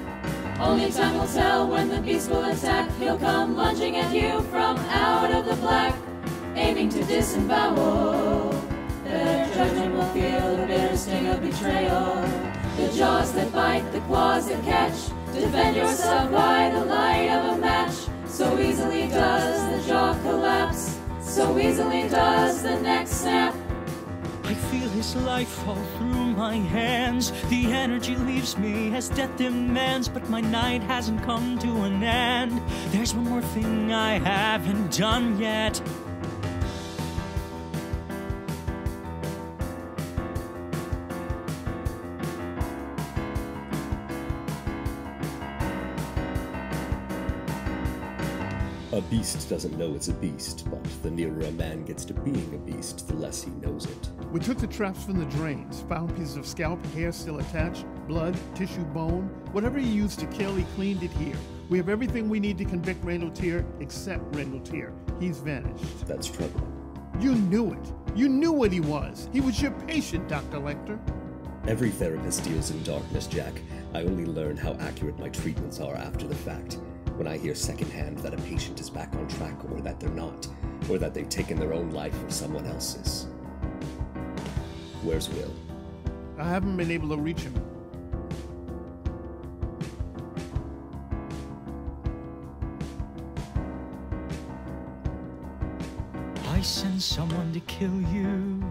Only time will tell when the beast will attack. He'll come lunging at you from out of the black, aiming to disembowel. Their judgment will feel the bitter sting of betrayal. The jaws that bite, the claws that catch. Defend yourself by the light of a match. So easily does the jaw collapse. So easily does the neck snap. I feel his life fall through my hands. The energy leaves me as death demands, but my night hasn't come to an end. There's one more thing I haven't done yet. A beast doesn't know it's a beast, but the nearer a man gets to being a beast, the less he knows it. We took the traps from the drains, found pieces of scalp, hair still attached, blood, tissue, bone. Whatever he used to kill, he cleaned it here. We have everything we need to convict Randall Tier except Randall Tier. He's vanished. That's troubling. You knew it. You knew what he was. He was your patient, Dr. Lecter. Every therapist deals in darkness, Jack. I only learn how accurate my treatments are after the fact. When I hear secondhand that a patient is back on track, or that they're not, or that they've taken their own life or someone else's. Where's Will? I haven't been able to reach him. I send someone to kill you.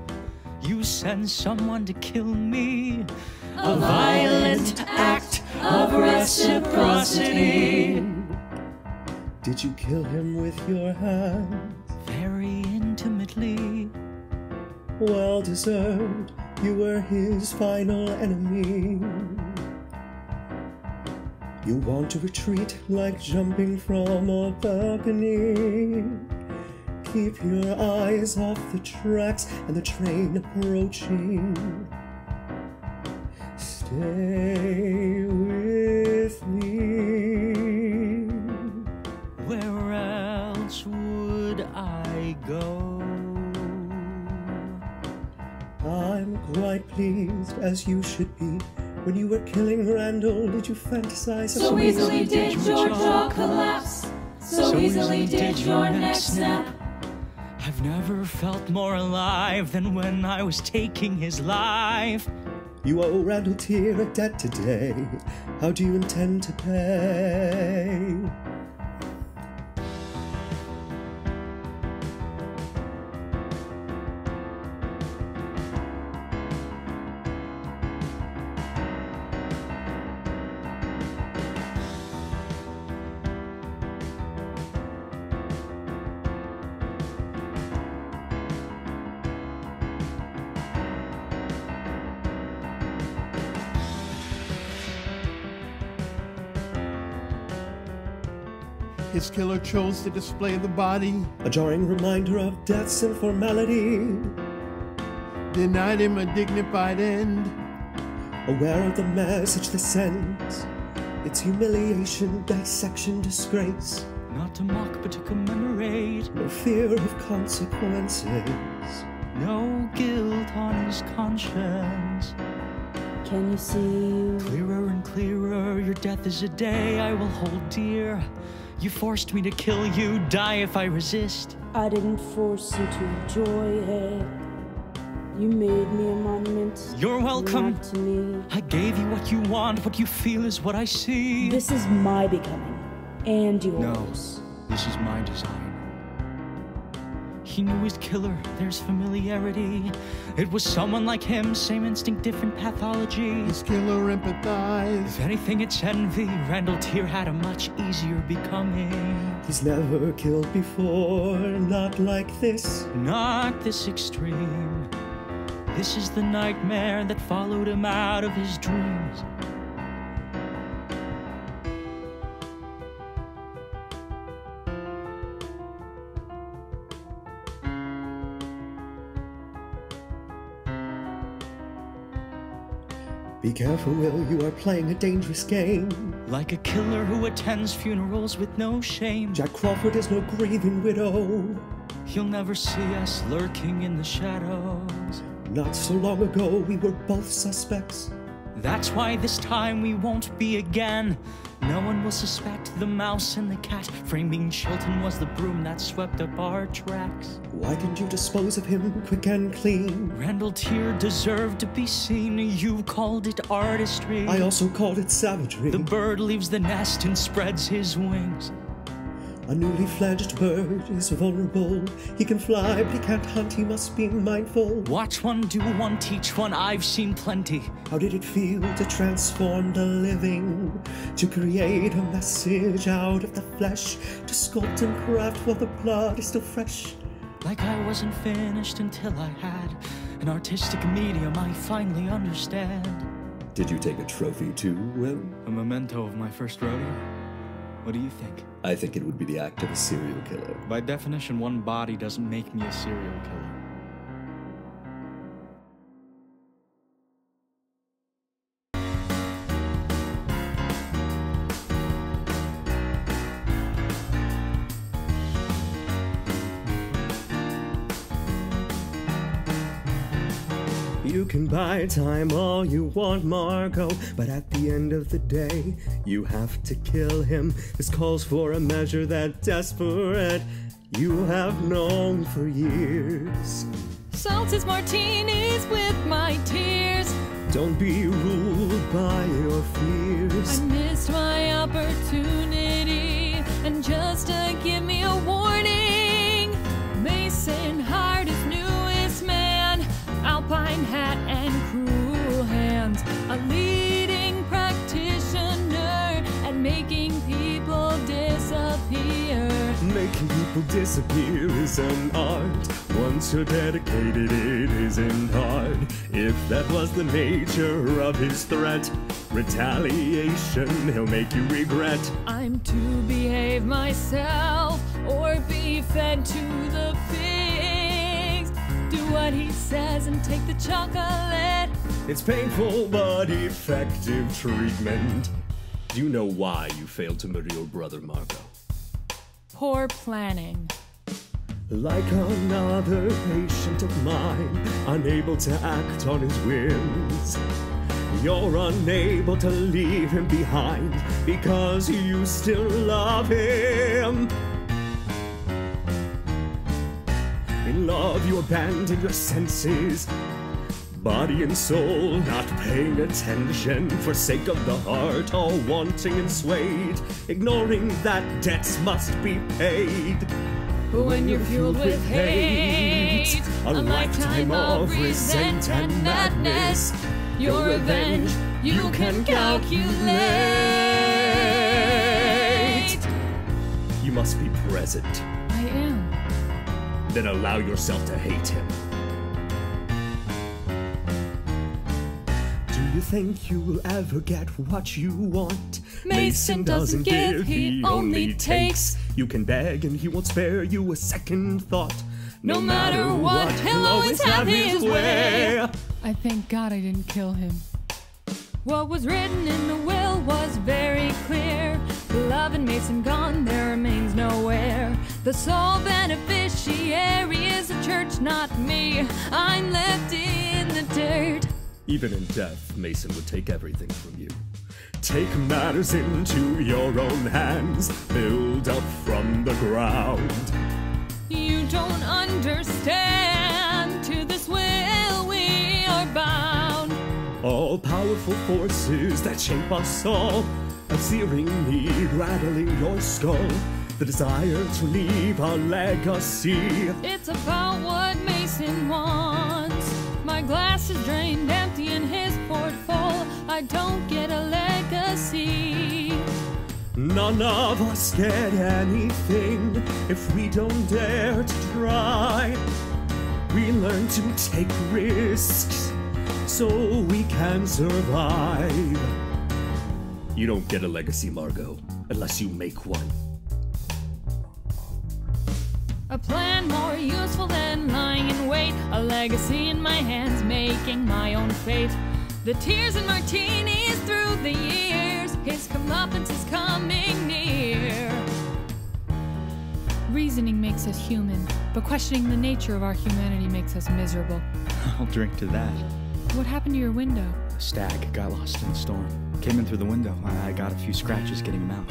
You send someone to kill me. A violent act of reciprocity. Did you kill him with your hand? Very intimately. Well deserved. You were his final enemy. You want to retreat like jumping from a balcony. Keep your eyes off the tracks and the train approaching. Stay with me. Where else would I go? I'm quite pleased, as you should be. When you were killing Randall, did you fantasize So easily did your jaw collapse. So easily did your neck snap. I've never felt more alive than when I was taking his life. You owe Randall Tier a debt today. How do you intend to pay? Killer chose to display the body, A jarring reminder of death's informality. denied him a dignified end. Aware of the message this sends. It's humiliation, dissection, disgrace. Not to mock, but to commemorate. No fear of consequences. No guilt on his conscience. Can you see? Clearer and clearer, your death is a day I will hold dear. You forced me to kill you, die if I resist. I didn't force you to enjoy it. You made me a monument. You're welcome. To me. I gave you what you want, what you feel is what I see. This is my becoming, and yours. No, this is my design. He knew his killer, there's familiarity. It was someone like him, same instinct, different pathology. His killer empathized. If anything, it's envy. Randall Tier had a much easier becoming. He's never killed before, not like this. Not this extreme. This is the nightmare that followed him out of his dreams. Be careful, Will, you are playing a dangerous game. Like a killer who attends funerals with no shame. Jack Crawford is no grieving widow. He'll never see us lurking in the shadows. Not so long ago, we were both suspects. That's why this time we won't be again. No one will suspect the mouse and the cat. Framing Chilton was the broom that swept up our tracks. Why didn't you dispose of him quick and clean? Randall Tier deserved to be seen. You called it artistry. I also called it savagery. The bird leaves the nest and spreads his wings. A newly fledged bird is vulnerable. He can fly, but he can't hunt. He must be mindful. Watch one, do one, teach one. I've seen plenty. How did it feel to transform the living? To create a message out of the flesh? To sculpt and craft while the blood is still fresh? Like I wasn't finished until I had an artistic medium I finally understand. Did you take a trophy too, Will? A memento of my first rodeo? What do you think? I think it would be the act of a serial killer. By definition, one body doesn't make me a serial killer. You can buy time all you want, Margot, but at the end of the day, you have to kill him. This calls for a measure that desperate you have known for years. Salted martinis with my tears. Don't be ruled by your fears. I missed my opportunity, and just to give me a warning, Mason hired his newest man, Alpine hat and cruel hands, a leading practitioner at making people disappear. Making people disappear is an art. Once you're dedicated, it isn't hard. If that was the nature of his threat, retaliation he'll make you regret. I'm to behave myself or be fed to the pigs. Do what he says and take the chocolate. It's painful but effective treatment. Do you know why you failed to murder your brother, Margot? Poor planning. Like another patient of mine, unable to act on his whims. You're unable to leave him behind because you still love him. In love, you abandon your senses, body and soul, not paying attention for sake of the heart, all wanting and swayed, ignoring that debts must be paid. But when you're fueled with hate, a lifetime of resent and madness, your revenge you can calculate. You must be present. I. Then allow yourself to hate him. Do you think you will ever get what you want? Mason doesn't give, he only takes. You can beg and he won't spare you a second thought. No matter what, he'll always have his way. I thank God I didn't kill him. What was written in the will was very clear. Love and Mason gone, there remains nowhere. The sole beneficiary is the church, not me. I'm left in the dirt. Even in death, Mason would take everything from you. Take matters into your own hands, build up from the ground. You don't understand. To this will we are bound. All powerful forces that shape us all, a searing need rattling your skull. the desire to leave a legacy. It's about what Mason wants. My glass is drained empty and his poured full. I don't get a legacy. None of us get anything if we don't dare to try. We learn to take risks so we can survive. You don't get a legacy, Margot, unless you make one. A plan more useful than lying in wait. A legacy in my hands, making my own fate. The tears and martinis through the years. His comeuppance is coming near. Reasoning makes us human, but questioning the nature of our humanity makes us miserable. I'll drink to that. What happened to your window? A stag got lost in the storm. Came in through the window. I I got a few scratches getting him out.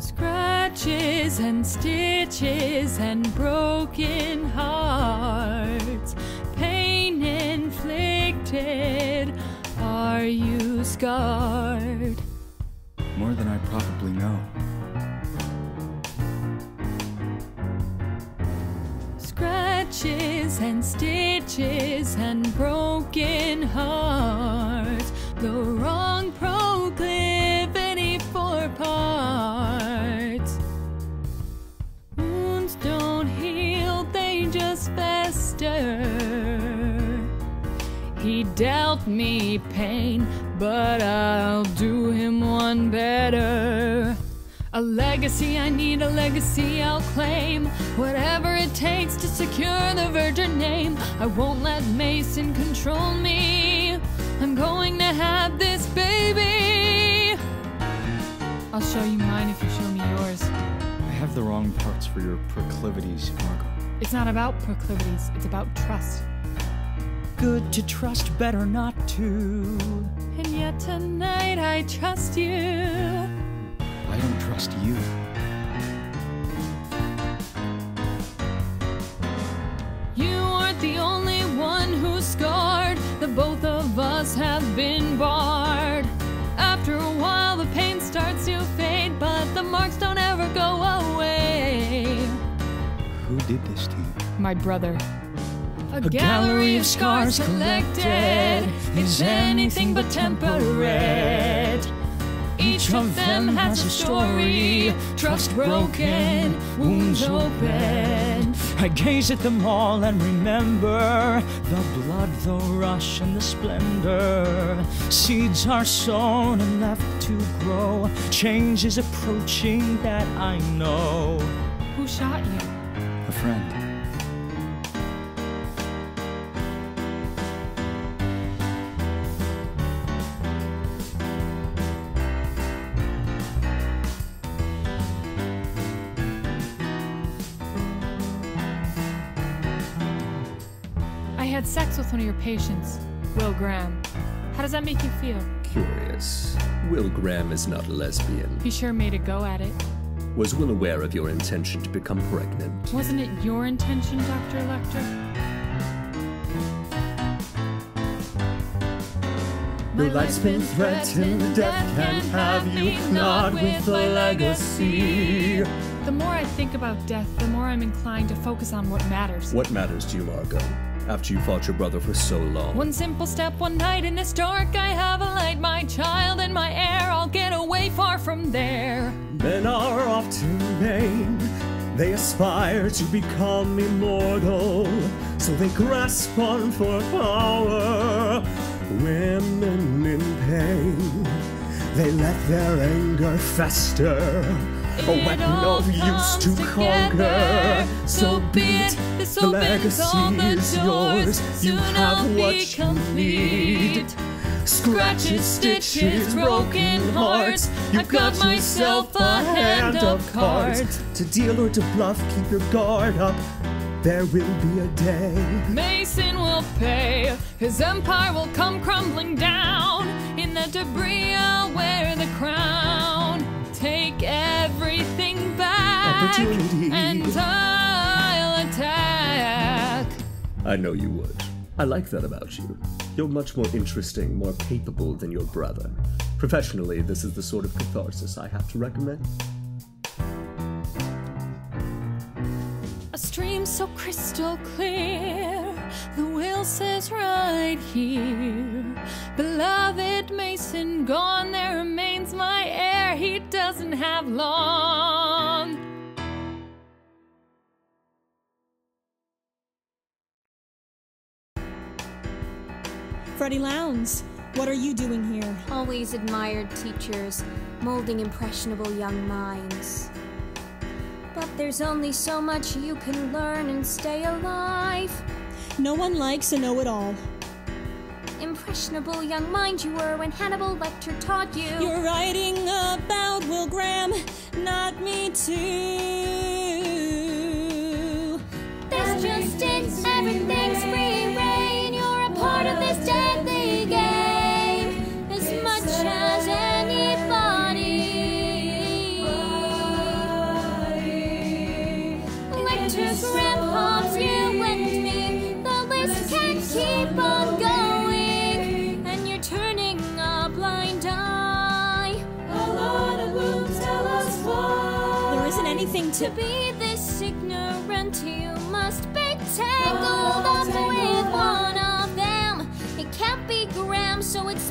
Scratches and stitches and broken hearts, pain inflicted. Are you scarred? More than I probably know. Scratches and stitches and broken hearts, the wrong proclivity for parts. Wounds don't heal, they just fester. He dealt me pain, but I'll do him one better. A legacy, I need a legacy, I'll claim. Whatever secure the virgin name. I won't let Mason control me. I'm going to have this baby. I'll show you mine if you show me yours. I have the wrong parts for your proclivities, Margot. It's not about proclivities, it's about trust. Good to trust, better not to. And yet tonight I trust you. I don't trust you. The only one who's scarred. The both of us have been barred. After a while, the pain starts to fade, but the marks don't ever go away. Who did this to you? My brother. A, A gallery of scars collected is anything but temperate. Each of them has a story, trust broken, wounds open. I gaze at them all and remember the blood, the rush, and the splendor. Seeds are sown and left to grow. Change is approaching, that I know. Who shot you? A friend. One of your patients, Will Graham. How does that make you feel? Curious. Will Graham is not a lesbian. He sure made a go at it. Was Will aware of your intention to become pregnant? Wasn't it your intention, Dr. Lecter? Your life's been threatened, death can't have you not with a legacy. The more I think about death, the more I'm inclined to focus on what matters. What matters to you, Margot? After you fought your brother for so long. One simple step, one night in this dark, I have a light, my child and my heir. I'll get away far from there. Men are often vain. They aspire to become immortal, so they grasp on for power. Women in pain, they let their anger fester. A weapon of use to conquer. So be it. This The opens all legacy the is doors. yours. You Soon have I'll what be you complete. need. Scratches, stitches, broken hearts. You've got myself a hand of cards. To deal or to bluff, keep your guard up. There will be a day. Mason will pay. His empire will come crumbling down. In the debris, I'll wear the crown. Opportunity. And I'll attack. I know you would. I like that about you. You're much more interesting, more capable than your brother. Professionally, this is the sort of catharsis I have to recommend. A stream so crystal clear, the will says right here. Beloved Mason gone, there remains my heir, he doesn't have long. Freddie Lounds, what are you doing here? Always admired teachers, molding impressionable young minds. But there's only so much you can learn and stay alive. No one likes a know it all. Impressionable young mind you were when Hannibal Lecter taught you. You're writing about Will Graham, not me too. This just it, everything's free reign. You're a part of this deadly game as much as anybody. Like Lectures, grandpas, you and me. The list can keep on going, and you're turning a blind eye. A lot of books tell us why. There isn't anything To to. be this ignorant, you must be tangled up with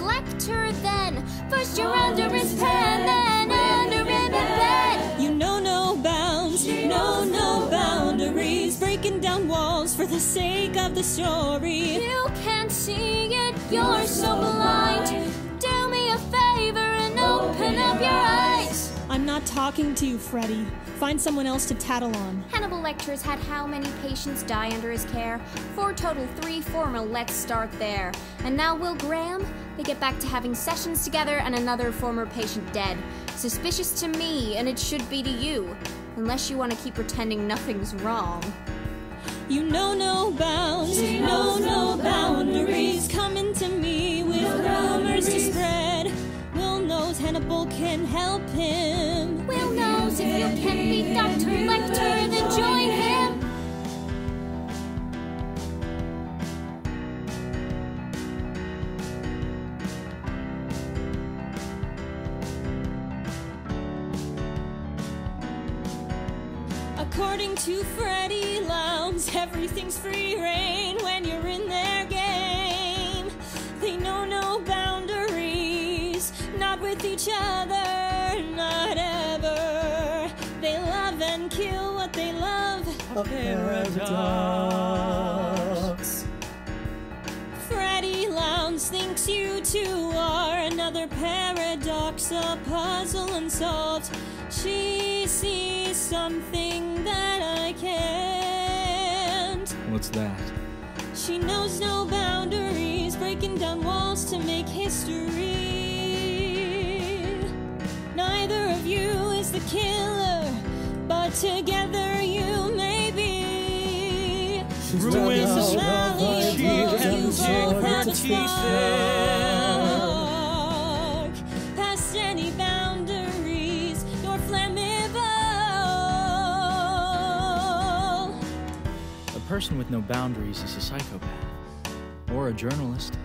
it's then. First you're under his pen, then under in bed. You know no bounds, no, no boundaries. Breaking down walls for the sake of the story. You can't see it, you're so blind. Do me a favor and open up your eyes. I'm not talking to you, Freddie. Find someone else to tattle on. Hannibal Lecter's had how many patients die under his care? Four total, three former, let's start there. And now Will Graham? They get back to having sessions together and another former patient dead. Suspicious to me, and it should be to you. Unless you want to keep pretending nothing's wrong. You know no bounds, no, no boundaries. Coming to me with rumors to spread. Will knows Hannibal can help him. Will knows if you can beat Dr. Lecter, According to Freddie Lounds, everything's free reign when you're in their game. They know no boundaries, not with each other, not ever. They love and kill what they love. A paradox. Freddie Lounds thinks you two are another paradox, a puzzle unsolved. She sees something that I can't. What's that? She knows no boundaries, breaking down walls to make history. Neither of you is the killer, but together you may be. Ruins the valley you both take her a person with no boundaries is a psychopath. Or a journalist.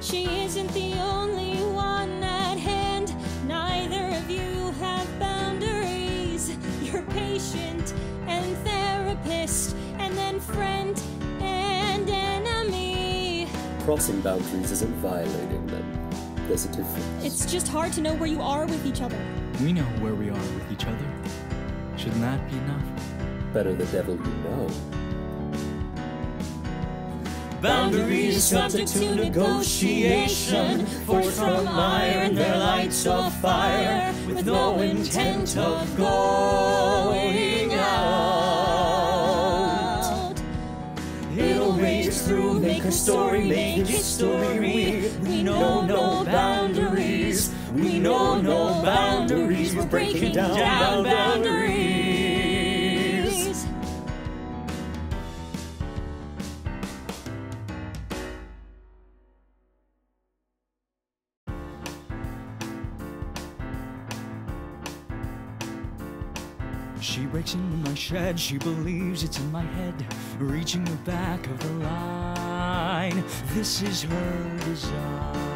She isn't the only one at hand. Neither of you have boundaries. You're patient and therapist, and then friend and enemy. Crossing boundaries isn't violating them. There's a difference. It's just hard to know where you are with each other. We know where we are with each other. Shouldn't that be enough? Better the devil you know. Boundaries subject to negotiation, forged from iron, their lights of fire, with no intent of going out. It'll rage through, make her story, make a history. We know no boundaries, we know no boundaries. We're breaking down boundaries. She believes it's in my head, reaching the back of the line. This is her design.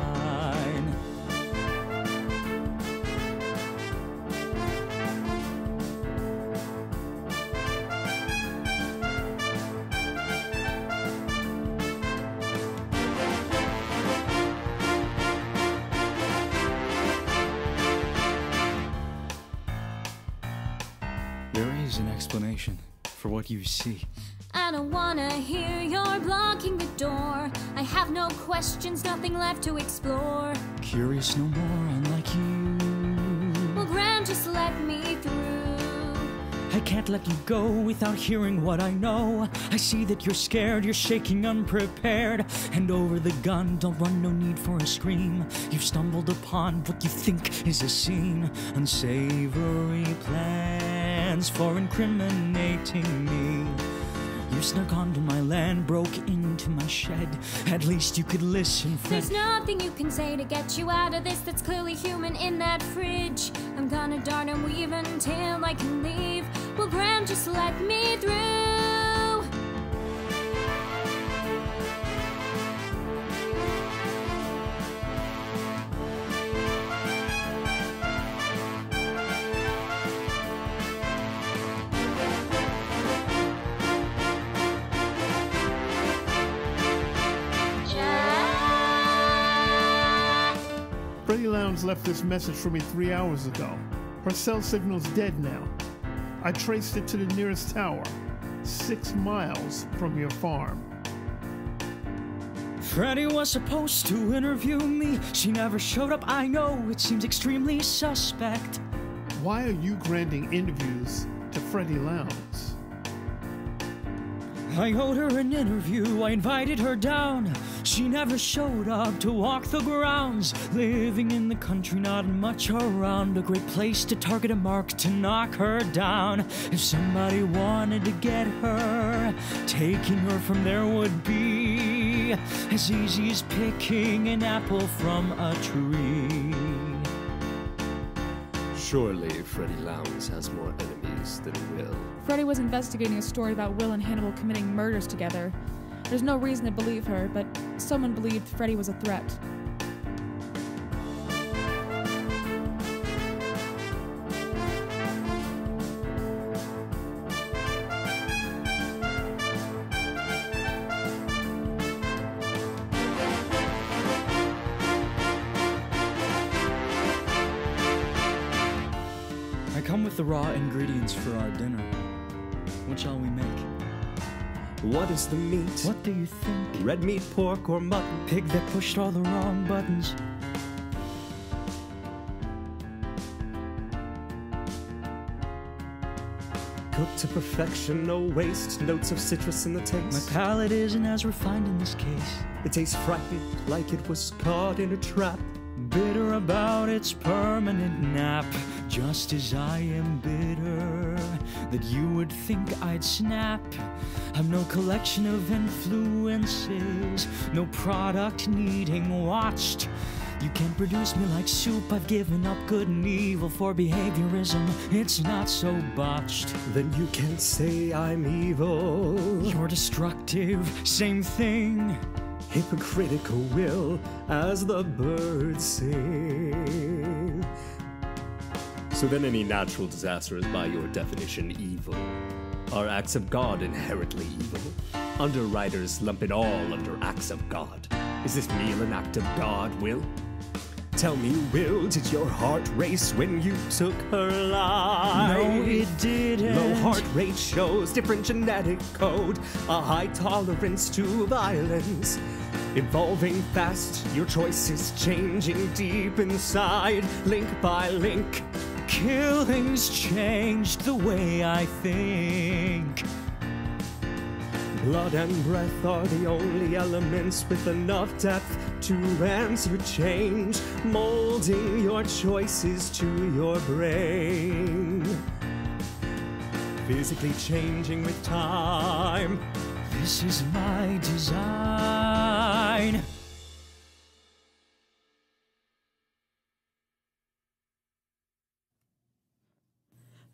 Have no questions, nothing left to explore. Curious no more, unlike you. Will Graham, just let me through. I can't let you go without hearing what I know. I see that you're scared, you're shaking unprepared. And over the gun, don't run, no need for a scream. You've stumbled upon what you think is a scene. Unsavory plans for incriminating me. You snuck onto my land, broke into my shed. At least you could listen, friend. There's nothing you can say to get you out of this that's clearly human in that fridge. I'm gonna darn and weave until I can leave. Will Graham, just let me through. Lounds left this message for me three hours ago. Her cell signal's dead now. I traced it to the nearest tower, six miles from your farm. Freddie was supposed to interview me. She never showed up, I know. It seems extremely suspect. Why are you granting interviews to Freddie Lounds? I owed her an interview, I invited her down. She never showed up to walk the grounds. Living in the country, not much around. A great place to target a mark to knock her down. If somebody wanted to get her, taking her from there would be as easy as picking an apple from a tree. Surely Freddie Lounds has more enemies than Will. Freddie was investigating a story about Will and Hannibal committing murders together. There's no reason to believe her, but someone believed Freddie was a threat. I come with the raw ingredients for our dinner. What is the meat? What do you think? Red meat, pork, or mutton? Pig that pushed all the wrong buttons. Cooked to perfection, no waste, notes of citrus in the taste. My palate isn't as refined in this case. It tastes frightened, like it was caught in a trap. Bitter about its permanent nap, just as I am bitter that you would think I'd snap. I'm no collection of influences, no product needing watched. You can't produce me like soup. I've given up good and evil for behaviorism. It's not so botched. Then you can't say I'm evil. You're destructive, same thing. Hypocritical will as the birds sing. So then any natural disaster is by your definition evil. Are acts of God inherently evil? Underwriters lump it all under acts of God. Is this meal an act of God, Will? Tell me, Will, did your heart race when you took her life? No, it didn't. Low heart rate shows different genetic code, a high tolerance to violence. Evolving fast, your choices changing deep inside, link by link. Killing's changed the way I think. Blood and breath are the only elements with enough depth to answer change, molding your choices to your brain. Physically changing with time. This is my design.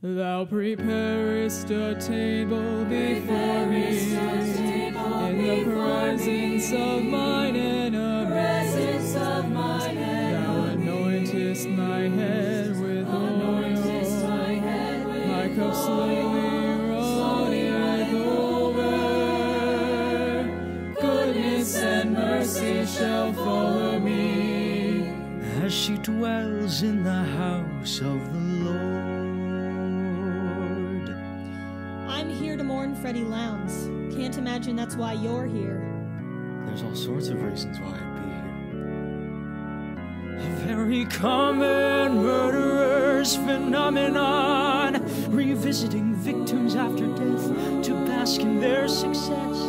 Thou preparest a table before me in the presence of mine enemies. Thou anointest my head with oil. My cup slowly runneth over. Goodness and mercy shall follow me. as she dwells in the house of the Lord. To mourn Freddie Lounds. Can't imagine that's why you're here. There's all sorts of reasons why I'd be here. A very common murderer's phenomenon, revisiting victims after death to bask in their success.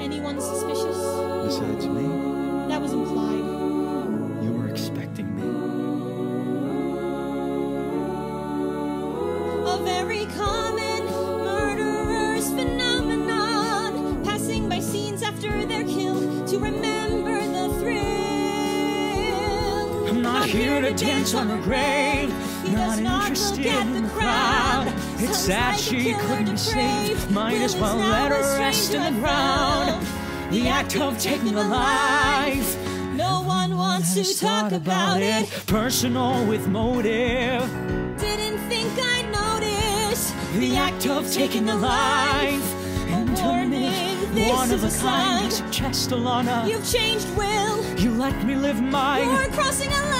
Anyone suspicious? Besides me, here to dance on her grave, not interested in the crowd. It's sad she couldn't be saved, might as well let her rest in the ground. The act of taking a life. No one wants to talk about it. Personal with motive. Didn't think I'd notice The act of taking a life. And. This one of a kind. Suggest Alana. You've changed, Will. You let me live mine. You're crossing a line.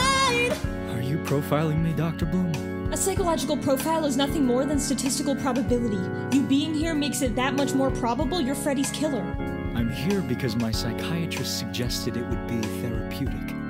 Profiling me, Dr. Bloom? A psychological profile is nothing more than statistical probability. You being here makes it that much more probable you're Freddie's killer. I'm here because my psychiatrist suggested it would be therapeutic.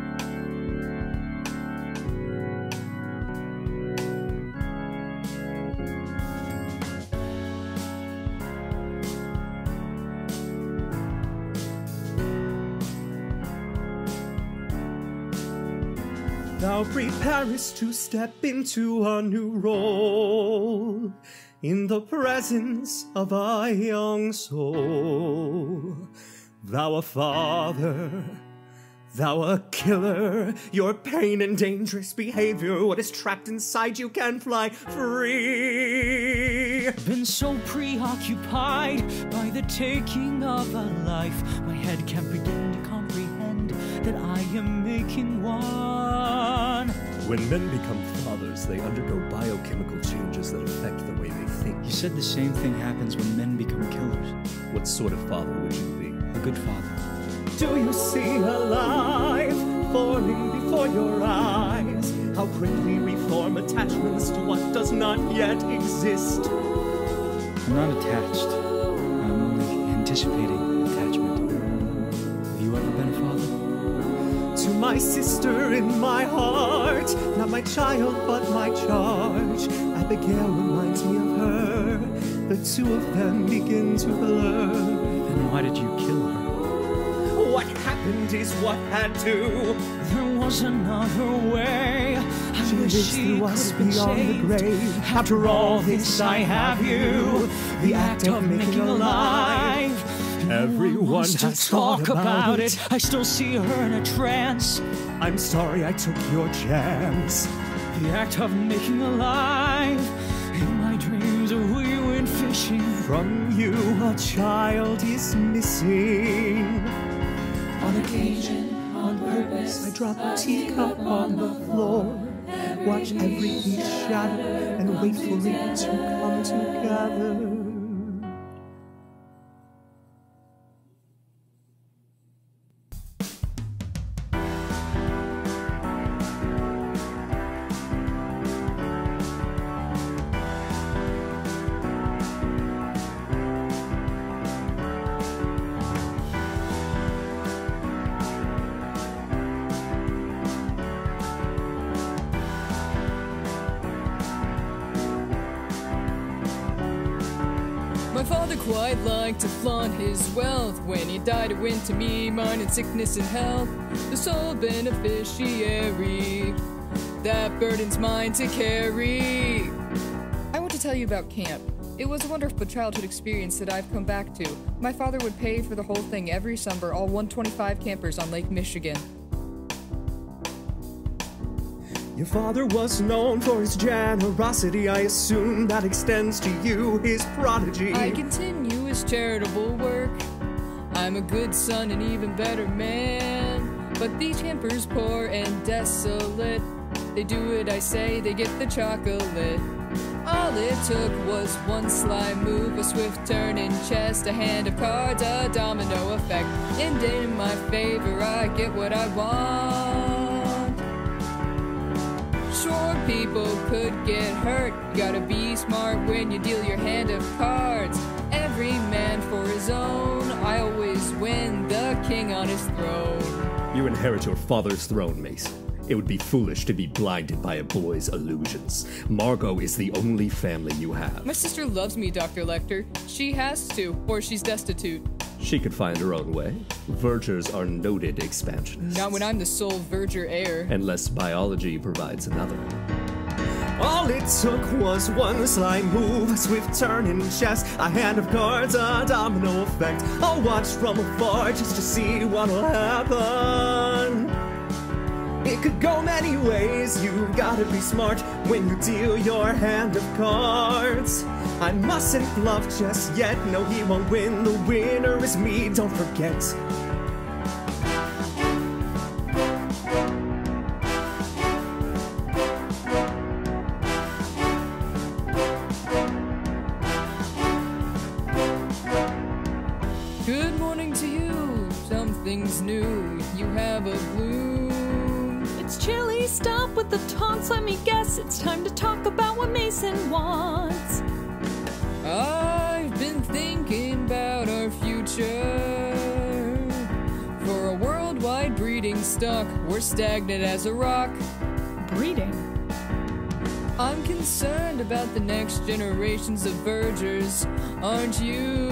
Preparest to step into a new role in the presence of a young soul. Thou a father, thou a killer. Your pain and dangerous behavior, what is trapped inside you can fly free. Been so preoccupied by the taking of a life, my head can't begin to comprehend that I am making one. When men become fathers, they undergo biochemical changes that affect the way they think. You said the same thing happens when men become killers. What sort of father would you be? A good father. Do you see a life forming before your eyes? How quickly we form attachments to what does not yet exist. I'm not attached. I'm only anticipating attachment. Have you ever been a father? My sister in my heart, not my child but my charge. Abigail reminds me of her. The two of them begin to blur. Then why did you kill her? What happened is what had to. There was another way. I She wish lives she through us could be beyond the grave. After all this, I have you. The act of making alive. Everyone wants to has talk about about it. it. I still see her in a trance. I'm sorry I took your chance. The act of making a alive. In my dreams, we went fishing. From you, a child is missing. On occasion, on purpose, I drop a teacup on the floor. Watch every shatter and wait for it to come together. He died, it went to me, mine in sickness and health. The sole beneficiary. That burden's mine to carry. I want to tell you about camp. It was a wonderful childhood experience that I've come back to. My father would pay for the whole thing every summer, all 125 campers on Lake Michigan. Your father was known for his generosity. I assume that extends to you, his prodigy. I continue his charitable work. I'm a good son and even better man. But these campers poor and desolate. They do what I say, they get the chocolate. All it took was one sly move, a swift turn in chest, a hand of cards, a domino effect. And in my favor, I get what I want. Sure, people could get hurt. You gotta be smart when you deal your hand of cards. Every man for his own. The king on his throne. You inherit your father's throne, Mason. It would be foolish to be blinded by a boy's illusions. Margot is the only family you have. My sister loves me, Dr. Lecter. She has to, or she's destitute. She could find her own way. Vergers are noted expansionists. Not when I'm the sole Verger heir. Unless biology provides another. All it took was one sly move, a swift turn in chess, a hand of cards, a domino effect. I'll watch from afar just to see what'll happen. It could go many ways, you've gotta be smart when you deal your hand of cards. I mustn't bluff just yet, no, he won't win. The winner is me, don't forget. The taunts. Let me guess, it's time to talk about what Mason wants. I've been thinking about our future. For a worldwide breeding stock, we're stagnant as a rock. Breeding? I'm concerned about the next generations of Vergers, aren't you?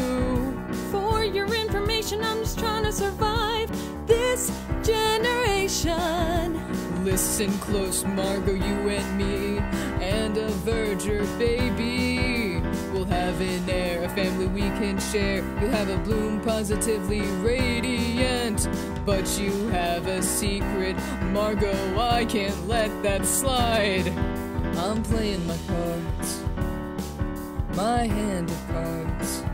For your information, I'm just trying to survive this generation. Listen close, Margot, you and me, and a Verger baby. We'll have an heir, a family we can share. You'll have a bloom positively radiant. But you have a secret, Margot, I can't let that slide. I'm playing my cards, my hand of cards.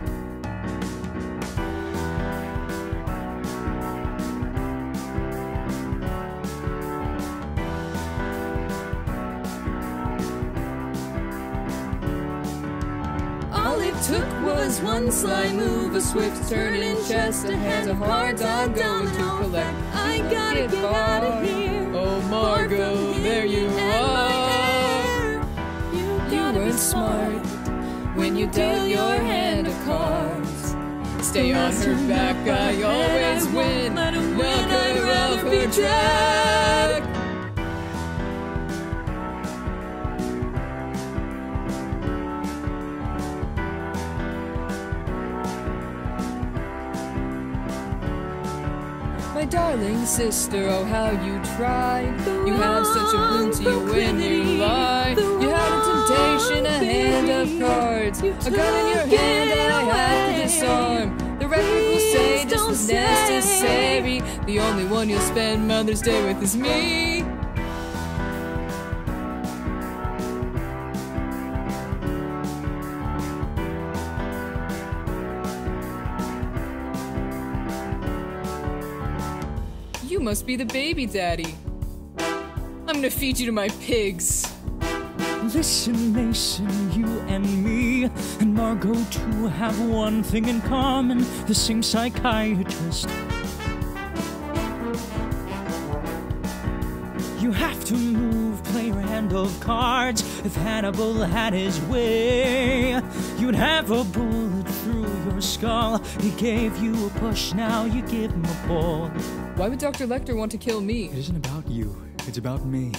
Was one sly move, a swift turn in chess, a hand of cards, a domino collect. I gotta get out of here. Oh, Margot, there you are. You weren't smart when you dealt your hand of cards. Stay on her back, I always win. Knock her off her track. Darling sister, oh how you tried. You have such a bloom to you when you lie. You had a temptation, a hand of cards. A gun in your hand, I have to disarm. The record will say just as necessary. The only one you'll spend Mother's Day with is me. Must be the baby daddy. I'm gonna feed you to my pigs. Listen, Mason, you and me and Margot too have one thing in common the same psychiatrist. You have to move, play your hand of cards. If Hannibal had his way, you'd have a bullet through your skull. He gave you a push, now you give him a pull. Why would Dr. Lecter want to kill me? It isn't about you, it's about me.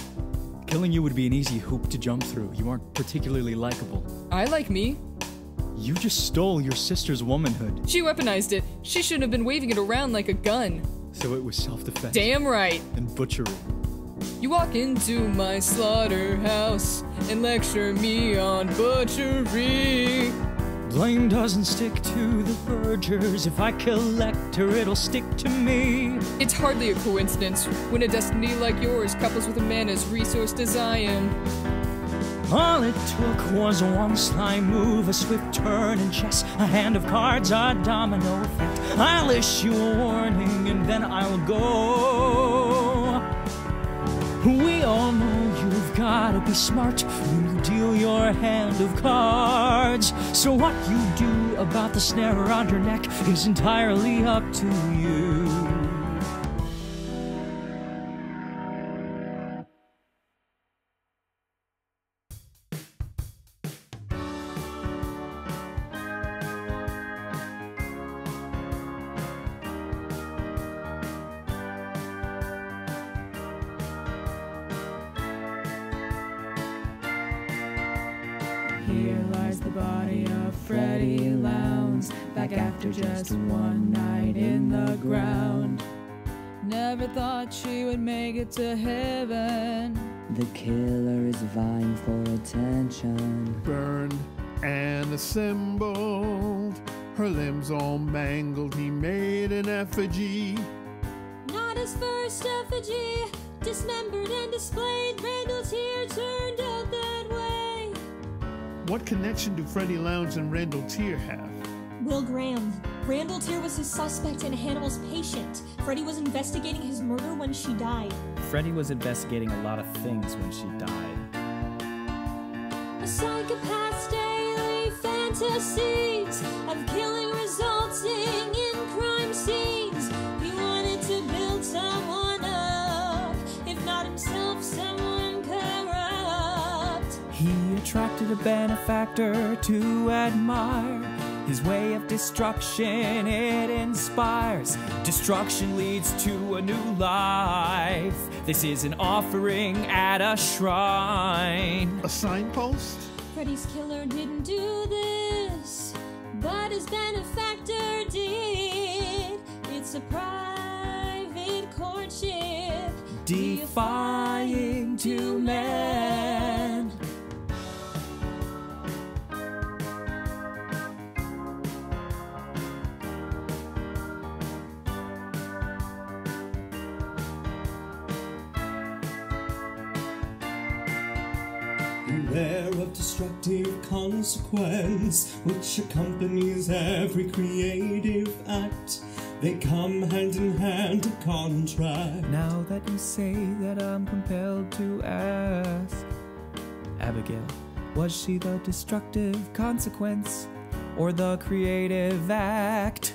Killing you would be an easy hoop to jump through. You aren't particularly likable. I like me. You just stole your sister's womanhood, She weaponized it. She shouldn't have been waving it around like a gun. so it was self defense. Damn right. And butchery. You walk into my slaughterhouse and lecture me on butchery. Blame doesn't stick to the Vergers. If I collect her, it'll stick to me. It's hardly a coincidence when a destiny like yours couples with a man as resourced as I am. All it took was one sly move, a swift turn in chess, a hand of cards, a domino effect. I'll issue a warning and then I'll go. We all know you've gotta be smart when you your hand of cards. So what you do about the snare around your neck is entirely up to you. Back after just one night in the ground. Never thought she would make it to heaven. The killer is vying for attention. Burned and assembled, her limbs all mangled, he made an effigy. Not his first effigy, dismembered and displayed. Randall Tier turned out that way. What connection do Freddie Lounds and Randall Tier have? Will Graham. Randall Tier was his suspect and Hannibal's patient. Freddie was investigating his murder when she died. Freddie was investigating a lot of things when she died. A psychopath's daily fantasies of killing resulting in crime scenes. He wanted to build someone up, if not himself, someone corrupt. He attracted a benefactor to admire. His way of destruction, it inspires. Destruction leads to a new life. This is an offering at a shrine. A signpost? Freddie's killer didn't do this, but his benefactor did. It's a private courtship, Defying two men. Of destructive consequence, which accompanies every creative act. They come hand in hand to contract. Now that you say that, I'm compelled to ask Abigail, was she the destructive consequence or the creative act?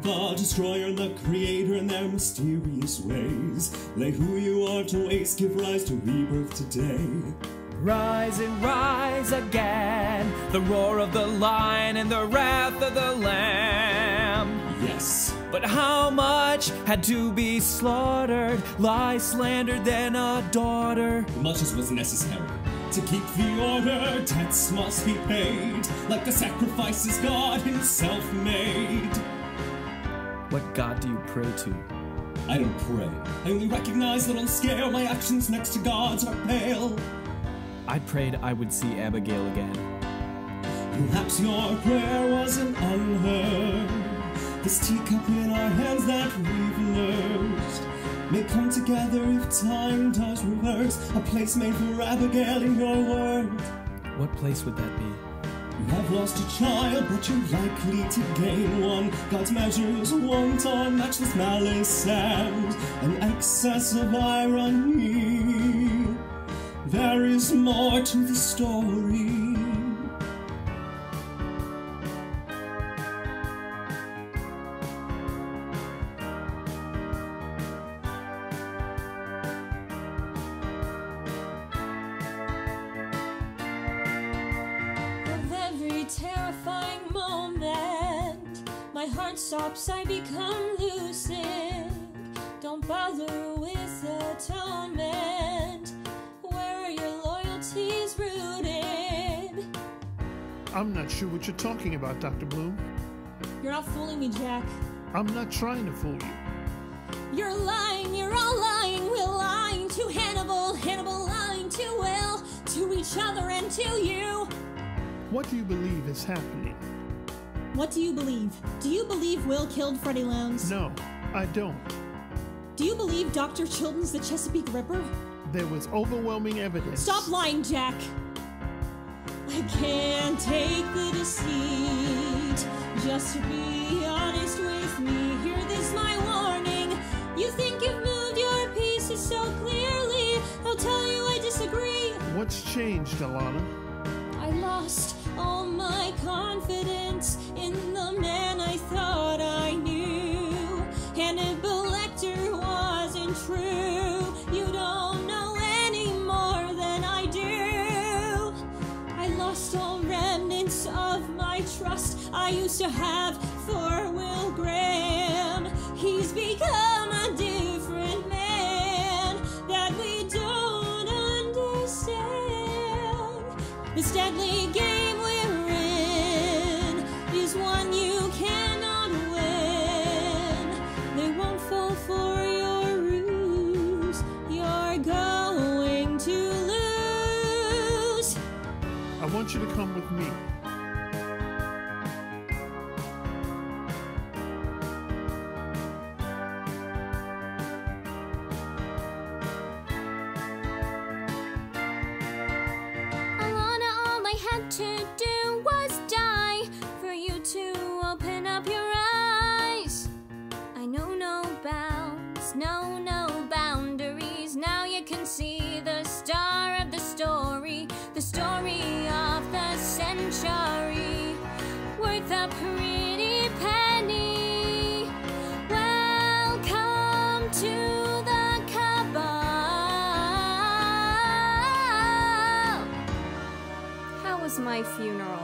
The destroyer and the creator in their mysterious ways. Lay who you are to waste, give rise to rebirth today. Rise and rise again, the roar of the lion and the wrath of the lamb. Yes. But how much had to be slaughtered? Lie slandered, then a daughter. Much as was necessary. To keep the order, debts must be paid, like the sacrifices God Himself made. What God do you pray to? I don't pray. I only recognize that on scale my actions next to God's are pale. I prayed I would see Abigail again. Perhaps your prayer wasn't unheard. This teacup in our hands that we've nursed may come together if time does reverse. A place made for Abigail in your world. What place would that be? You have lost a child, but you're likely to gain one. God's measures won't unmatch this malice and an excess of irony. There is more to the story. Terrifying moment, my heart stops, I become lucid. Don't bother with atonement. I'm not sure what you're talking about, Dr. Bloom. You're not fooling me, Jack. I'm not trying to fool you. You're lying, you're all lying. We're lying to Hannibal, Hannibal lying to Will, to each other and to you. What do you believe is happening? What do you believe? Do you believe Will killed Freddie Lounds? No, I don't. Do you believe Dr. Chilton's the Chesapeake Ripper? There was overwhelming evidence. Stop lying, Jack! I can't take the deceit. Just to be honest with me, hear this my warning. You think you've moved your pieces so clearly. I'll tell you I disagree. What's changed, Alana? I lost all my confidence in the man I thought I knew. I used to have for Will Graham. He's become a different man that we don't understand. This dead only game we're in is one you cannot win. They won't fall for your ruse. You're going to lose. I want you to come with me. My funeral?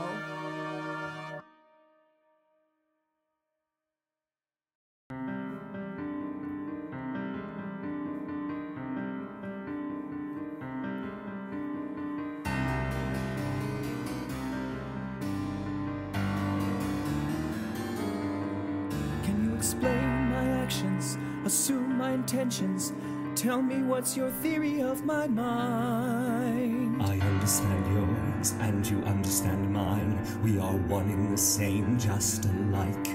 Can you explain my actions? Assume my intentions? Tell me what's your theory of my mind? I understand yours, and you understand mine. We are one in the same, just alike.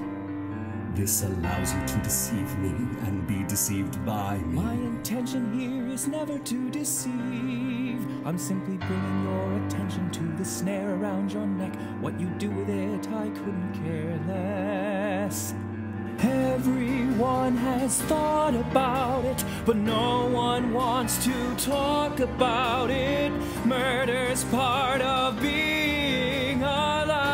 This allows you to deceive me and be deceived by me. My intention here is never to deceive. I'm simply bringing your attention to the snare around your neck. What you do with it, I couldn't care less. Everyone has thought about it, but no one wants to talk about it. Murder's part of being alive.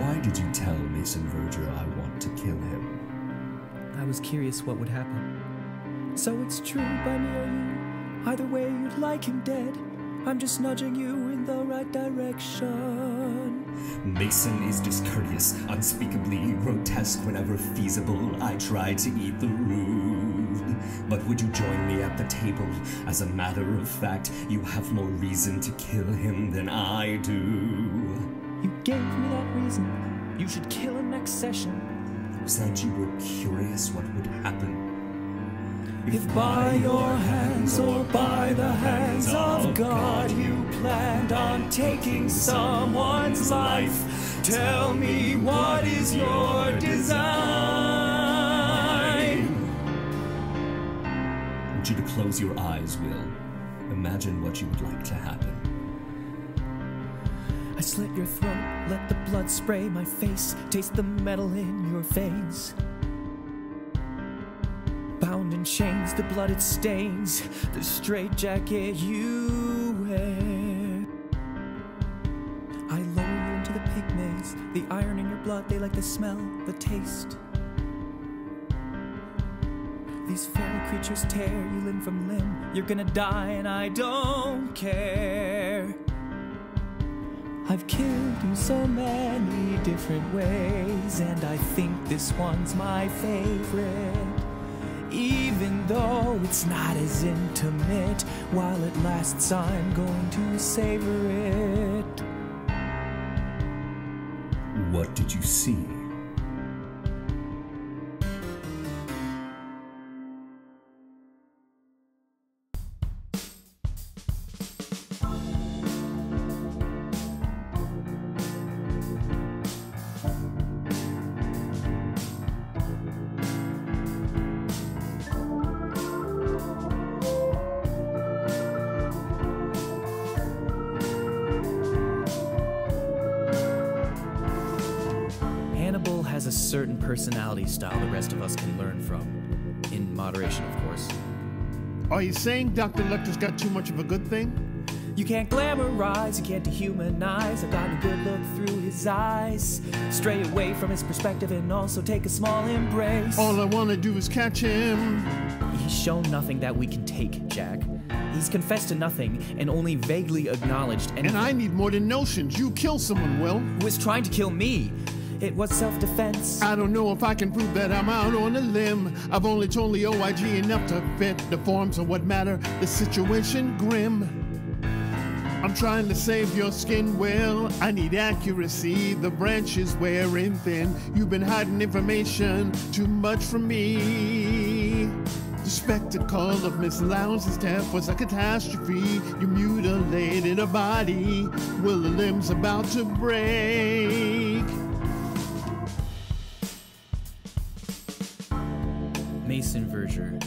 Why did you tell Mason Verger I want to kill him? I was curious what would happen. So it's true by me or you. Either way, you'd like him dead. I'm just nudging you in the right direction. Mason is discourteous, unspeakably grotesque whenever feasible. I try to eat the rude. But would you join me at the table? As a matter of fact, you have more reason to kill him than I do. You gave me that reason. You should kill him next session. That you were curious what would happen? If by your hands or by the hands of God you planned on taking someone's life, tell me what is your design? I want you to close your eyes, Will. Imagine what you would like to happen. I slit your throat, let the blood spray my face, taste the metal in your veins. Bound in chains, the blood it stains, the straitjacket you wear. I lower you into the pygmies, the iron in your blood, they like the smell, the taste. These feral creatures tear you limb from limb. You're gonna die, and I don't care. I've killed you so many different ways, and I think this one's my favorite. Even though it's not as intimate, while it lasts, I'm going to savor it. What did you see? Are you saying Dr. Lecter's got too much of a good thing? You can't glamorize, you can't dehumanize. I've gotten a good look through his eyes. Stray away from his perspective and also take a small embrace. All I want to do is catch him. He's shown nothing that we can take, Jack. He's confessed to nothing and only vaguely acknowledged anything. And I need more than notions. You kill someone, Will. Who is trying to kill me? It was self defense. I don't know if I can prove that I'm out on a limb. I've only told the OIG enough to fit the forms of what matter. The situation grim. I'm trying to save your skin, well, I need accuracy. The branch is wearing thin. You've been hiding information too much from me. The spectacle of Miss Lounds's death was a catastrophe. You mutilated a body. Well, the limb's about to break. Mason Verger.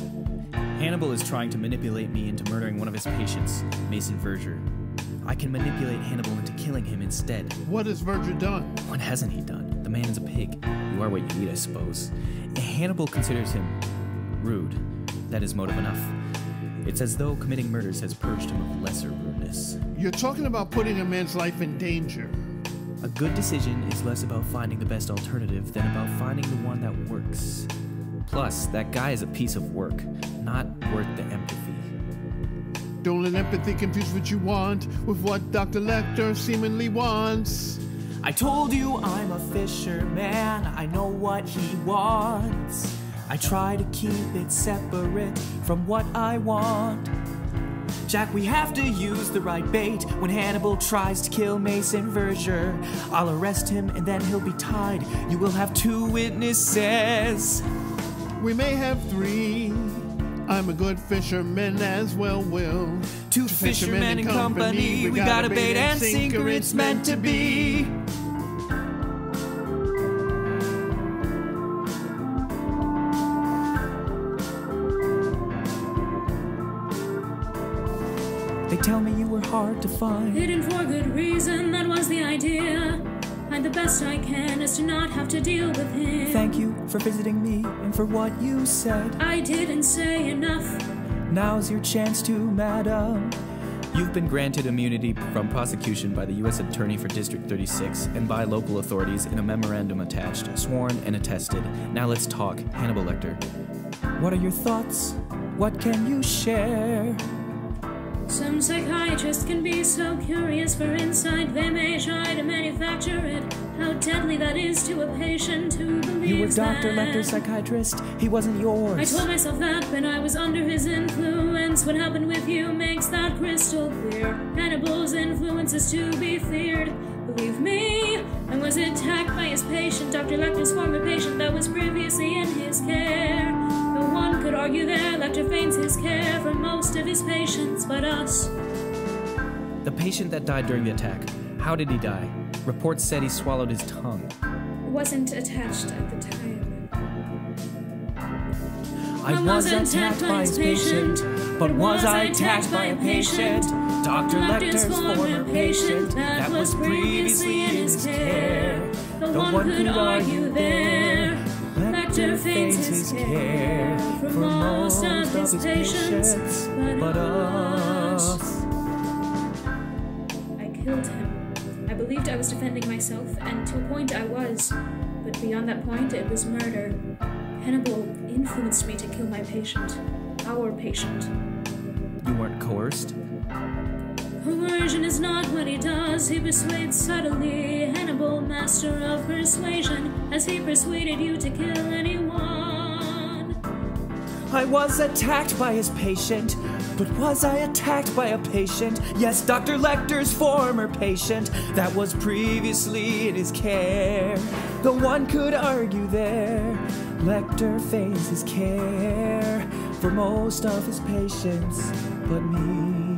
Hannibal is trying to manipulate me into murdering one of his patients, Mason Verger. I can manipulate Hannibal into killing him instead. What has Verger done? What hasn't he done? The man is a pig. You are what you eat, I suppose. Hannibal considers him rude. That is motive enough. It's as though committing murders has purged him of lesser rudeness. You're talking about putting a man's life in danger. A good decision is less about finding the best alternative than about finding the one that works. Plus, that guy is a piece of work, not worth the empathy. Don't let empathy confuse what you want with what Dr. Lecter seemingly wants. I told you I'm a fisherman, I know what he wants. I try to keep it separate from what I want. Jack, we have to use the right bait when Hannibal tries to kill Mason Verger. I'll arrest him and then he'll be tied. You will have two witnesses. We may have three. I'm a good fisherman as well, Will. Two fishermen in company, we got a bait and sinker, it's meant to be. They tell me you were hard to find. Hidden for good reason, that was the idea. And the best I can is to not have to deal with him. Thank you for visiting me and for what you said. I didn't say enough. Now's your chance to, madam. You've been granted immunity from prosecution by the U.S. Attorney for District 36 and by local authorities in a memorandum attached, sworn and attested. Now let's talk. Hannibal Lecter. What are your thoughts? What can you share? Some psychiatrists can be so curious for insight, they may try to manufacture it. How deadly that is to a patient who believes You were Dr. that. Lecter's psychiatrist. He wasn't yours. I told myself that when I was under his influence. What happened with you makes that crystal clear. Hannibal's influence is to be feared. Believe me, I was attacked by his patient, Dr. Lecter's former patient that was previously in his care. No one could argue there, Lecter feigns his care for most of his patients but us. The patient that died during the attack. How did he die? Reports said he swallowed his tongue. Wasn't attached at the time. I was attacked by his patient, but was I attacked by a patient? Dr. Lecter's former patient that was previously in his care. No one could argue there. Lecter feigns his care for most of his patients, but us. Believed I was defending myself, and to a point I was. But beyond that point, it was murder. Hannibal influenced me to kill my patient. Our patient. You weren't coerced? Coercion is not what he does, he persuades subtly. Hannibal, master of persuasion, has he persuaded you to kill anyone? I was attacked by his patient, but was I attacked by a patient? Yes, Dr. Lecter's former patient that was previously in his care. No one could argue there. Lecter his care for most of his patients, but me.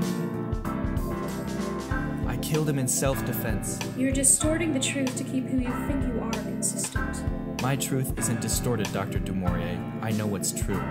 I killed him in self defense. You're distorting the truth to keep who you think you are consistent. My truth isn't distorted, Dr. Du Maurier. I know what's true.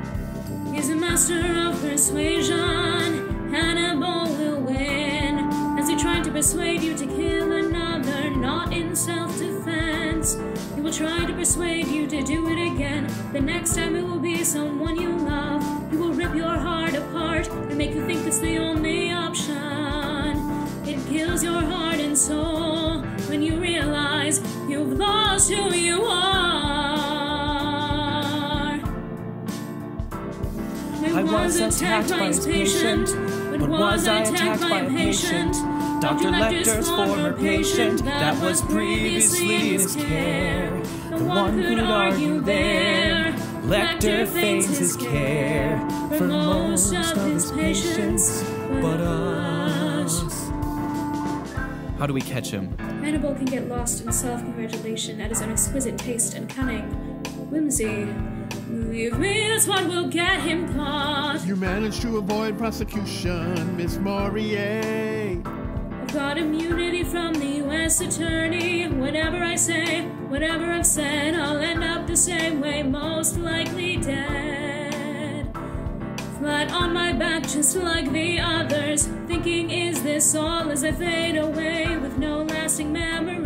He's a master of persuasion. Hannibal will win. As he tried to persuade you to kill another, not in self defense. He will try to persuade you to do it again. The next time it will be someone you love. He will rip your heart apart and make you think it's the only option. It kills your heart and soul when you realize you've lost who you are. Was attacked by his patient, but But was I attacked by a patient? Dr. Lecter's former patient that was previously in his care. The one who'd argue there. Lecter feigns his care for most of his patients, but us. How do we catch him? Hannibal can get lost in self congratulation at his own exquisite taste and cunning. Whimsy. Believe me, that's what will get him caught. You managed to avoid prosecution, Miss Maurier. I've got immunity from the U.S. Attorney. Whatever I say, whatever I've said, I'll end up the same way, most likely dead. Flat on my back, just like the others. Thinking, is this all as I fade away with no lasting memory?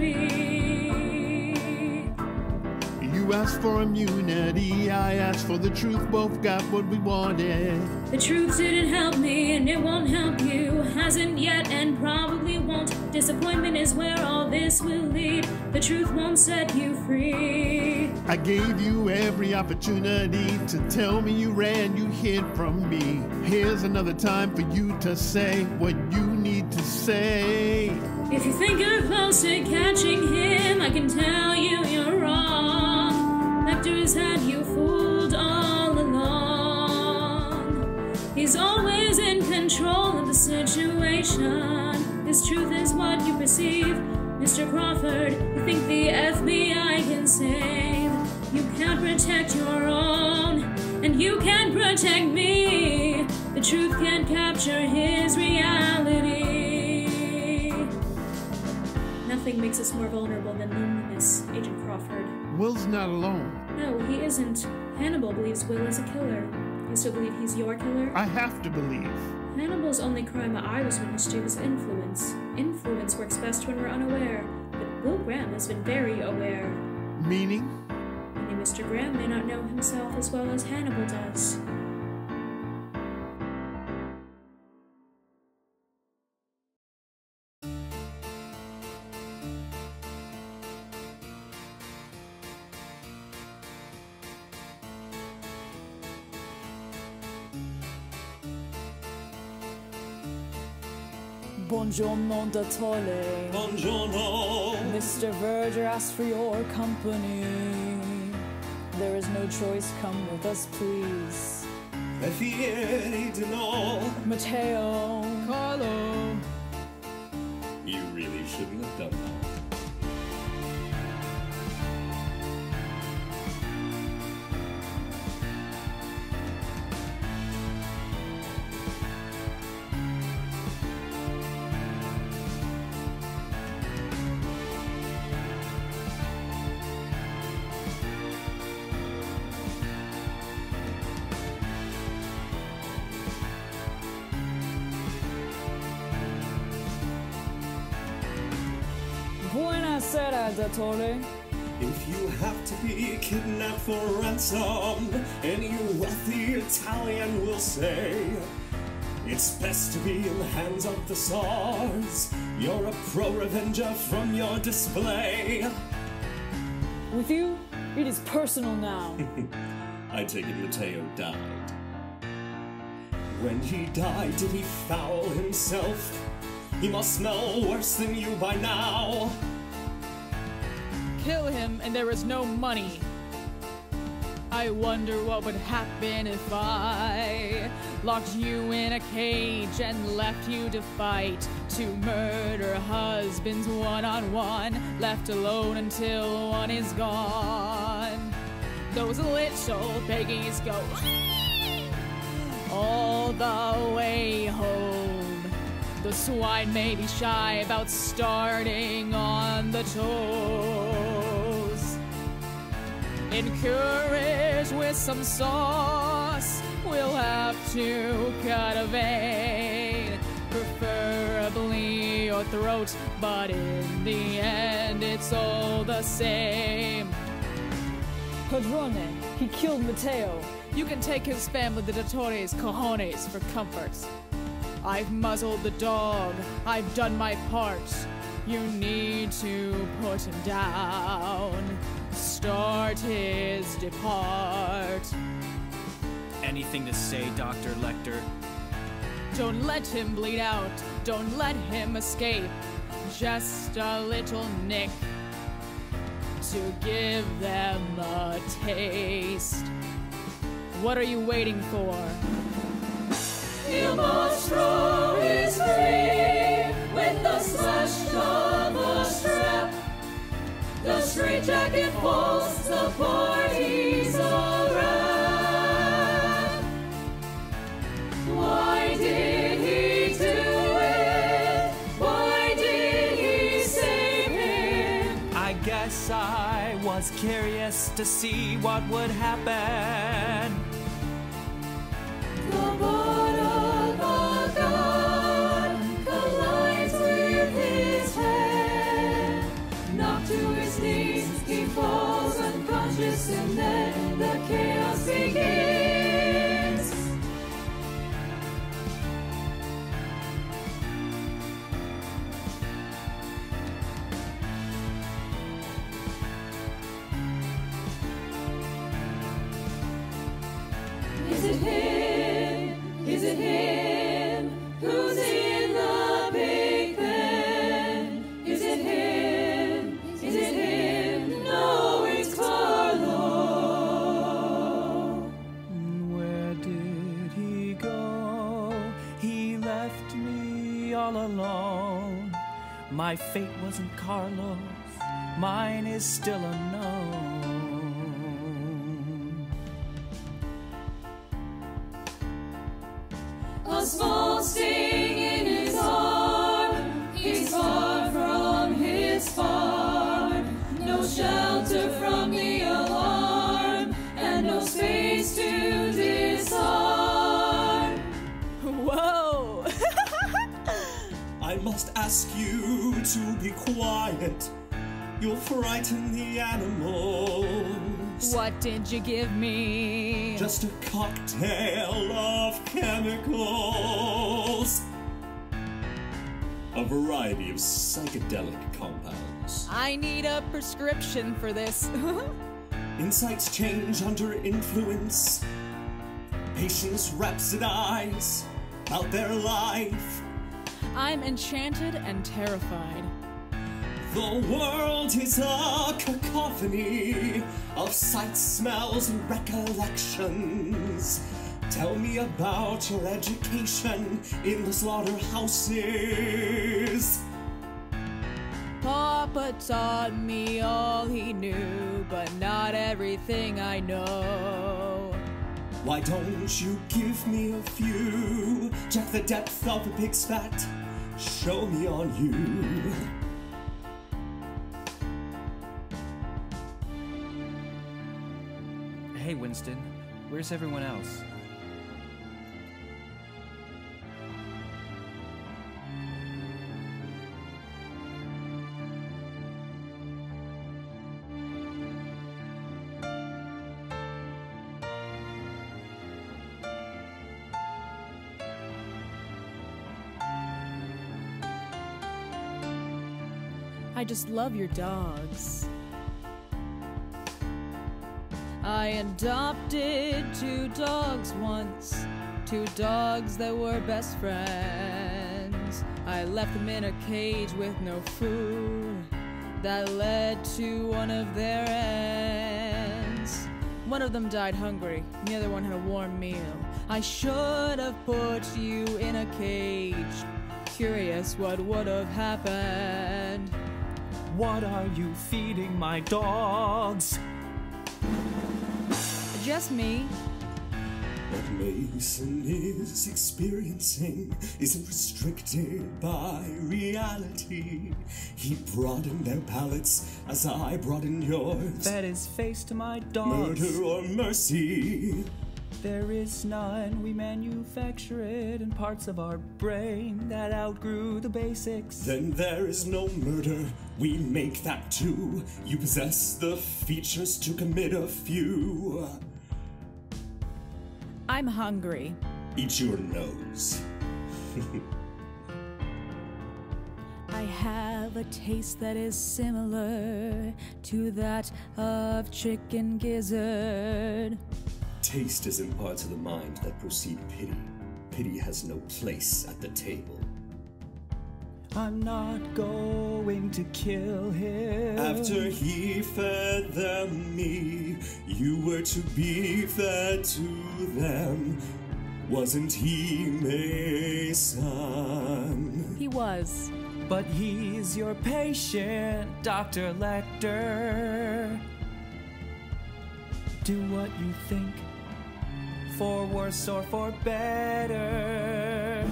Asked for immunity, I asked for the truth, both got what we wanted. The truth didn't help me, and it won't help you. Hasn't yet, and probably won't. Disappointment is where all this will lead. The truth won't set you free. I gave you every opportunity to tell me you ran, you hid from me. Here's another time for you to say what you need to say. If you think you're close to catching him, I can tell you you're wrong. Had you fooled all along. He's always in control of the situation. This truth is what you perceive. Mr. Crawford, you think the FBI can save. You can't protect your own, and you can't protect me. The truth can't capture his reality. Nothing makes us more vulnerable than loneliness, Agent Crawford. Will's not alone. No, he isn't. Hannibal believes Will is a killer. You still believe he's your killer? I have to believe. Hannibal's only crime I was witness to was influence. Influence works best when we're unaware, but Will Graham has been very aware. Meaning? Only Mr. Graham may not know himself as well as Hannibal does. Buongiorno, Dottore. Buongiorno. Mr. Verger asked for your company. There is no choice, come with us, please. Prefieri di no. Matteo. Carlo. You really shouldn't have done that. Dottore. If you have to be kidnapped for ransom, any wealthy Italian will say it's best to be in the hands of the SARS. You're a pro revenger from your display. With you, it is personal now. I take it Matteo died. When he died, did he foul himself? He must smell worse than you by now. Kill him and there is no money. I wonder what would happen if I locked you in a cage and left you to fight to murder husbands one on one, left alone until one is gone. Those little piggies go all the way home. The swine may be shy about starting on the toes. Encourage with some sauce, we'll have to cut a vein, preferably your throat, but in the end, it's all the same. Padrone, he killed Matteo. You can take his family the Dottores cojones for comfort. I've muzzled the dog. I've done my part. You need to put him down. Start his depart. Anything to say, Dr. Lecter? Don't let him bleed out. Don't let him escape. Just a little nick to give them a taste. What are you waiting for? The party's a wrap. Why did he do it? Why did he save him? I guess I was curious to see what would happen. He falls unconscious, and then the chaos begins. My fate wasn't Carlo's, mine is still unknown. A small sting must ask you to be quiet. You'll frighten the animals. What did you give me? Just a cocktail of chemicals. A variety of psychedelic compounds. I need a prescription for this. Insights change under influence. Patients rhapsodize about their life. I'm enchanted and terrified. The world is a cacophony of sights, smells, and recollections. Tell me about your education in the slaughterhouses. Papa taught me all he knew, but not everything I know. Why don't you give me a few? Check the depth of a pig's fat. Show me on you. Hey, Winston, where's everyone else? I just love your dogs. I adopted two dogs once, two dogs that were best friends. I left them in a cage with no food that led to one of their ends. One of them died hungry, the other one had a warm meal. I should have put you in a cage. Curious what would have happened. What are you feeding my dogs? Just me. What Mason is experiencing isn't restricted by reality. He broadened their palates as I broadened yours. That is face to my dogs. Murder or mercy. There is none. We manufacture it in parts of our brain that outgrew the basics. Then there is no murder. We make that too. You possess the features to commit a few. I'm hungry. Eat your nose. I have a taste that is similar to that of chicken gizzard. Taste is in parts of the mind that proceed pity. pity has no place at the table. I'm not going to kill him. After he fed them me, you were to be fed to them. Wasn't he Mason? He was. But he's your patient, Dr. Lecter. Do what you think, for worse or for better.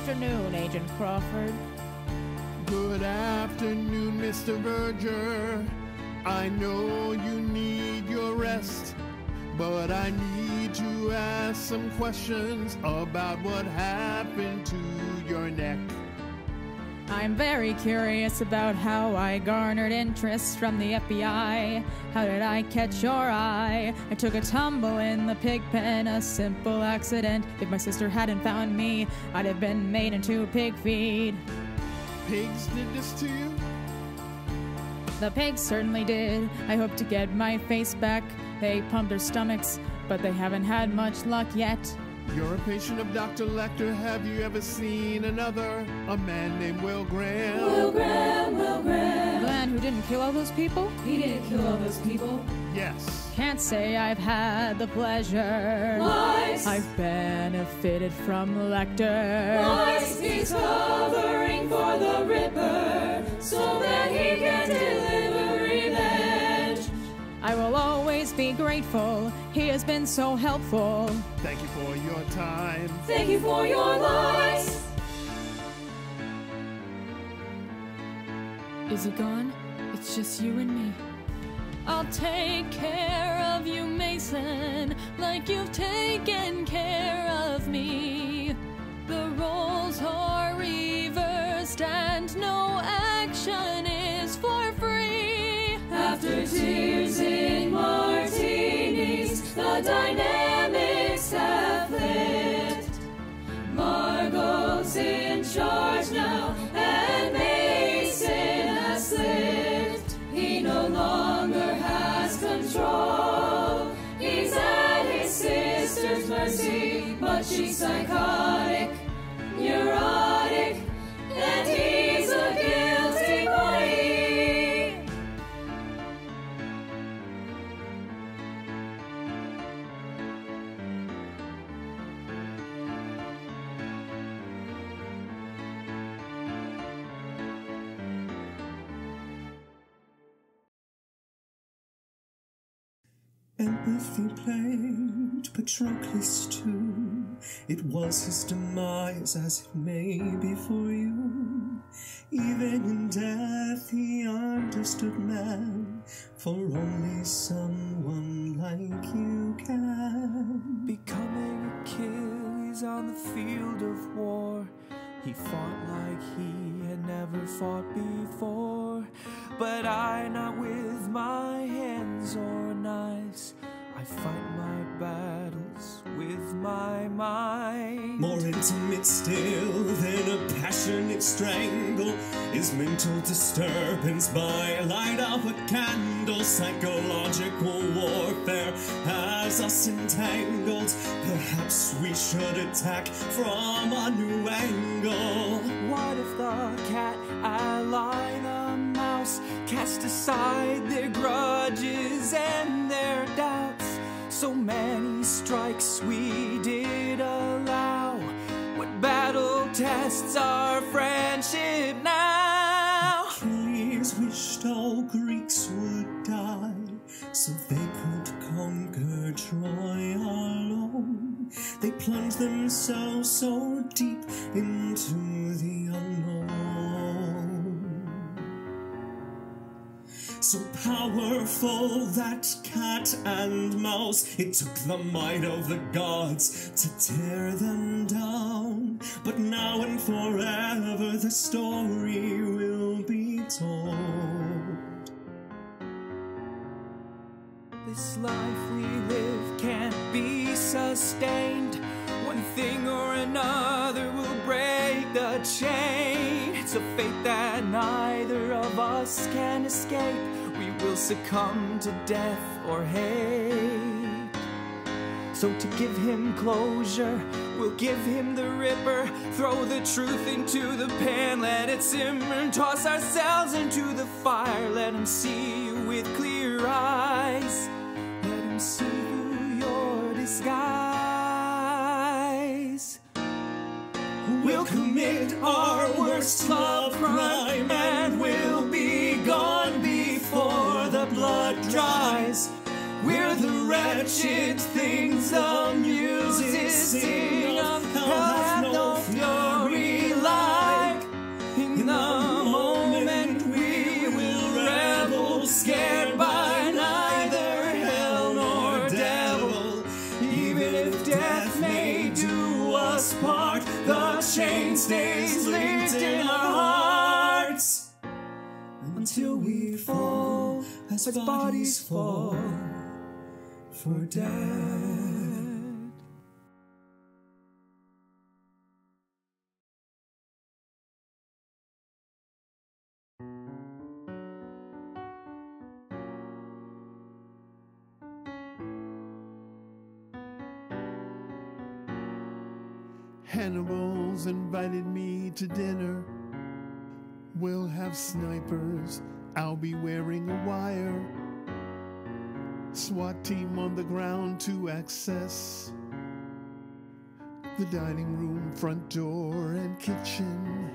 Afternoon, Agent Crawford. Good afternoon, Mr. Verger. I know you need your rest, but I need to ask some questions about what happened to your neck. I'm very curious about how I garnered interest from the FBI. How did I catch your eye? I took a tumble in the pig pen, a simple accident. If my sister hadn't found me, I'd have been made into pig feed. Pigs did this to you? The pigs certainly did. I hope to get my face back. They pump their stomachs, but they haven't had much luck yet. You're a patient of Dr. Lecter. Have you ever seen another? A man named Will Graham. Will Graham, Will Graham. Glenn, who didn't kill all those people? He didn't kill all those people. Yes. Can't say I've had the pleasure. Lies. I've benefited from Lecter. Lies. He's covering for the Ripper so that he can deliver revenge. I will always be grateful. He has been so helpful. Thank you for your time. Thank you for your lies. Is he gone? It's just you and me. I'll take care of you, Mason, like you've taken care of me. The roles are reversed and no dynamics have flipped. Margot's in charge now, and Mason has slipped. He no longer has control. He's at his sister's mercy, but she's psychotic, neurotic, and he's Empathy played Patroclus too. It was his demise as it may be for you. Even in death he understood man, for only someone like you can. Becoming Achilles on the field of war. He fought like he had never fought before. But I, not with my hands or knives, I fight my battles with my mind. More intimate still than a passionate strangle is mental disturbance by light of a candle. Psychological warfare has us entangled. Perhaps we should attack from a new angle. What if the cat ally the mouse cast aside their grudges and their doubts? So many strikes we did allow. What battle tests our friendship now? Achilles wished all Greeks would die so they could conquer Troy alone. They plunged themselves so deep into the unknown. So powerful that cat and mouse, it took the might of the gods to tear them down. But now and forever the story will be told. This life we live can't be sustained. One thing or another will break the chain. It's a fate that neither of us can escape. We will succumb to death or hate. So to give him closure, we'll give him the ripper. Throw the truth into the pan, let it simmer, and toss ourselves into the fire. Let him see you with clear eyes. Let him see your disguise. We'll commit our worst love crime and we'll be gone before the blood dries. We're the wretched things the music sing of hell stays linked in our hearts until we fall as our bodies fall for death. Invited me to dinner. We'll have snipers. I'll be wearing a wire. SWAT team on the ground to access the dining room, front door, and kitchen.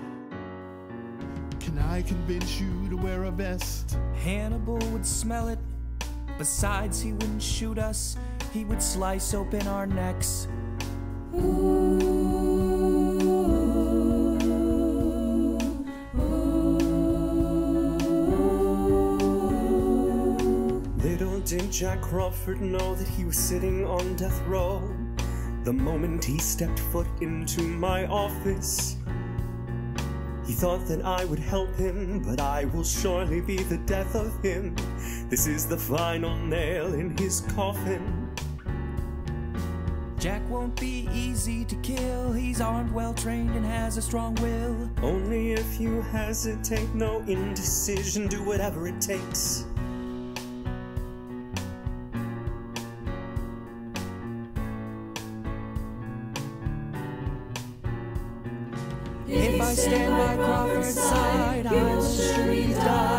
Can I convince you to wear a vest? Hannibal would smell it. Besides, he wouldn't shoot us, he would slice open our necks. Little Jack Crawford know that he was sitting on death row. The moment he stepped foot into my office, he thought that I would help him, but I will surely be the death of him. This is the final nail in his coffin. Jack won't be easy to kill. He's armed, well trained, and has a strong will. Only if you hesitate, no indecision, do whatever it takes. Stand by Crawford's side, I will surely die.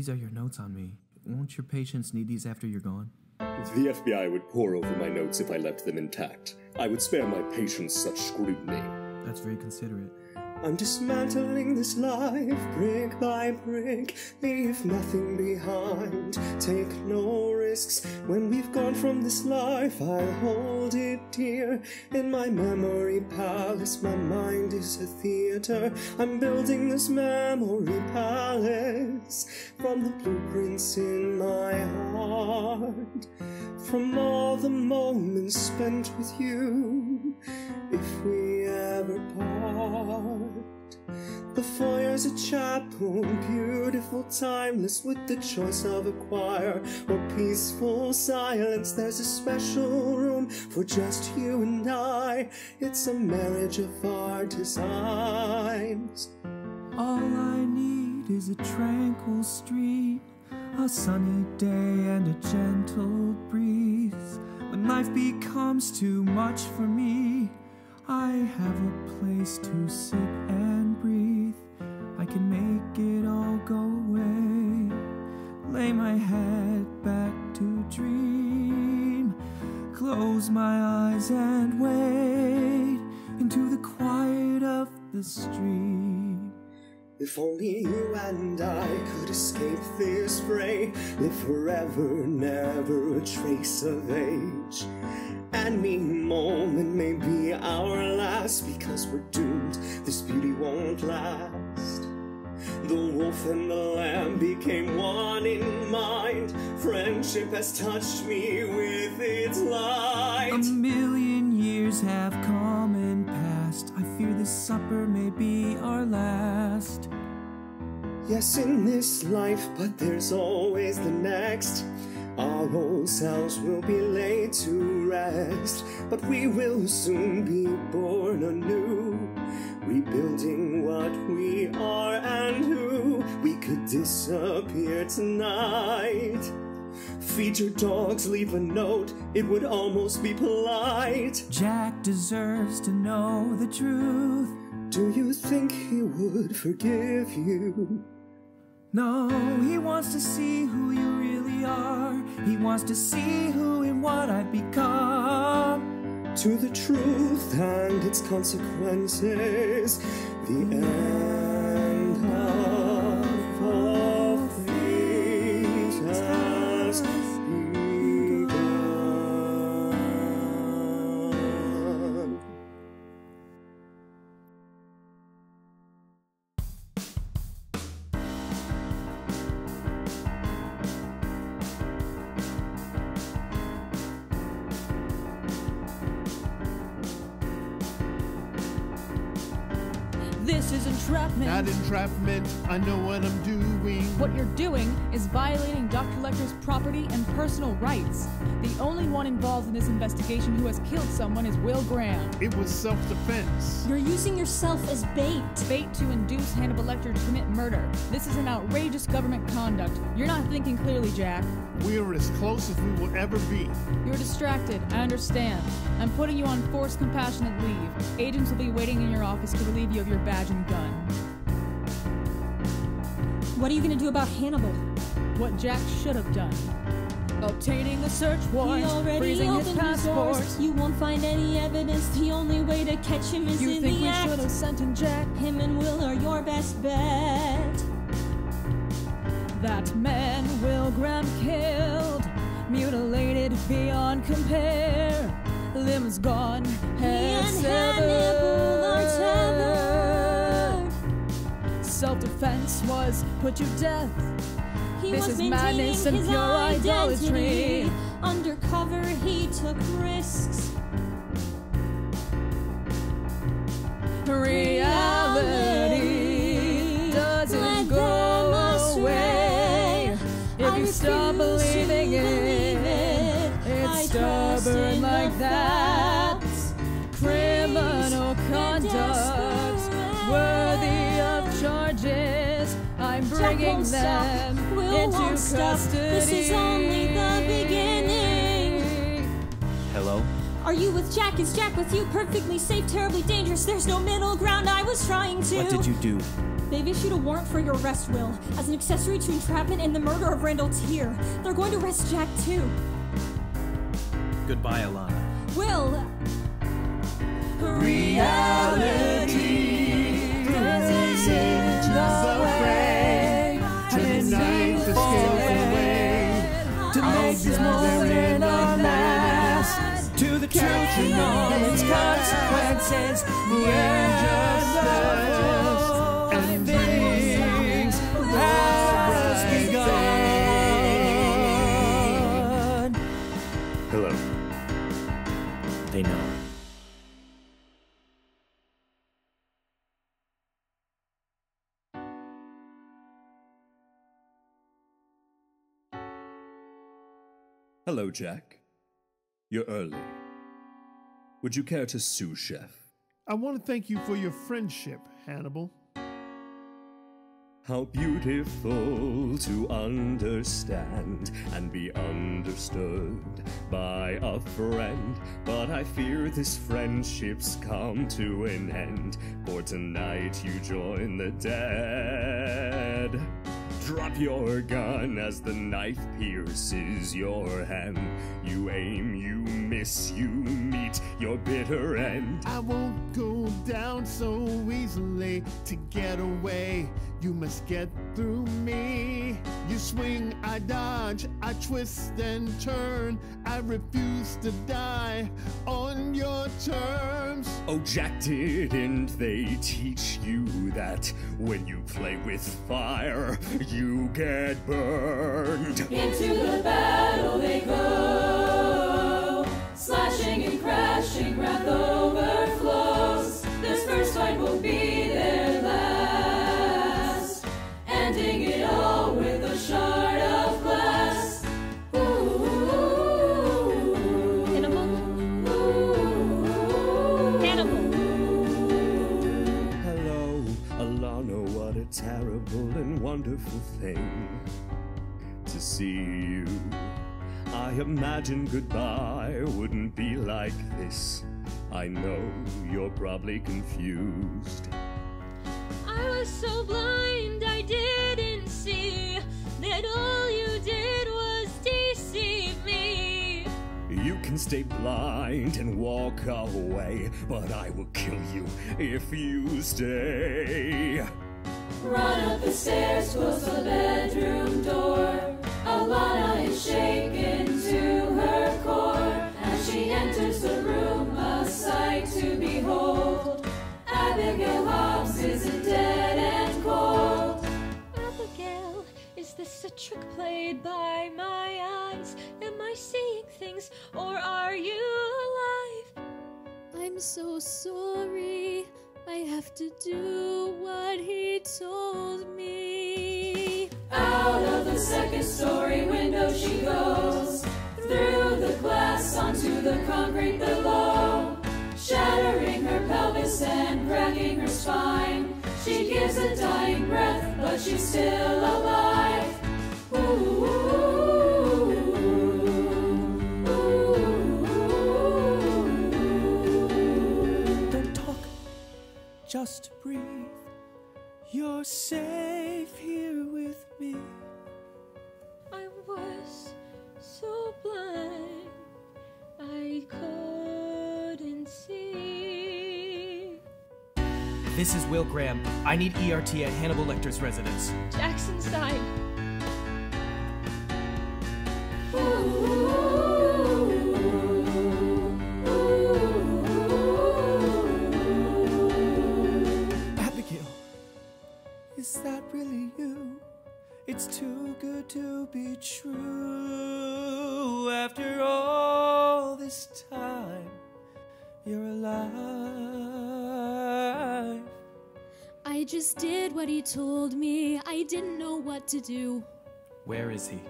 These are your notes on me. Won't your patients need these after you're gone? The FBI would pore over my notes if I left them intact. I would spare my patients such scrutiny. That's very considerate. I'm dismantling this life brick by brick. Leave nothing behind. Take no risks. When we've gone from this life, I'll hold it dear. In my memory palace, my mind is a theater. I'm building this memory palace from the blueprints in my heart. From all the moments spent with you, foyer's a chapel, beautiful, timeless, with the choice of a choir or peaceful silence. There's a special room for just you and I. It's a marriage of our designs. All I need is a tranquil street, a sunny day, and a gentle breeze. When life becomes too much for me, I have a place to sit and can make it all go away. Lay my head back to dream. Close my eyes and wade into the quiet of the stream. If only you and I could escape this fray, live forever, never a trace of age. And Any moment may be our last because we're doomed. This beauty won't last. The wolf and the lamb became one in mind. Friendship has touched me with its light. A million years have come and passed. I fear this supper may be our last. Yes, in this life, but there's always the next. Our old selves will be laid to rest, but we will soon be born anew, rebuilding what we are and who. We could disappear tonight. Feed your dogs, leave a note, it would almost be polite. Jack deserves to know the truth. Do you think he would forgive you? No, he wants to see who you really are. He wants to see who and what I've become. To the truth and its consequences, the end rights. The only one involved in this investigation who has killed someone is Will Graham. It was self-defense. You're using yourself as bait. Bait to induce Hannibal Lecter to commit murder. This is an outrageous government conduct. You're not thinking clearly, Jack. We're as close as we will ever be. You're distracted. I understand. I'm putting you on forced compassionate leave. Agents will be waiting in your office to relieve you of your badge and gun. What are you gonna do about Hannibal? What Jack should have done. Obtaining a search warrant, he already freezing his opened his passport. You won't find any evidence. The only way to catch him is You in think the we act. should have sent in Jack? Him and Will are your best bet. That man Will Graham killed, mutilated beyond compare. Limbs gone, Hannibal are severed. Self-defense was put to death. This is madness and pure identity. idolatry. Undercover, he took risks. Reality doesn't go away if I you stop bringing won't stop. them Will into won't stop. custody. This is only the beginning. Hello? Are you with Jack? Is Jack with you? Perfectly safe, terribly dangerous. There's no middle ground. I was trying to. What did you do? They've issued a warrant for your arrest, Will, as an accessory to entrapment and the murder of Randall Tier. They're going to arrest Jack too. Goodbye, Alana. Will. Reality is its consequences. The and things begun. Hello. They know. Hello, Jack. You're early. Would you care to sous chef? I want to thank you for your friendship, Hannibal. How beautiful to understand and be understood by a friend. But I fear this friendship's come to an end, for tonight you join the dead. Drop your gun as the knife pierces your hand. You aim, you miss, you meet your bitter end. I won't go down so easily to get away. You must get through me. You swing, I dodge, I twist and turn. I refuse to die on your terms. Oh, Jack, didn't they teach you that when you play with fire, you get burned? Into the battle they go, slashing and crashing, wrath overflows. This first fight will be their last, ending it all with a shard of glass. Ooh, Hannibal. Hannibal. Hello, Alana, what a terrible and wonderful thing to see you. I imagined goodbye wouldn't be like this. I know you're probably confused. I was so blind I didn't see that all you did was deceive me. You can stay blind and walk away, but I will kill you if you stay. Run up the stairs, close the bedroom door. Alana is shaken to her core as she enters the room, a sight to behold. Abigail Hobbs isn't dead and cold. Abigail, is this a trick played by my eyes? Am I seeing things or are you alive? I'm so sorry. I have to do what he told me. Out of the second story window she goes, through the glass onto the concrete below, shattering her pelvis and cracking her spine. She gives a dying breath, but she's still alive. Don't just breathe. You're safe here with me. I was so blind I couldn't see. This is Will Graham. I need ERT at Hannibal Lecter's residence. Jackson's died. Abigail, It's too good to be true. After all this time, you're alive. I just did what he told me. I didn't know what to do. Where is he?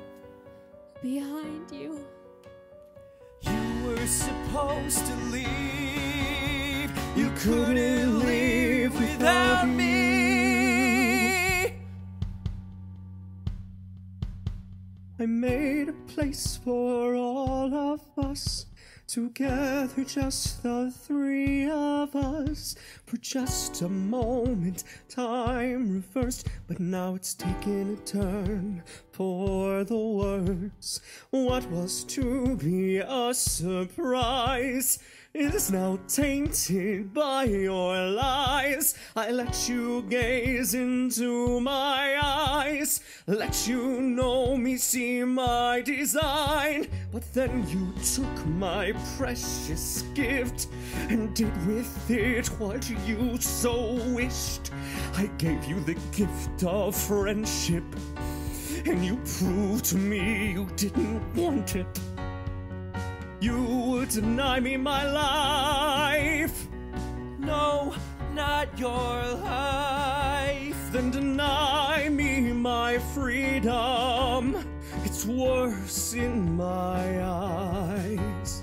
Behind you. You were supposed to leave. You couldn't leave without me. I made a place for all of us. Together, just the three of us. For just a moment, time reversed, but now it's taking a turn for the worse. What was to be a surprise is now tainted by your lies. I let you gaze into my eyes, let you know me, see my design. But then you took my precious gift and did with it what you so wished. I gave you the gift of friendship, and you proved to me you didn't want it. You would deny me my life. No, not your life. Then deny me my freedom. It's worse in my eyes.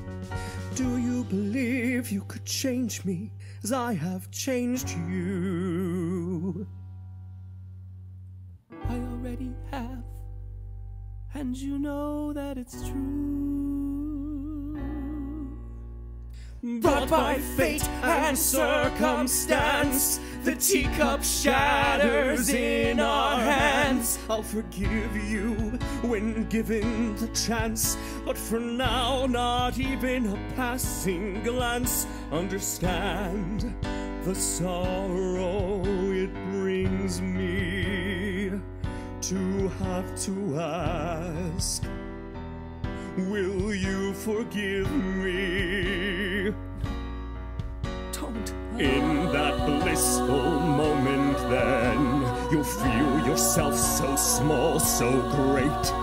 Do you believe you could change me as I have changed you? I already have, and you know that it's true. Brought by fate and circumstance, the teacup shatters in our hands. I'll forgive you when given the chance, but for now, not even a passing glance. Understand the sorrow it brings me to have to ask. Will you forgive me? Don't. In that blissful moment, then you'll feel yourself so small, so great.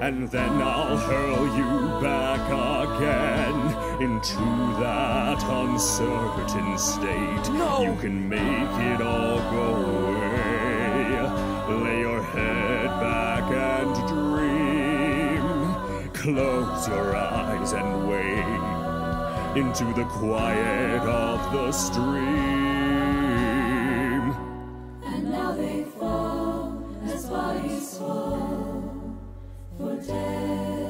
And then I'll hurl you back again into that uncertain state. No. You can make it all go Close your eyes and wait into the quiet of the stream. And now they fall as bodies fall for death.